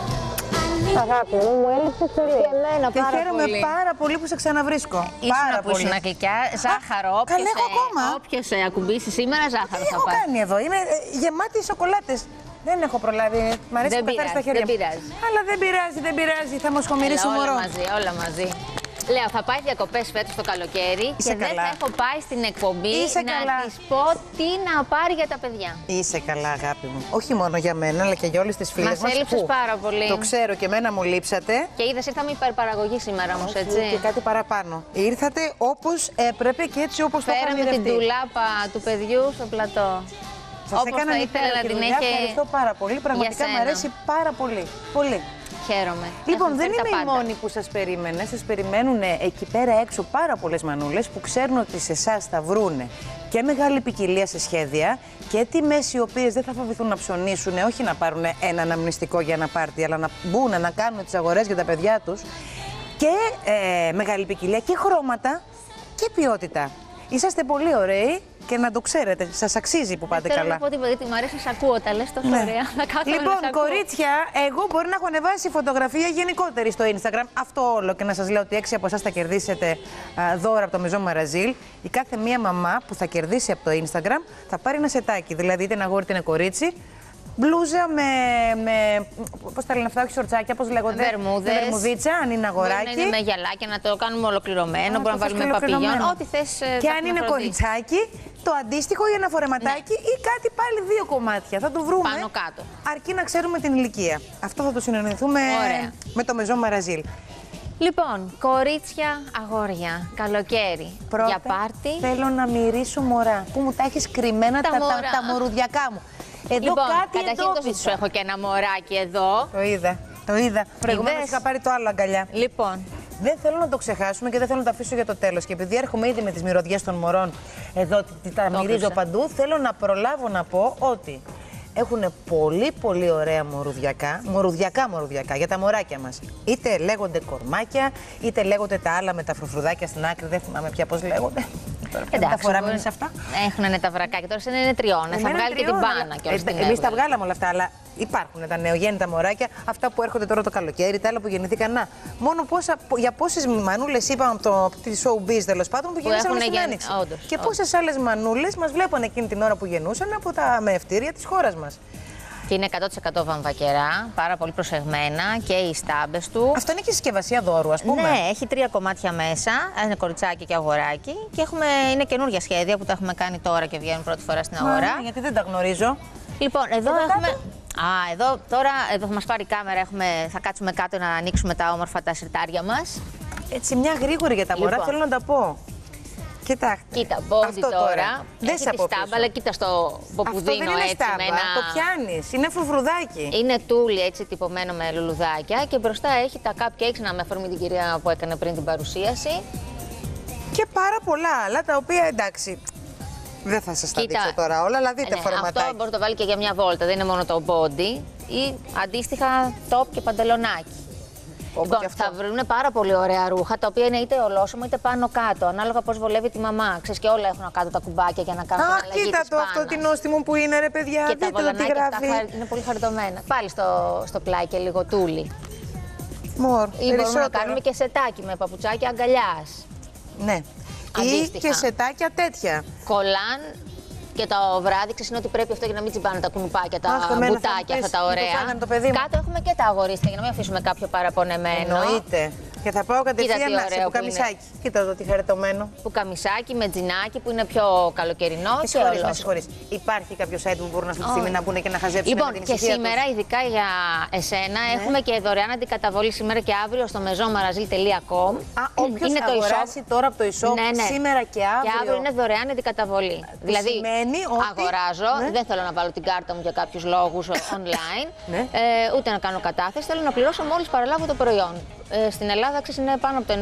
Αγάπη μου, μου έλειψες πολύ. Και εμένα Και πάρα χαίρομαι πολύ. πάρα πολύ που σε ξαναβρίσκω. πάρα Ήσουν που ήσουν γλυκιά, ζάχαρο. Α, καλά, έχω ακόμα. Όποιος σε ακουμπήσει σήμερα, ζάχαρο Τι θα έχω πάρει. κάνει εδώ, είμαι ε, γεμάτη σοκολάτες. Δεν έχω προλάβει. Μ' αρέσει Δεν που καθάρισε τα πειράζει, χέρια δεν μου. πειράζει. Αλλά δεν πειράζει, δεν πειράζει. Θα μου σχομυρίσει Έλα, μωρό. Όλα μαζί, όλα μαζί. Λέω, θα πάει διακοπές φέτος το καλοκαίρι Είσαι και δεν καλά. θα έχω πάει στην εκπομπή Είσαι να καλά. της πω τι να πάρει για τα παιδιά. Είσαι καλά, αγάπη μου. Όχι μόνο για μένα, αλλά και για όλες τις φίλες Μας μας. έλειψες πάρα πολύ. Το ξέρω και εμένα μου λείψατε. Και είδες, ήρθαμε υπερπαραγωγή σήμερα όμως, έτσι. Και κάτι παραπάνω. Ήρθατε όπως έπρεπε και έτσι όπως το είχαμε Φέραμε την ονειρευτεί. τουλάπα του παιδιού στο πλατό. Σας Όπως έκαναν θα ήθελα να υπέροχη την δουλειά. έχει Ευχαριστώ πάρα πολύ. Πραγματικά για μου σένα. αρέσει πάρα πολύ. Πολύ. Χαίρομαι. Λοιπόν, Έχουμε δεν φέρει τα είμαι η πάντα. μόνη που σας περίμενε. Σας περιμένουν εκεί πέρα έξω πάρα πολλές μανούλες που ξέρουν ότι σε εσάς θα βρούνε και μεγάλη ποικιλία σε σχέδια και τιμές οι οποίες δεν θα φοβηθούν να ψωνίσουν, όχι να πάρουν ένα αναμνηστικό για ένα πάρτι, αλλά να μπουν να κάνουν τις αγορές για τα παιδιά τους. Και ε, μεγάλη ποικιλία και χρώματα και ποιότητα. Είσαστε πολύ ωραίοι και να το ξέρετε. Σας αξίζει που πάτε Θέλω καλά. να πω τίποτα, γιατί μου αρέσει να σε ακούω τα λες τόσο Ναι. ωραία. Να κάθομαι Λοιπόν, να σε ακούω. κορίτσια, εγώ μπορεί να έχω ανεβάσει φωτογραφία γενικότερη στο Instagram. Αυτό όλο και να σας λέω ότι έξι από εσάς θα κερδίσετε α, δώρα από το Μεζό Μαραζίλ. Η κάθε μία μαμά που θα κερδίσει από το Instagram θα πάρει ένα σετάκι. Δηλαδή, είτε είναι αγόρι είτε είναι κορίτσι. Μπλούζα με. με πώς τα λένε αυτά, όχι σορτσάκια, πώς λέγονται. Βερμούδες. Με Βερμουδίτσα, αν είναι αγοράκι. Μπορεί να είναι με γυαλάκια, να το κάνουμε ολοκληρωμένο, Α, μπορούμε να το θες βάλουμε παπηγιόν, ολοκληρωμένο. ό,τι θες. ε, Και θα αν έχουμε είναι φροντίσει. κοριτσάκι, το αντίστοιχο ή ένα φορεματάκι ή κάτι πάλι δύο κομμάτια. Θα το βρούμε. Πάνω κάτω. Αρκεί να ξέρουμε την ηλικία. Αυτό θα το συνεννοηθούμε Ωραία. με το Μεζό Μαραζίλ. Λοιπόν, κορίτσια, αγόρια, καλοκαίρι, Πρώτα, για πάρτι. Θέλω να μυρίσω μωρά. Που μου τα έχεις κρυμμένα Τα τα, τα, μωρά. τα μορουδιακά μου. Εδώ λοιπόν, κάτι καταρχήν το εντόπισα. σου έχω και ένα μωράκι εδώ. Το είδα. Το είδα. Προηγουμένως Είδες; είχα πάρει το άλλο αγκαλιά. Λοιπόν. Δεν θέλω να το ξεχάσουμε και δεν θέλω να το αφήσω για το τέλος. Και επειδή έρχομαι ήδη με τις μυρωδιές των μωρών εδώ, τι- τι- τα Το μυρίζω έκλεισα. παντού, θέλω να προλάβω να πω ότι έχουν πολύ πολύ ωραία μορουδιακά, μορουδιακά μορουδιακά για τα μωράκια μας. Είτε λέγονται κορμάκια, είτε λέγονται τα άλλα με τα φρουφρουδάκια στην άκρη, δεν θυμάμαι πια πώς λέγονται. Τώρα ποια μεταφορά μπορεί- μείνει σε αυτά. Έχουν τα βρακάκια, τώρα είναι, είναι τριών. Θα Εμένα βγάλει και την τριών, μπάνα αλλά- και όλα στην Ε, Εμείς τα έβγαλε. βγάλαμε όλα αυτά, αλλά υπάρχουν τα νεογέννητα μωράκια, αυτά που έρχονται τώρα το καλοκαίρι, τα άλλα που γεννηθήκαν. Να, μόνο πόσα, για πόσες μανούλες είπαμε από, το, από τη showbiz τέλος πάντων που, Που γεννήσαμε έχουν στην γεν- Άνοιξη. όντως, και όντως. πόσες άλλες μανούλες μας βλέπαν εκείνη την ώρα που γεννούσαν από τα μεευτήρια της χώρας μας. Και είναι 100% βαμβακερά, πάρα πολύ προσεγμένα και οι στάμπες του. Αυτό είναι και συσκευασία δώρου, ας πούμε. Ναι, έχει τρία κομμάτια μέσα. Είναι κοριτσάκι και αγοράκι. Και έχουμε, είναι καινούργια σχέδια που τα έχουμε κάνει τώρα και βγαίνουν πρώτη φορά στην αγορά. Α, γιατί δεν τα γνωρίζω. Λοιπόν, εδώ Εδώ έχουμε. κάτω. Α, εδώ τώρα εδώ θα μας πάρει η κάμερα. Έχουμε, θα κάτσουμε κάτω να ανοίξουμε τα όμορφα τα σιρτάρια μας. Έτσι, μια γρήγορη για τα μωρά, Λοιπόν. θέλω να τα πω. Κοιτάξτε. Κοίτα, μπόντι Αυτό τώρα. Δεν Έχει σε τη αποφύσω. στάμπα, αλλά κοίτας στο Αυτό δεν ποπουδίνο είναι έτσι. στάμπα, με ένα... το πιάνεις. Είναι φρουφρουδάκι. Είναι τούλι έτσι τυπωμένο με λουλουδάκια και μπροστά έχει τα cupcakes να με αφορμή την κυρία που έκανε πριν την παρουσίαση. Και πάρα πολλά άλλα τα οποία εντάξει. Δεν θα σας τα Κοίτα, δείξω τώρα όλα, αλλά δείτε ναι, φορεματάκι. Αυτό μπορείς να το βάλει και για μια βόλτα, δεν είναι μόνο το body ή αντίστοιχα top και παντελονάκι. Λοιπόν, και αυτό. θα βρουν πάρα πολύ ωραία ρούχα, τα οποία είναι είτε ολόσωμα είτε πάνω κάτω, ανάλογα πώς βολεύει τη μαμά. Ξέρεις και όλα έχουν κάτω τα κουμπάκια για να κάνουν την Αχ, αλλαγή κοίτα της το αυτό πάνας. την νόστιμο που είναι, ρε παιδιά. Και τα Δείτε το τι βολανάκια αυτά γράφει. χαρ- είναι πολύ χαριτωμένα. Πάλι στο, στο πλάι και λίγο τούλι. Μορ, Ή μπορούμε να περισσότερο. κάνουμε και σετάκι με παπουτσάκια αγκαλιάς. Ναι. Ή Αντίστοιχα. και σετάκια τέτοια. Κολάν και το βράδυ ξέρεις ότι πρέπει αυτό για να μην τσιμπάνε τα κουνουπάκια, τα Αχ, εμένα θα μου μπουτάκια πεις, αυτά τα μου το ωραία. φάγανε το παιδί μου. Κάτω έχουμε και τα αγορίστια για να μην αφήσουμε κάποιο παραπονεμένο. Εννοείται. Και θα πάω κατευθείαν τι να σε ωραίο που πουκαμισάκι. Κοίτα το τι χαριτωμένο. Που καμισάκι με τζινάκι που είναι πιο καλοκαιρινό Με και συγχωρείς, με όλο. συγχωρείς. Υπάρχει κάποιο site που μπορούν αυτή τη στιγμή Όχι. να μπουν και να χαζέψουν Λοιπόν, με την και ησυχία σήμερα, τους. ειδικά για εσένα, έχουμε και δωρεάν αντικαταβολή σήμερα και αύριο στο mezomarazil.com. Α, όποιος αγοράσει τώρα από το e-shop σήμερα και αύριο. Και αύριο είναι δωρεάν αντικαταβολή. δηλαδή, σημαίνει ότι- αγοράζω, Ναι. δεν θέλω να βάλω την κάρτα μου για κάποιους λόγους online, Ναι. ε, ούτε να κάνω κατάθεση. Θέλω να πληρώσω μόλις παραλάβω το προϊόν. Ε, στην Ελλάδα, ξέρεις, είναι πάνω από το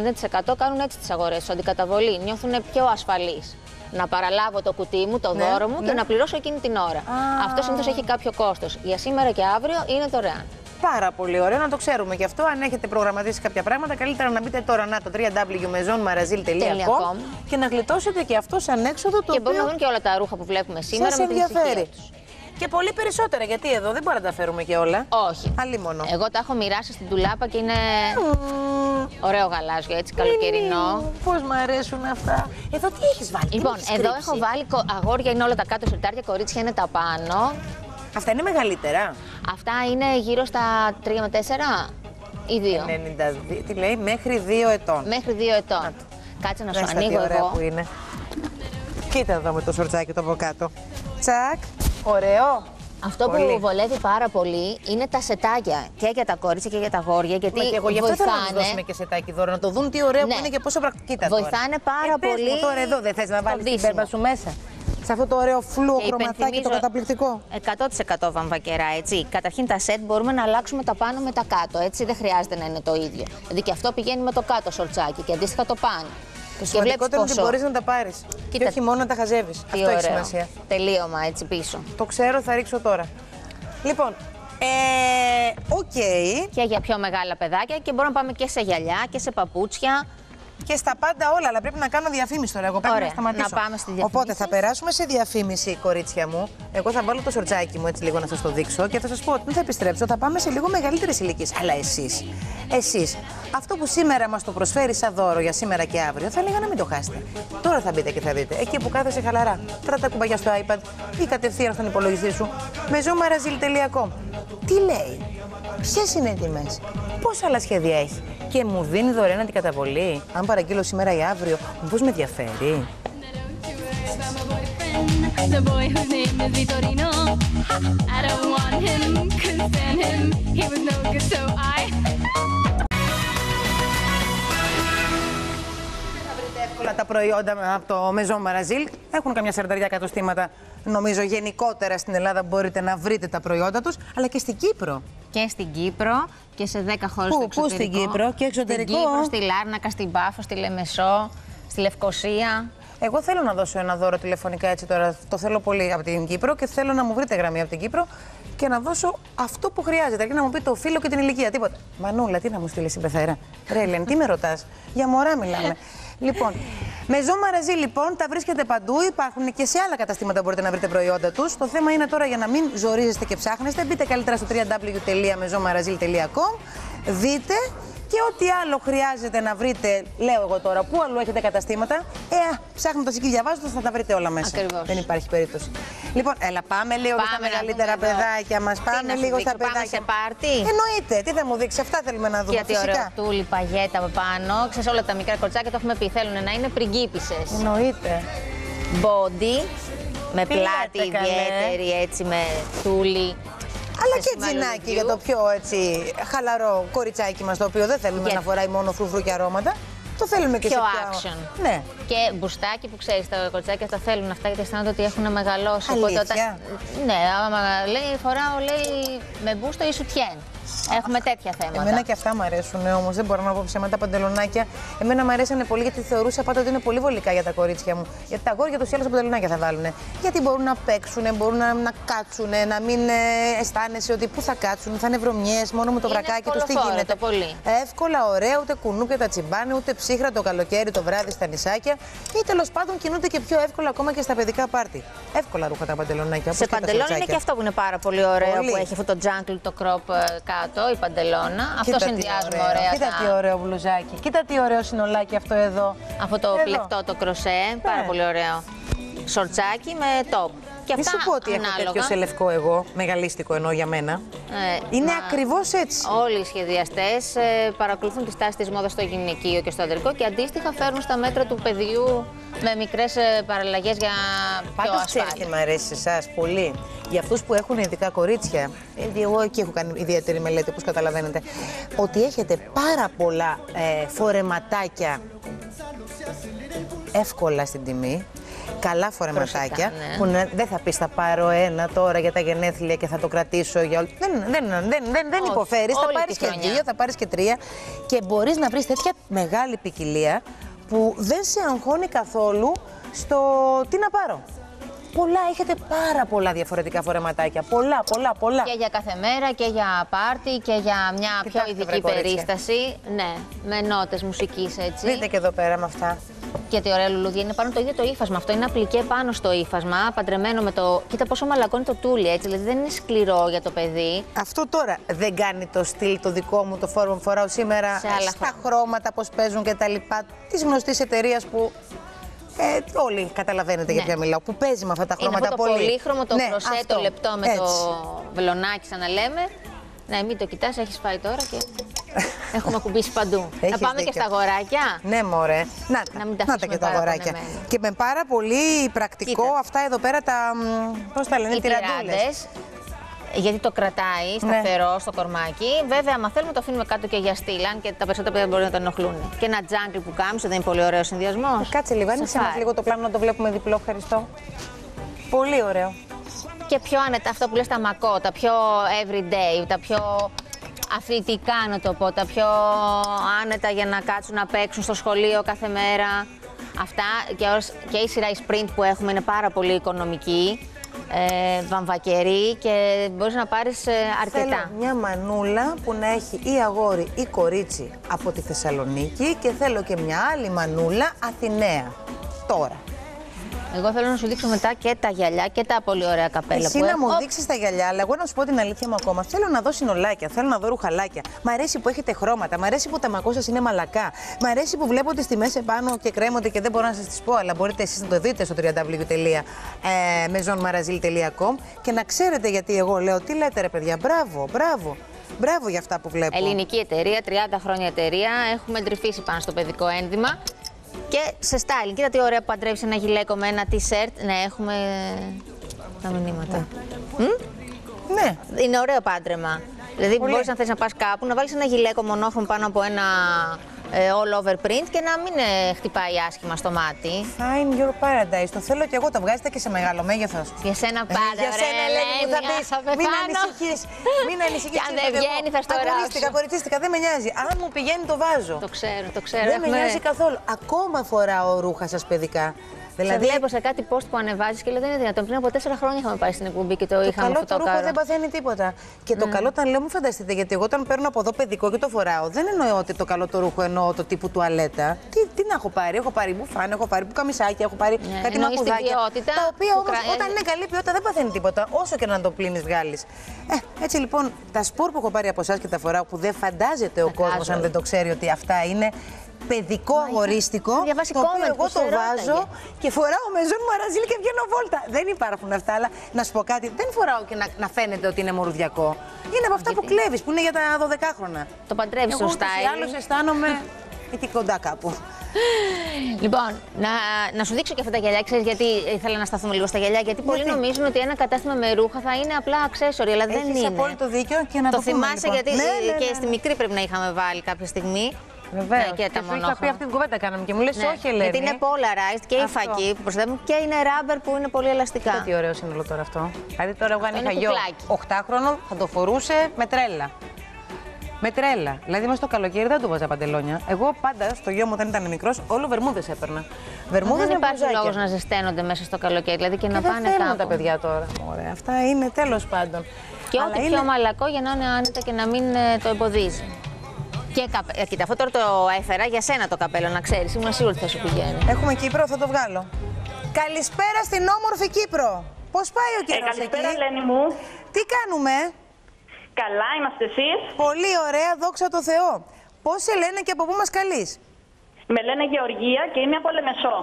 90% κάνουν έτσι τις αγορές του. Αντικαταβολή. Νιώθουν πιο ασφαλείς. Να παραλάβω το κουτί μου, το Ναι, δώρο μου και ναι. να πληρώσω εκείνη την ώρα. Αυτό συνήθως έχει κάποιο κόστος. Για σήμερα και αύριο είναι δωρεάν. Πάρα πολύ ωραίο να το ξέρουμε και αυτό. Αν έχετε προγραμματίσει κάποια πράγματα, καλύτερα να μπείτε τώρα να το www.mezonmarazil.com και να γλιτώσετε και αυτό σαν έξοδο το και μπορούν να οποίο δουν και όλα τα ρούχα που βλέπουμε σήμερα σας με την ησυχία ενδιαφέρει. Τους. Και πολύ περισσότερα, γιατί εδώ δεν μπορούμε να τα φέρουμε και όλα. Όχι. Αλλήμονο. Εγώ τα έχω μοιράσει στην τουλάπα και είναι ωραίο γαλάζιο, έτσι καλοκαιρινό. Πώς μου αρέσουν αυτά. Εδώ τι έχεις βάλει. τι Λοιπόν, έχεις εδώ κρύψει; έχω βάλει κο- αγόρια είναι όλα τα κάτω σιρτάρια, κορίτσια είναι τα πάνω. Αυτά είναι μεγαλύτερα; Αυτά είναι γύρω στα 3 με 4. ή δύο. 92, τι λέει, μέχρι 2 ετών. Μέχρι δύο ετών. Κάτσε να σου Δες τα τι ανοίγω ωραία εγώ. που είναι. Κοίτα εδώ με το σορτσάκι το από κάτω. Τσακ, ωραίο. Αυτό Πολύ. που βολεύει πάρα πολύ είναι τα σετάκια και για τα κορίτσια και για τα αγόρια. Γιατί Μα και εγώ γι' αυτό θέλω να τους βοηθάνε- δώσουμε και σετάκι δώρο, να το δουν τι ωραίο Ναι. που είναι και πόσο πρακτική τα Βοηθάνε πάρα ε, πες πολύ Μου τώρα εδώ δεν θες να στο βάλεις την ντύσιμο. πέρπα σου μέσα. Σε αυτό το ωραίο fluo Και χρωματάκι το υπενθυμίζω- καταπληκτικό. 100% βαμβακερά, έτσι. Καταρχήν τα σετ μπορούμε να αλλάξουμε τα πάνω με τα κάτω, έτσι. Δεν χρειάζεται να είναι το ίδιο. Δηλαδή και αυτό πηγαίνει με το κάτω σορτσάκι και αντίστοιχα το πάνω. Το Και βλέπεις σημαντικότερο είναι ότι πόσο. μπορείς να τα πάρεις. Και Κοίτα. όχι μόνο να τα χαζεύεις. Τι Αυτό έχει ωραίο. σημασία. Τελείωμα έτσι πίσω. Το ξέρω, θα ρίξω τώρα. Λοιπόν, ε, οκ. Και για πιο μεγάλα παιδάκια και μπορούμε να πάμε και σε γυαλιά και σε παπούτσια. Και στα πάντα όλα, αλλά πρέπει να κάνω διαφήμιση τώρα. Εγώ πρέπει Ωραία, να σταματήσω. να πάμε στη διαφήμιση. Οπότε θα περάσουμε σε διαφήμιση, κορίτσια μου. Εγώ θα βάλω το σορτσάκι μου έτσι λίγο να σας το δείξω και θα σας πω ότι θα επιστρέψω. Θα πάμε σε λίγο μεγαλύτερε ηλικίε. Αλλά εσείς, εσείς, αυτό που σήμερα μας το προσφέρει σαν δώρο για σήμερα και αύριο, θα έλεγα να μην το χάσετε. Τώρα θα μπείτε και θα δείτε. Εκεί που κάθεσαι χαλαρά. Κράτα τα κουμπαγιά στο iPad ή κατευθείαν στον υπολογιστή σου. Mezomarazil.com. Τι λέει, Ποιες είναι οι τιμές, πόσα άλλα σχέδια έχει; Και μου δίνει δωρεάν αντικαταβολή. Αν παραγγείλω σήμερα ή αύριο, μήπω με ενδιαφέρει; The boy whose name is Vitorino. I don't want him, couldn't stand him. He was no good, so I. Εύκολα τα προϊόντα από το Maison Marazil έχουν καμιά σαρανταριά κατοστήματα. Νομίζω γενικότερα στην Ελλάδα μπορείτε να βρείτε τα προϊόντα τους, αλλά και στην Κύπρο. Και στην Κύπρο και σε 10 χώρες Πού, στο πού εξωτερικό. στην Κύπρο και εξωτερικό; Στην Κύπρο, στη Λάρνακα, στην Πάφο, στη Λεμεσό, στη Λευκοσία. Εγώ θέλω να δώσω ένα δώρο τηλεφωνικά έτσι τώρα. Το θέλω πολύ από την Κύπρο και θέλω να μου βρείτε γραμμή από την Κύπρο και να δώσω αυτό που χρειάζεται. Αρκεί να μου πει το φίλο και την ηλικία. Τίποτα. Μανούλα, τι να μου στείλεις η πεθέρα. Ρε, Ελένη, τι με ρωτάς; Για μωρά μιλάμε. Λοιπόν, με ζώμα μαραζί λοιπόν τα βρίσκεται παντού. Υπάρχουν και σε άλλα καταστήματα μπορείτε να βρείτε προϊόντα τους. Το θέμα είναι τώρα για να μην ζορίζεστε και ψάχνεστε. Μπείτε καλύτερα στο www.mezomarazil.com. Δείτε και ό,τι άλλο χρειάζεται να βρείτε, λέω εγώ τώρα, πού αλλού έχετε καταστήματα. Ε, α, ψάχνοντα και διαβάζοντα θα τα βρείτε όλα μέσα. Ακριβώς. Δεν υπάρχει περίπτωση. Λοιπόν, έλα, πάμε λίγο Πάμε στα να μεγαλύτερα δούμε εδώ. παιδάκια μας. Τι Πάμε να σου λίγο στα δείξω, πάμε παιδάκια. σε πάρτι; Εννοείται, τι θα μου δείξει, αυτά θέλουμε να δούμε. Γιατί φυσικά. ωραίο τούλι, παγέτα από πάνω. Ξέρεις όλα τα μικρά κορτσάκια το έχουμε πει. Θέλουν να είναι πριγκίπισσες. Εννοείται. Body, με Τι πλάτη λέτε, καλέ. ιδιαίτερη, έτσι με τούλι. Αλλά σε και σημείο τζινάκι review. για το πιο έτσι χαλαρό κοριτσάκι μας, το οποίο δεν θέλουμε Για- να φοράει μόνο φρουφρού και αρώματα. Το θέλουμε και Πιο σε πιο... action. Ναι. Και μπουστάκι που ξέρεις, τα κορτσάκια τα θέλουν αυτά γιατί αισθάνονται ότι έχουν μεγαλώσει. Αλήθεια; Ναι, άμα λέει, φοράω λέει με μπούστο ή σουτιέν. Έχουμε τέτοια θέματα. Εμένα και αυτά μου αρέσουν όμως. Δεν μπορώ να πω ψέματα παντελονάκια. Εμένα μου αρέσανε πολύ γιατί θεωρούσα πάντα ότι είναι πολύ βολικά για τα κορίτσια μου. Γιατί τα αγόρια τους ή άλλω παντελονάκια θα βάλουν. Γιατί μπορούν να παίξουν, μπορούν να, να κάτσουν, να μην ε, αισθάνεσαι ότι πού θα κάτσουν, θα είναι βρωμιές, μόνο με το Είναι βρακάκι τους τι ευκολοφόρο γίνεται. το πολύ. Εύκολα, ωραία, ούτε κουνούπια τα τσιμπάνε, ούτε ψύχρα το καλοκαίρι, το βράδυ στα νησάκια. Ή τέλος πάντων κινούνται και πιο εύκολα ακόμα και στα παιδικά πάρτι. Εύκολα ρούχα τα παντελονάκια. Σε όπως και τα παντελόνι είναι σορτσάκια. και αυτό που είναι πάρα πολύ ωραίο Πολύ. που έχει αυτό το jungle, το crop ε, κάτω, η παντελώνα. Αυτός Κοίτα τι συνδυάζουμε ωραίο. ωραία. Κοίτα τα- τι ωραίο μπλουζάκι. Κοίτα τι ωραίο συνολάκι αυτό εδώ. Αυτό το Εδώ. πλεκτό το κροσέ, πάρα Ναι. πολύ ωραίο. Σορτσάκι με top. Και Μη αυτά σου πω ότι έχω ανάλογα. τέτοιο σε λευκό εγώ, μεγαλίστικο εννοώ για μένα. Ε, Είναι μα ακριβώς έτσι. Όλοι οι σχεδιαστές παρακολουθούν τη στάση της μόδας στο γυναικείο και στο ανδρικό και αντίστοιχα φέρνουν στα μέτρα του παιδιού με μικρές παραλλαγές για πιο Πάντως ξέρεις τι ασφάλεια. μου αρέσει σε εσάς πολύ. Για αυτούς που έχουν ειδικά κορίτσια, γιατί εγώ εκεί έχω κάνει ιδιαίτερη μελέτη, όπως καταλαβαίνετε, ότι έχετε πάρα πολλά ε, φορεματάκια εύκολα στην τιμή. Καλά φορεματάκια. ναι. Που να- δεν θα πεις θα πάρω ένα τώρα για τα γενέθλια και θα το κρατήσω για όλη. Δεν, δεν, δεν, δεν, δεν Όχι, υποφέρεις. Θα όλη πάρεις τη και χρονιά. δύο, θα πάρεις και τρία. Και μπορείς να βρεις τέτοια μεγάλη ποικιλία που δεν σε αγχώνει καθόλου στο τι να πάρω. Πολλά, έχετε πάρα πολλά διαφορετικά φορεματάκια. Πολλά, πολλά, πολλά. Και για κάθε μέρα και για πάρτι και για μια Κοιτάξτε, πιο βρε, ειδική κορίτσια. περίσταση. Ναι, με νότες μουσικής έτσι. Δείτε και εδώ πέρα με αυτά. Και τι ωραία λουλούδια είναι πάνω το ίδιο το ύφασμα. Αυτό είναι απλικέ πάνω στο ύφασμα, παντρεμένο με το. Κοίτα πόσο μαλακώνει το τούλι έτσι. Δηλαδή δεν είναι σκληρό για το παιδί. Αυτό τώρα δεν κάνει το στυλ το δικό μου, το φόρμα που φοράω σήμερα Σε άλλα στα χρώματα, πώς παίζουν και τα λοιπά, της γνωστής εταιρείας που. Ε, όλοι καταλαβαίνετε για Ναι. ποια μιλάω. Που παίζει με αυτά τα Είναι χρώματα αυτό το πολύ. πολύχρωμο, το Ναι, κροσέ, αυτό. το λεπτό με Έτσι. το βελονάκι, σαν να λέμε. Ναι, μην το κοιτάς, έχεις φάει τώρα και. Έχουμε ακουμπήσει παντού. Έχεις να πάμε και δίκιο. στα αγοράκια; Ναι, μωρέ. Να τα, Να μην τα να τα αφήσουμε και τα αγοράκια. παραπονεμένα. Και με πάρα πολύ πρακτικό αυτά εδώ πέρα τα. Πώς τα λένε, Οι τυραντούλες. τυράντες, γιατί το κρατάει Ναι. σταθερό στο κορμάκι. Βέβαια, άμα θέλουμε το αφήνουμε κάτω και για στήλα, αν και τα περισσότερα παιδιά μπορεί να το ενοχλούν. Και ένα τζάνκλι που κάμισο δεν είναι πολύ ωραίο συνδυασμός. Κάτσε λίγο, άνοιξε μας λίγο το πλάνο να το βλέπουμε διπλό, ευχαριστώ. Πολύ ωραίο. Και πιο άνετα, αυτό που λες τα μακό, τα πιο everyday, τα πιο αθλητικά να το πω, τα πιο άνετα για να κάτσουν να παίξουν στο σχολείο κάθε μέρα. Αυτά και, ως- και η σειρά η sprint που έχουμε είναι πάρα πολύ οικονομική, ε, βαμβακερή και μπορείς να πάρεις ε, αρκετά. Θέλω μια μανούλα που να έχει ή αγόρι ή κορίτσι από τη Θεσσαλονίκη και θέλω και μια άλλη μανούλα Αθηναία. Τώρα. Εγώ θέλω να σου δείξω μετά και τα γυαλιά και τα πολύ ωραία καπέλα Εσύ που να έχω. μου δείξεις τα γυαλιά, αλλά εγώ να σου πω την αλήθεια μου ακόμα. Θέλω να δω συνολάκια, θέλω να δω ρουχαλάκια. Μ' αρέσει που έχετε χρώματα, μ' αρέσει που τα μακό σας είναι μαλακά. Μ' αρέσει που βλέπω τις τιμές επάνω και κρέμονται και δεν μπορώ να σας τις πω, αλλά μπορείτε εσείς να το δείτε στο www.mezonmarazil.com και να ξέρετε γιατί εγώ λέω τι λέτε ρε παιδιά. Μπράβο, μπράβο. Μπράβο για αυτά που βλέπω. Ελληνική εταιρεία, 30 χρόνια εταιρεία. Έχουμε εντρυφήσει πάνω στο παιδικό ένδυμα. Και σε style. Κοίτα τι ωραία που παντρεύει ένα γυλαίκο με ένα t-shirt. Ναι, έχουμε τα μηνύματα. Μμ; Ναι. Είναι ωραίο πάντρεμα. Δηλαδή, Πολύ. μπορείς να θες να πας κάπου, να βάλεις ένα γυλαίκο μονόχρωμο πάνω από ένα ε, all over print και να μην ε, χτυπάει άσχημα στο μάτι. Find your paradise. Το θέλω και εγώ. Το βγάζετε και σε μεγάλο μέγεθος. Για σένα πάντα, Για ρε, σένα, Ελένη μου, θα Ελένη, πεις. θα Μην πεθάνω. ανησυχείς. Μην ανησυχείς. Και αν ήρθα δεν εγώ. βγαίνει, θα στο Αγωνίστηκα, ράψω. κοριτσίστηκα, δεν με νοιάζει. Αν μου πηγαίνει, το βάζω. Το ξέρω, το ξέρω. Δεν με Έχουμε- νοιάζει καθόλου. Ακόμα φοράω ρούχα σας παιδικά. Δηλαδή... Σε βλέπω σε κάτι post που ανεβάζεις και λέω δεν είναι δυνατόν. Πριν από τέσσερα χρόνια είχαμε πάει στην εκπομπή και το, Το είχαμε καλό αυτό το το ρούχο κάρο. δεν παθαίνει τίποτα. Και το Ναι. καλό όταν λέω, μην φανταστείτε, γιατί εγώ όταν παίρνω από εδώ παιδικό και το φοράω, δεν εννοώ ότι το καλό το ρούχο εννοώ το τύπου τουαλέτα. Τι, τι να έχω πάρει, έχω πάρει μπουφάν, έχω πάρει μπουκαμισάκια, έχω πάρει Ναι, κάτι εννοείς την μακουδάκια. ποιότητα Τα οποία που όμως κρα- όταν είναι καλή ποιότητα δεν παθαίνει τίποτα, όσο και να το πλύνεις βγάλεις. Ε, έτσι λοιπόν, τα σπορ που έχω πάρει από εσάς και τα φοράω που δεν φαντάζεται ο κόσμος αν δεν το ξέρει ότι αυτά είναι παιδικό αγορίστικο. είχα διαβάσει το οποίο comment εγώ που το σε βάζω ρώταγε. και φοράω με ζώνη μαραζίλ και βγαίνω βόλτα. Δεν υπάρχουν αυτά, αλλά να σου πω κάτι, δεν φοράω και να, να φαίνεται ότι είναι μορουδιακό. Είναι από αυτά που κλέβεις, που είναι για τα 12χρονα. Το παντρεύεις Εγώ στο ούτως ή style. άλλως αισθάνομαι εκεί κοντά κάπου. Λοιπόν, να, να σου δείξω και αυτά τα γυαλιά. Ξέρεις γιατί ήθελα να σταθούμε λίγο στα γυαλιά. Γιατί, πολλοί Γιατί; νομίζουν ότι ένα κατάστημα με ρούχα θα είναι απλά accessory, αλλά δεν Έχεις είναι. απόλυτο δίκιο και να το, το πούμε, θυμάσαι λοιπόν. γιατί Ναι, ναι, και ναι, στη ναι. μικρή πρέπει να είχαμε βάλει κάποια στιγμή. Βεβαίως. Ναι, και τα σου είχα πει μονόχρωμα. αυτή την κουβέντα κάναμε και μου λες Ναι, όχι Ελένη. Γιατί είναι polarized και η Αυτό. φακή που προσθέτουν και είναι rubber που είναι πολύ ελαστικά. Τι ωραίο σύνολο τώρα αυτό. Δηλαδή τώρα εγώ αν Αυτό είχα είναι γιο κουκλάκι. 8χρονο θα το φορούσε με τρέλα. Με τρέλα. Δηλαδή μέσα στο καλοκαίρι δεν του βάζα παντελόνια. Εγώ πάντα στο γιο μου όταν ήταν μικρός, όλο βερμούδες έπαιρνα. Βερμούδες δεν με υπάρχει μπλουζάκια. λόγος να ζεσταίνονται μέσα στο καλοκαίρι, δηλαδή και, Και να δεν πάνε θέλουν κάπου. τα παιδιά τώρα. Ωραία, αυτά είναι τέλος πάντων. Και Αλλά ό,τι είναι- πιο μαλακό για να είναι άνετα και να μην ε, το εμποδίζει. Και καπέ... ε, Κοίτα, αυτό τώρα το έφερα για σένα το καπέλο, να ξέρεις. Ήμουν σίγουρη ότι θα σου πηγαίνει. Έχουμε Κύπρο, θα το βγάλω. Καλησπέρα στην όμορφη Κύπρο. Πώς πάει ο καιρός Ε, καλησπέρα, εκεί; Ελένη μου. Τι κάνουμε; Καλά, είμαστε εσείς; Πολύ ωραία, δόξα τω Θεώ. Πώς σε λένε και από πού μας καλείς; Με λένε Γεωργία και είμαι από Λεμεσό.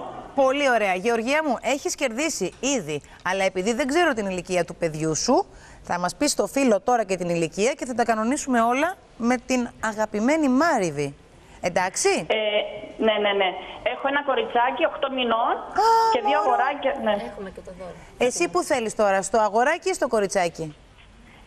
Πολύ ωραία. Γεωργία μου, έχεις κερδίσει ήδη. Αλλά επειδή δεν ξέρω την ηλικία του παιδιού σου, θα μας πεις το φίλο τώρα και την ηλικία και θα τα κανονίσουμε όλα με την αγαπημένη Μάριβη. Εντάξει; Ε, ναι, ναι, ναι. Έχω ένα κοριτσάκι 8 μηνών και δύο αγοράκια. Ναι. Έχουμε και το δώρο. Εσύ που θέλεις τώρα, στο αγοράκι ή στο κοριτσάκι;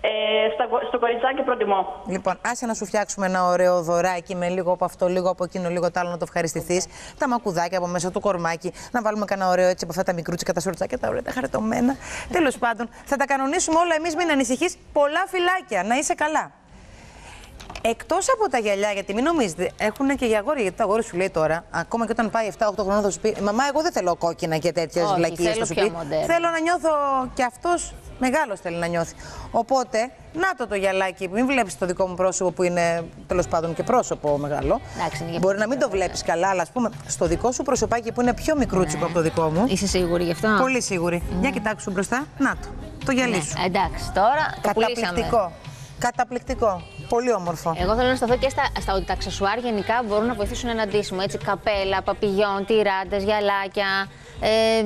Ε, στα, στο κοριτσάκι προτιμώ. Λοιπόν, άσε να σου φτιάξουμε ένα ωραίο δωράκι με λίγο από αυτό, λίγο από εκείνο, λίγο το άλλο να το ευχαριστηθείς. Τα μακουδάκια από μέσα, το κορμάκι. Να βάλουμε κανένα ωραίο έτσι από αυτά τα μικρούτσικα, τα σορτσάκια, τα ωραία, τα χαριτωμένα. Τέλος πάντων, θα τα κανονίσουμε όλα εμείς, μην ανησυχείς. Πολλά φυλάκια, να είσαι καλά. Εκτός από τα γυαλιά, γιατί μην νομίζετε, έχουν και για αγόρια. Γιατί το αγόρι σου λέει τώρα, ακόμα και όταν πάει 7-8 χρόνια θα σου πει Μαμά, εγώ δεν θέλω κόκκινα και τέτοιες Όχι, βλακίες. θέλω Θα σου πιο πει. μοντέρνα. Θέλω να νιώθω κι αυτός μεγάλος θέλει να νιώθει. Οπότε, να το το γυαλάκι. Μην βλέπεις το δικό μου πρόσωπο που είναι τέλος πάντων και πρόσωπο μεγάλο. Εντάξει, είναι για Μπορεί να μην το βλέπεις καλά, αλλά ας πούμε στο δικό σου προσωπάκι που είναι πιο μικρούτσικο από το δικό μου. Είσαι σίγουρη γι' αυτό; Πολύ σίγουρη. Για κοιτάξου μπροστά. Να το. Το γυαλί Ναι, σου. εντάξει, τώρα το πουλήσαμε. Καταπληκτικό. Καταπληκτικό. Πολύ όμορφο. Εγώ θέλω να σταθώ και στα, στα ότι τα αξεσουάρ γενικά μπορούν να βοηθήσουν ένα ντύσιμο. Έτσι, καπέλα, παπηγιόν, τυράντες, γυαλάκια. Ε,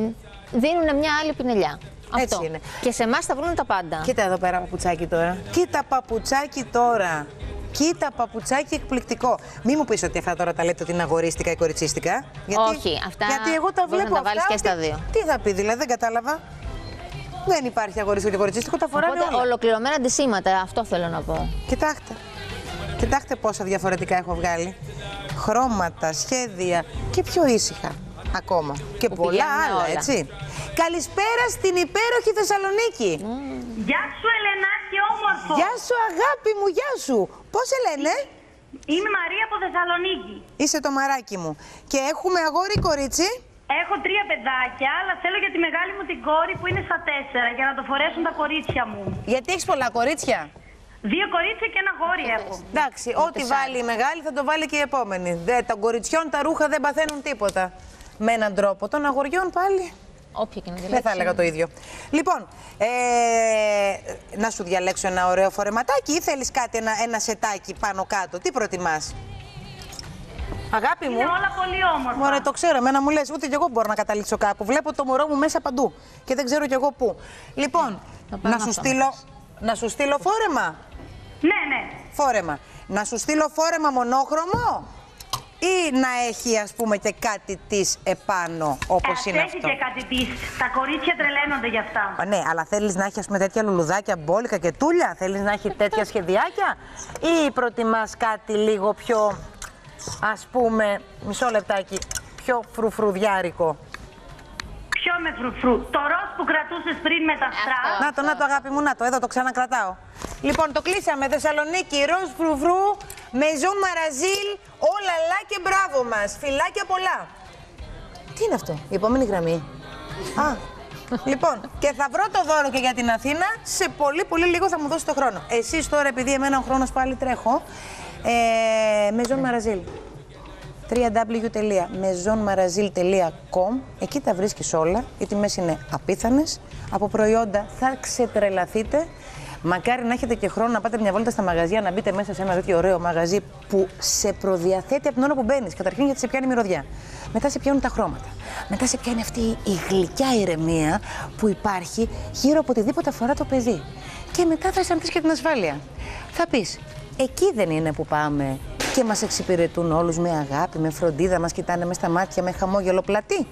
δίνουν μια άλλη πινελιά. Αυτό. είναι. Και σε εμάς θα βρουν τα πάντα. Κοίτα εδώ πέρα παπουτσάκι τώρα. Κοίτα παπουτσάκι τώρα. Κοίτα, παπουτσάκι εκπληκτικό. Μη μου πεις ότι αυτά τώρα τα λέτε ότι είναι αγορίστικα ή κοριτσίστικα. Όχι, αυτά Γιατί εγώ τα μπορείς βλέπω να τα βάλεις αυτά και στα ότι- δύο. Τι θα πει, δηλαδή δεν κατάλαβα. Δεν υπάρχει αγορίστικο και κοριτσίστικο, τα φοράνε Οπότε όλα. ολοκληρωμένα αντισήματα, αυτό θέλω να πω. Κοιτάξτε. Κοιτάξτε πόσα διαφορετικά έχω βγάλει. Χρώματα, σχέδια και πιο ήσυχα ακόμα. Και πολλά πηγαίνουν άλλα, όλα. έτσι. Καλησπέρα στην υπέροχη Θεσσαλονίκη. Γεια σου Ελενάκη όμορφο. Γεια σου αγάπη μου, γεια σου. Πώς σε λένε; Είμαι Μαρία από Θεσσαλονίκη. Είσαι το μαράκι μου. Και έχουμε αγόρι κορίτσι. Έχω τρία παιδάκια, αλλά θέλω για τη μεγάλη μου την κόρη που είναι στα τέσσερα για να το φορέσουν τα κορίτσια μου. Γιατί έχεις πολλά κορίτσια; Δύο κορίτσια και ένα γόρι έχω. Εντάξει, ό,τι βάλει η μεγάλη θα το βάλει και η επόμενη. Δε, τα κοριτσιών τα ρούχα δεν παθαίνουν τίποτα. Με έναν τρόπο. Των αγοριών πάλι. Όποια και να Δεν θα διαλέξεις. έλεγα το ίδιο. Λοιπόν, ε, να σου διαλέξω ένα ωραίο φορεματάκι ή θέλεις κάτι, ένα, ένα σετάκι πάνω κάτω. Τι προτιμάς; Αγάπη μου. Είναι όλα πολύ όμορφα. Μωρέ, το ξέρω. Εμένα μου λες, ούτε κι εγώ μπορώ να καταλήξω κάπου. Βλέπω το μωρό μου μέσα παντού και δεν ξέρω κι εγώ πού. Λοιπόν, να σου, αυτό στείλω, να σου στείλω φόρεμα. Ναι, ναι. Φόρεμα. Να σου στείλω φόρεμα μονόχρωμο ή να έχει ας πούμε και κάτι της επάνω όπως Ε, είναι έχει αυτό; και κάτι της. Τα κορίτσια τρελαίνονται γι' αυτά. Α, Ναι, αλλά θέλεις να έχει ας πούμε, τέτοια λουλουδάκια, μπόλικα και τούλια; Θέλεις να έχει τέτοια σχεδιάκια, ή προτιμάς κάτι λίγο πιο, ας πούμε, μισό λεπτάκι, πιο φρουφρουδιάρικο. Πιο με φρουφρού. Το ροζ που κρατούσες πριν με τα στραπ. Να το, να το, αγάπη μου, να το, εδώ το ξανακρατάω. Λοιπόν, το κλείσαμε. Θεσσαλονίκη, ροζ φρουφρού, μεζόν μαραζίλ, όλα λα και μπράβο μας. Φιλάκια πολλά. Τι είναι αυτό, η επόμενη γραμμή; Α, λοιπόν, και θα βρω το δώρο και για την Αθήνα. Σε πολύ, πολύ λίγο θα μου δώσει το χρόνο. Εσείς τώρα, επειδή εμένα ο χρόνος πάλι τρέχω, ε, μεζόν μαραζίλ www.mezonmarazil.com Εκεί τα βρίσκεις όλα, οι τιμές είναι απίθανες, από προϊόντα θα ξετρελαθείτε. Μακάρι να έχετε και χρόνο να πάτε μια βόλτα στα μαγαζιά, να μπείτε μέσα σε ένα τέτοιο ωραίο μαγαζί που σε προδιαθέτει από την ώρα που μπαίνεις. Καταρχήν γιατί σε πιάνει η μυρωδιά. Μετά σε πιάνουν τα χρώματα. Μετά σε πιάνει αυτή η γλυκιά ηρεμία που υπάρχει γύρω από οτιδήποτε αφορά το παιδί. Και μετά θα αισθανθείς και την ασφάλεια. Θα πεις, εκεί δεν είναι που πάμε και μας εξυπηρετούν όλους με αγάπη, με φροντίδα, μας κοιτάνε μες στα μάτια, με χαμόγελο πλατή.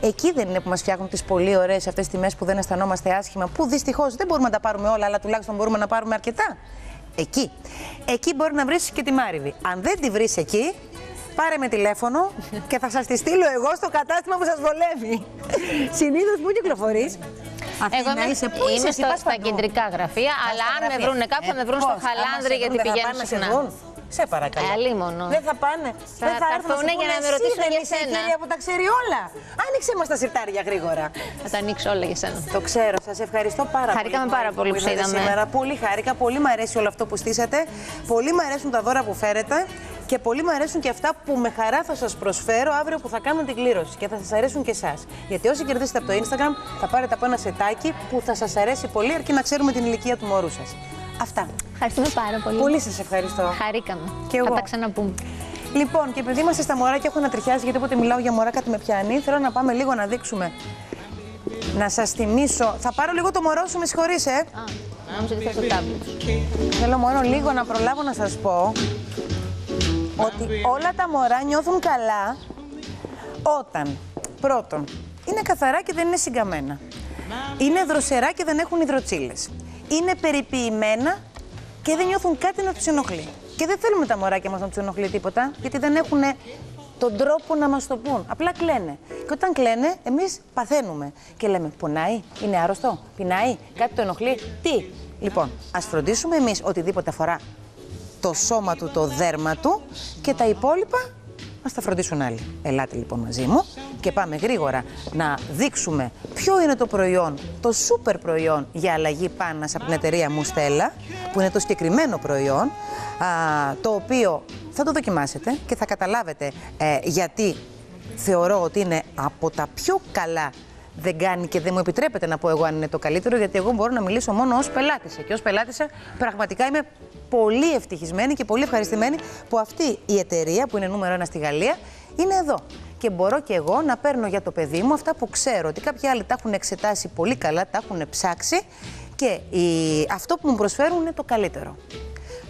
Εκεί δεν είναι που μας φτιάχνουν τις πολύ ωραίες αυτές τιμές που δεν αισθανόμαστε άσχημα, που δυστυχώς δεν μπορούμε να τα πάρουμε όλα, αλλά τουλάχιστον μπορούμε να πάρουμε αρκετά. Εκεί. Εκεί μπορεί να βρεις και τη Μάριβη. Αν δεν τη βρεις εκεί, πάρε με τηλέφωνο και θα σας τη στείλω εγώ στο κατάστημα που σας βολεύει. Συνήθως πού κυκλοφορείς. Εγώ Αθήνα είμαι, είσαι, πού είσαι, είμαι εσύ, στο, πας στα παντού. κεντρικά γραφεία, Α, αλλά στα αν με γραφεία. βρουν κάπου θα με βρουν Ε, στο πώς, άμα χαλάνδρι σε γιατί βρουν, δεν θα πηγαίνουν πάνε να σε συχνά. βρουν. Σε παρακαλώ. Ε, αλίμονο. Δεν θα πάνε. Θα δεν θα έρθουν να, έρθουνε σου για να πούνε, με «Εσύ ρωτήσουν δεν για είσαι η σένα». κυρία που τα ξέρει όλα. Άνοιξε μας τα σιρτάρια γρήγορα. Θα τα ανοίξω όλα για σένα. Το ξέρω. Σας ευχαριστώ πάρα πολύ. Χαρήκαμε που πάρα ήρθατε πολύ που σε ήρθατε είδαμε. Σήμερα. Πολύ χάρηκα. Πολύ μου αρέσει όλο αυτό που στήσατε. Πολύ μου αρέσουν τα δώρα που φέρετε. Και πολύ μου αρέσουν και αυτά που με χαρά θα σας προσφέρω αύριο που θα κάνουμε την κλήρωση. Και θα σας αρέσουν και εσάς. Γιατί όσοι κερδίσετε από το Instagram θα πάρετε από ένα σετάκι που θα σας αρέσει πολύ αρκεί να ξέρουμε την ηλικία του μωρού σας. Αυτά. Ευχαριστούμε πάρα πολύ. Πολύ σας ευχαριστώ. Χαρήκαμε. Και εγώ. Θα τα ξαναπούμε. Λοιπόν, και επειδή είμαστε στα μωρά και έχω να τριχιάζει, γιατί όποτε μιλάω για μωρά κάτι με πιάνει, θέλω να πάμε λίγο να δείξουμε. Να σας θυμίσω. Θα πάρω λίγο το μωρό σου, με συγχωρείς, ε. Νόμιζα ότι θα το τάμπλετ. Θέλω μόνο λίγο να προλάβω να σας πω ότι όλα τα μωρά νιώθουν καλά όταν, πρώτον, είναι καθαρά και δεν είναι συγκαμμένα. Είναι δροσερά και δεν έχουν υδροτσίλες. Είναι περιποιημένα και δεν νιώθουν κάτι να τους ενοχλεί. Και δεν θέλουμε τα μωράκια μας να τους ενοχλεί τίποτα, γιατί δεν έχουν τον τρόπο να μας το πούν. Απλά κλαίνε. Και όταν κλαίνε, εμείς παθαίνουμε. Και λέμε, πονάει, είναι άρρωστο, πεινάει, κάτι το ενοχλεί. Τι; Λοιπόν, ας φροντίσουμε εμείς οτιδήποτε αφορά το σώμα του, το δέρμα του και τα υπόλοιπα μας τα φροντίσουν άλλοι. Ελάτε λοιπόν μαζί μου και πάμε γρήγορα να δείξουμε ποιο είναι το προϊόν, το σούπερ προϊόν για αλλαγή πάνας από την εταιρεία Μουστέλα, που είναι το συγκεκριμένο προϊόν, α, το οποίο θα το δοκιμάσετε και θα καταλάβετε ε, γιατί θεωρώ ότι είναι από τα πιο καλά δεν κάνει και δεν μου επιτρέπεται να πω εγώ αν είναι το καλύτερο, γιατί εγώ μπορώ να μιλήσω μόνο ως πελάτησα. Και ως πελάτησα πραγματικά είμαι πολύ ευτυχισμένη και πολύ ευχαριστημένη που αυτή η εταιρεία που είναι νούμερο ένα στη Γαλλία είναι εδώ. Και μπορώ και εγώ να παίρνω για το παιδί μου αυτά που ξέρω ότι κάποιοι άλλοι τα έχουν εξετάσει πολύ καλά, τα έχουν ψάξει και η... αυτό που μου προσφέρουν είναι το καλύτερο.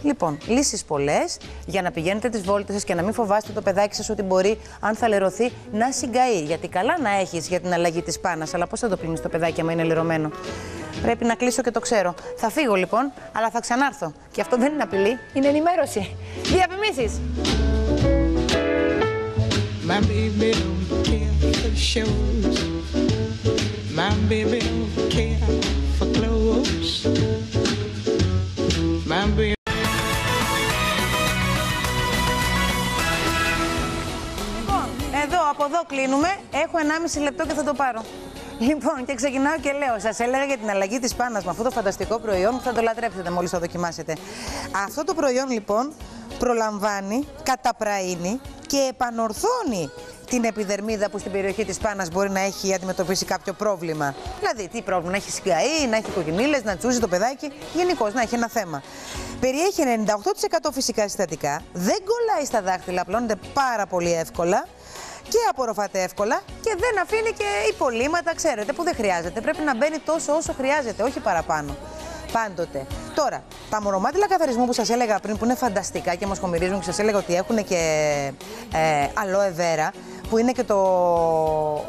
Λοιπόν, λύσεις πολλές για να πηγαίνετε τις βόλτες σας και να μην φοβάστε το παιδάκι σας ότι μπορεί, αν θα λερωθεί, να συγκαεί. Γιατί καλά να έχεις για την αλλαγή της πάνας, αλλά πώς θα το πλύνεις το παιδάκι άμα είναι λερωμένο; Πρέπει να κλείσω και το ξέρω. Θα φύγω λοιπόν, αλλά θα ξανάρθω. Και αυτό δεν είναι απειλή, είναι ενημέρωση. Διαφημίσεις! My baby don't care for shows. My baby don't care for clothes. My baby. Από εδώ κλείνουμε. Έχω 1,5 λεπτό και θα το πάρω. Λοιπόν, και ξεκινάω και λέω: Σας έλεγα για την αλλαγή της πάνας με αυτό το φανταστικό προϊόν που θα το λατρέψετε μόλις το δοκιμάσετε. Αυτό το προϊόν λοιπόν προλαμβάνει, καταπραίνει και επανορθώνει την επιδερμίδα που στην περιοχή της πάνας μπορεί να έχει αντιμετωπίσει κάποιο πρόβλημα. Δηλαδή, τι πρόβλημα, να έχει συγκαεί, να έχει κοκκινίλες, να τσούζει το παιδάκι, γενικώς να έχει ένα θέμα. Περιέχει 98% φυσικά συστατικά, δεν κολλάει στα δάχτυλα, απλώνεται πάρα πολύ εύκολα και απορροφάται εύκολα και δεν αφήνει και υπολείμματα, ξέρετε, που δεν χρειάζεται. Πρέπει να μπαίνει τόσο όσο χρειάζεται, όχι παραπάνω. Πάντοτε. Τώρα, τα μορομάτιλα καθαρισμού που σας έλεγα πριν, που είναι φανταστικά και μας χομυρίζουν και σας έλεγα ότι έχουν και ε, aloe vera, που είναι και το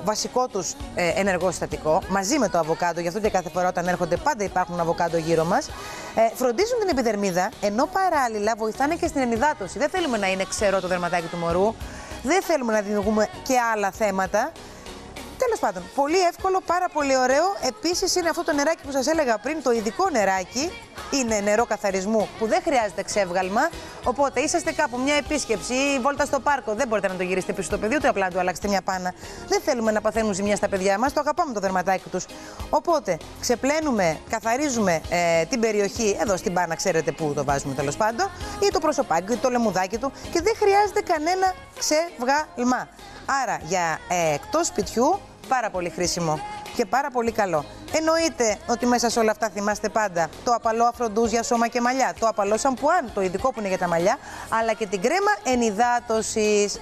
βασικό τους ε, ενεργό συστατικό, μαζί με το αβοκάντο, γι' αυτό και κάθε φορά όταν έρχονται πάντα υπάρχουν αβοκάντο γύρω μας. Ε, φροντίζουν την επιδερμίδα, ενώ παράλληλα βοηθάνε και στην ενυδάτωση. Δεν θέλουμε να είναι ξερό το δερματάκι του μωρού, δεν θέλουμε να δημιουργούμε και άλλα θέματα. Τέλος πάντων, πολύ εύκολο, πάρα πολύ ωραίο. Επίσης είναι αυτό το νεράκι που σας έλεγα πριν, το ειδικό νεράκι. Είναι νερό καθαρισμού που δεν χρειάζεται ξεύγαλμα. Οπότε είσαστε κάπου μια επίσκεψη ή βόλτα στο πάρκο. Δεν μπορείτε να το γυρίσετε πίσω στο παιδί, ούτε απλά να του αλλάξετε μια πάνα. Δεν θέλουμε να παθαίνουν ζημιά στα παιδιά μας. Το αγαπάμε το δερματάκι τους. Οπότε ξεπλένουμε, καθαρίζουμε ε, την περιοχή εδώ στην πάνα, ξέρετε πού το βάζουμε τέλος πάντων, ή το προσωπάκι, το λεμουδάκι του και δεν χρειάζεται κανένα ξεβγαλμά. Άρα για ε, εκτός σπιτιού πάρα πολύ χρήσιμο και πάρα πολύ καλό. Εννοείται ότι μέσα σε όλα αυτά θυμάστε πάντα το απαλό αφροντούζ για σώμα και μαλλιά, το απαλό σαμπουάν, το ειδικό που είναι για τα μαλλιά, αλλά και την κρέμα ενυδάτωσης.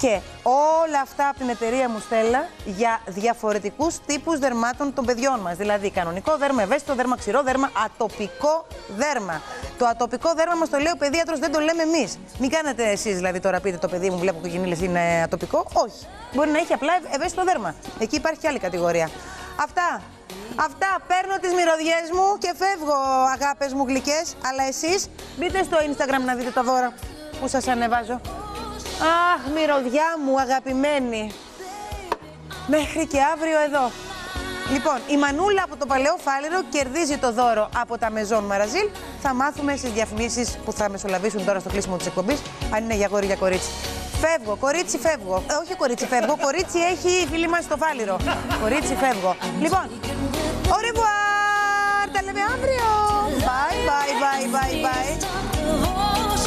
Και όλα αυτά από την εταιρεία μου Στέλλα για διαφορετικούς τύπους δερμάτων των παιδιών μας. Δηλαδή κανονικό δέρμα, ευαίσθητο δέρμα, ξηρό δέρμα, ατοπικό δέρμα. Το ατοπικό δέρμα μας το λέει ο παιδίατρος, δεν το λέμε εμείς. Μην κάνετε εσείς δηλαδή τώρα πείτε το παιδί μου βλέπω κοκκινίλες είναι ατοπικό. Όχι. Μπορεί να έχει απλά ευαίσθητο δέρμα. Εκεί υπάρχει και άλλη κατηγορία. Αυτά. Αυτά. Παίρνω τις μυρωδιές μου και φεύγω αγάπες μου γλυκές. Αλλά εσείς μπείτε στο Instagram να δείτε τα δώρα που σας ανεβάζω. Αχ, μυρωδιά μου, αγαπημένη. Μέχρι και αύριο εδώ. Λοιπόν, η Μανούλα από το Παλαιό Φάληρο κερδίζει το δώρο από τα Μεζόν Μαραζίλ. Θα μάθουμε στις διαφημίσεις που θα μεσολαβήσουν τώρα στο κλείσιμο της εκπομπής, αν είναι για γόρι για κορίτσι. Φεύγω, κορίτσι φεύγω. Ε, όχι κορίτσι φεύγω, κορίτσι έχει η φίλη μας στο Φάληρο. Κορίτσι φεύγω. Λοιπόν! Τα λέμε αύριο! Bye, bye, bye, bye, bye.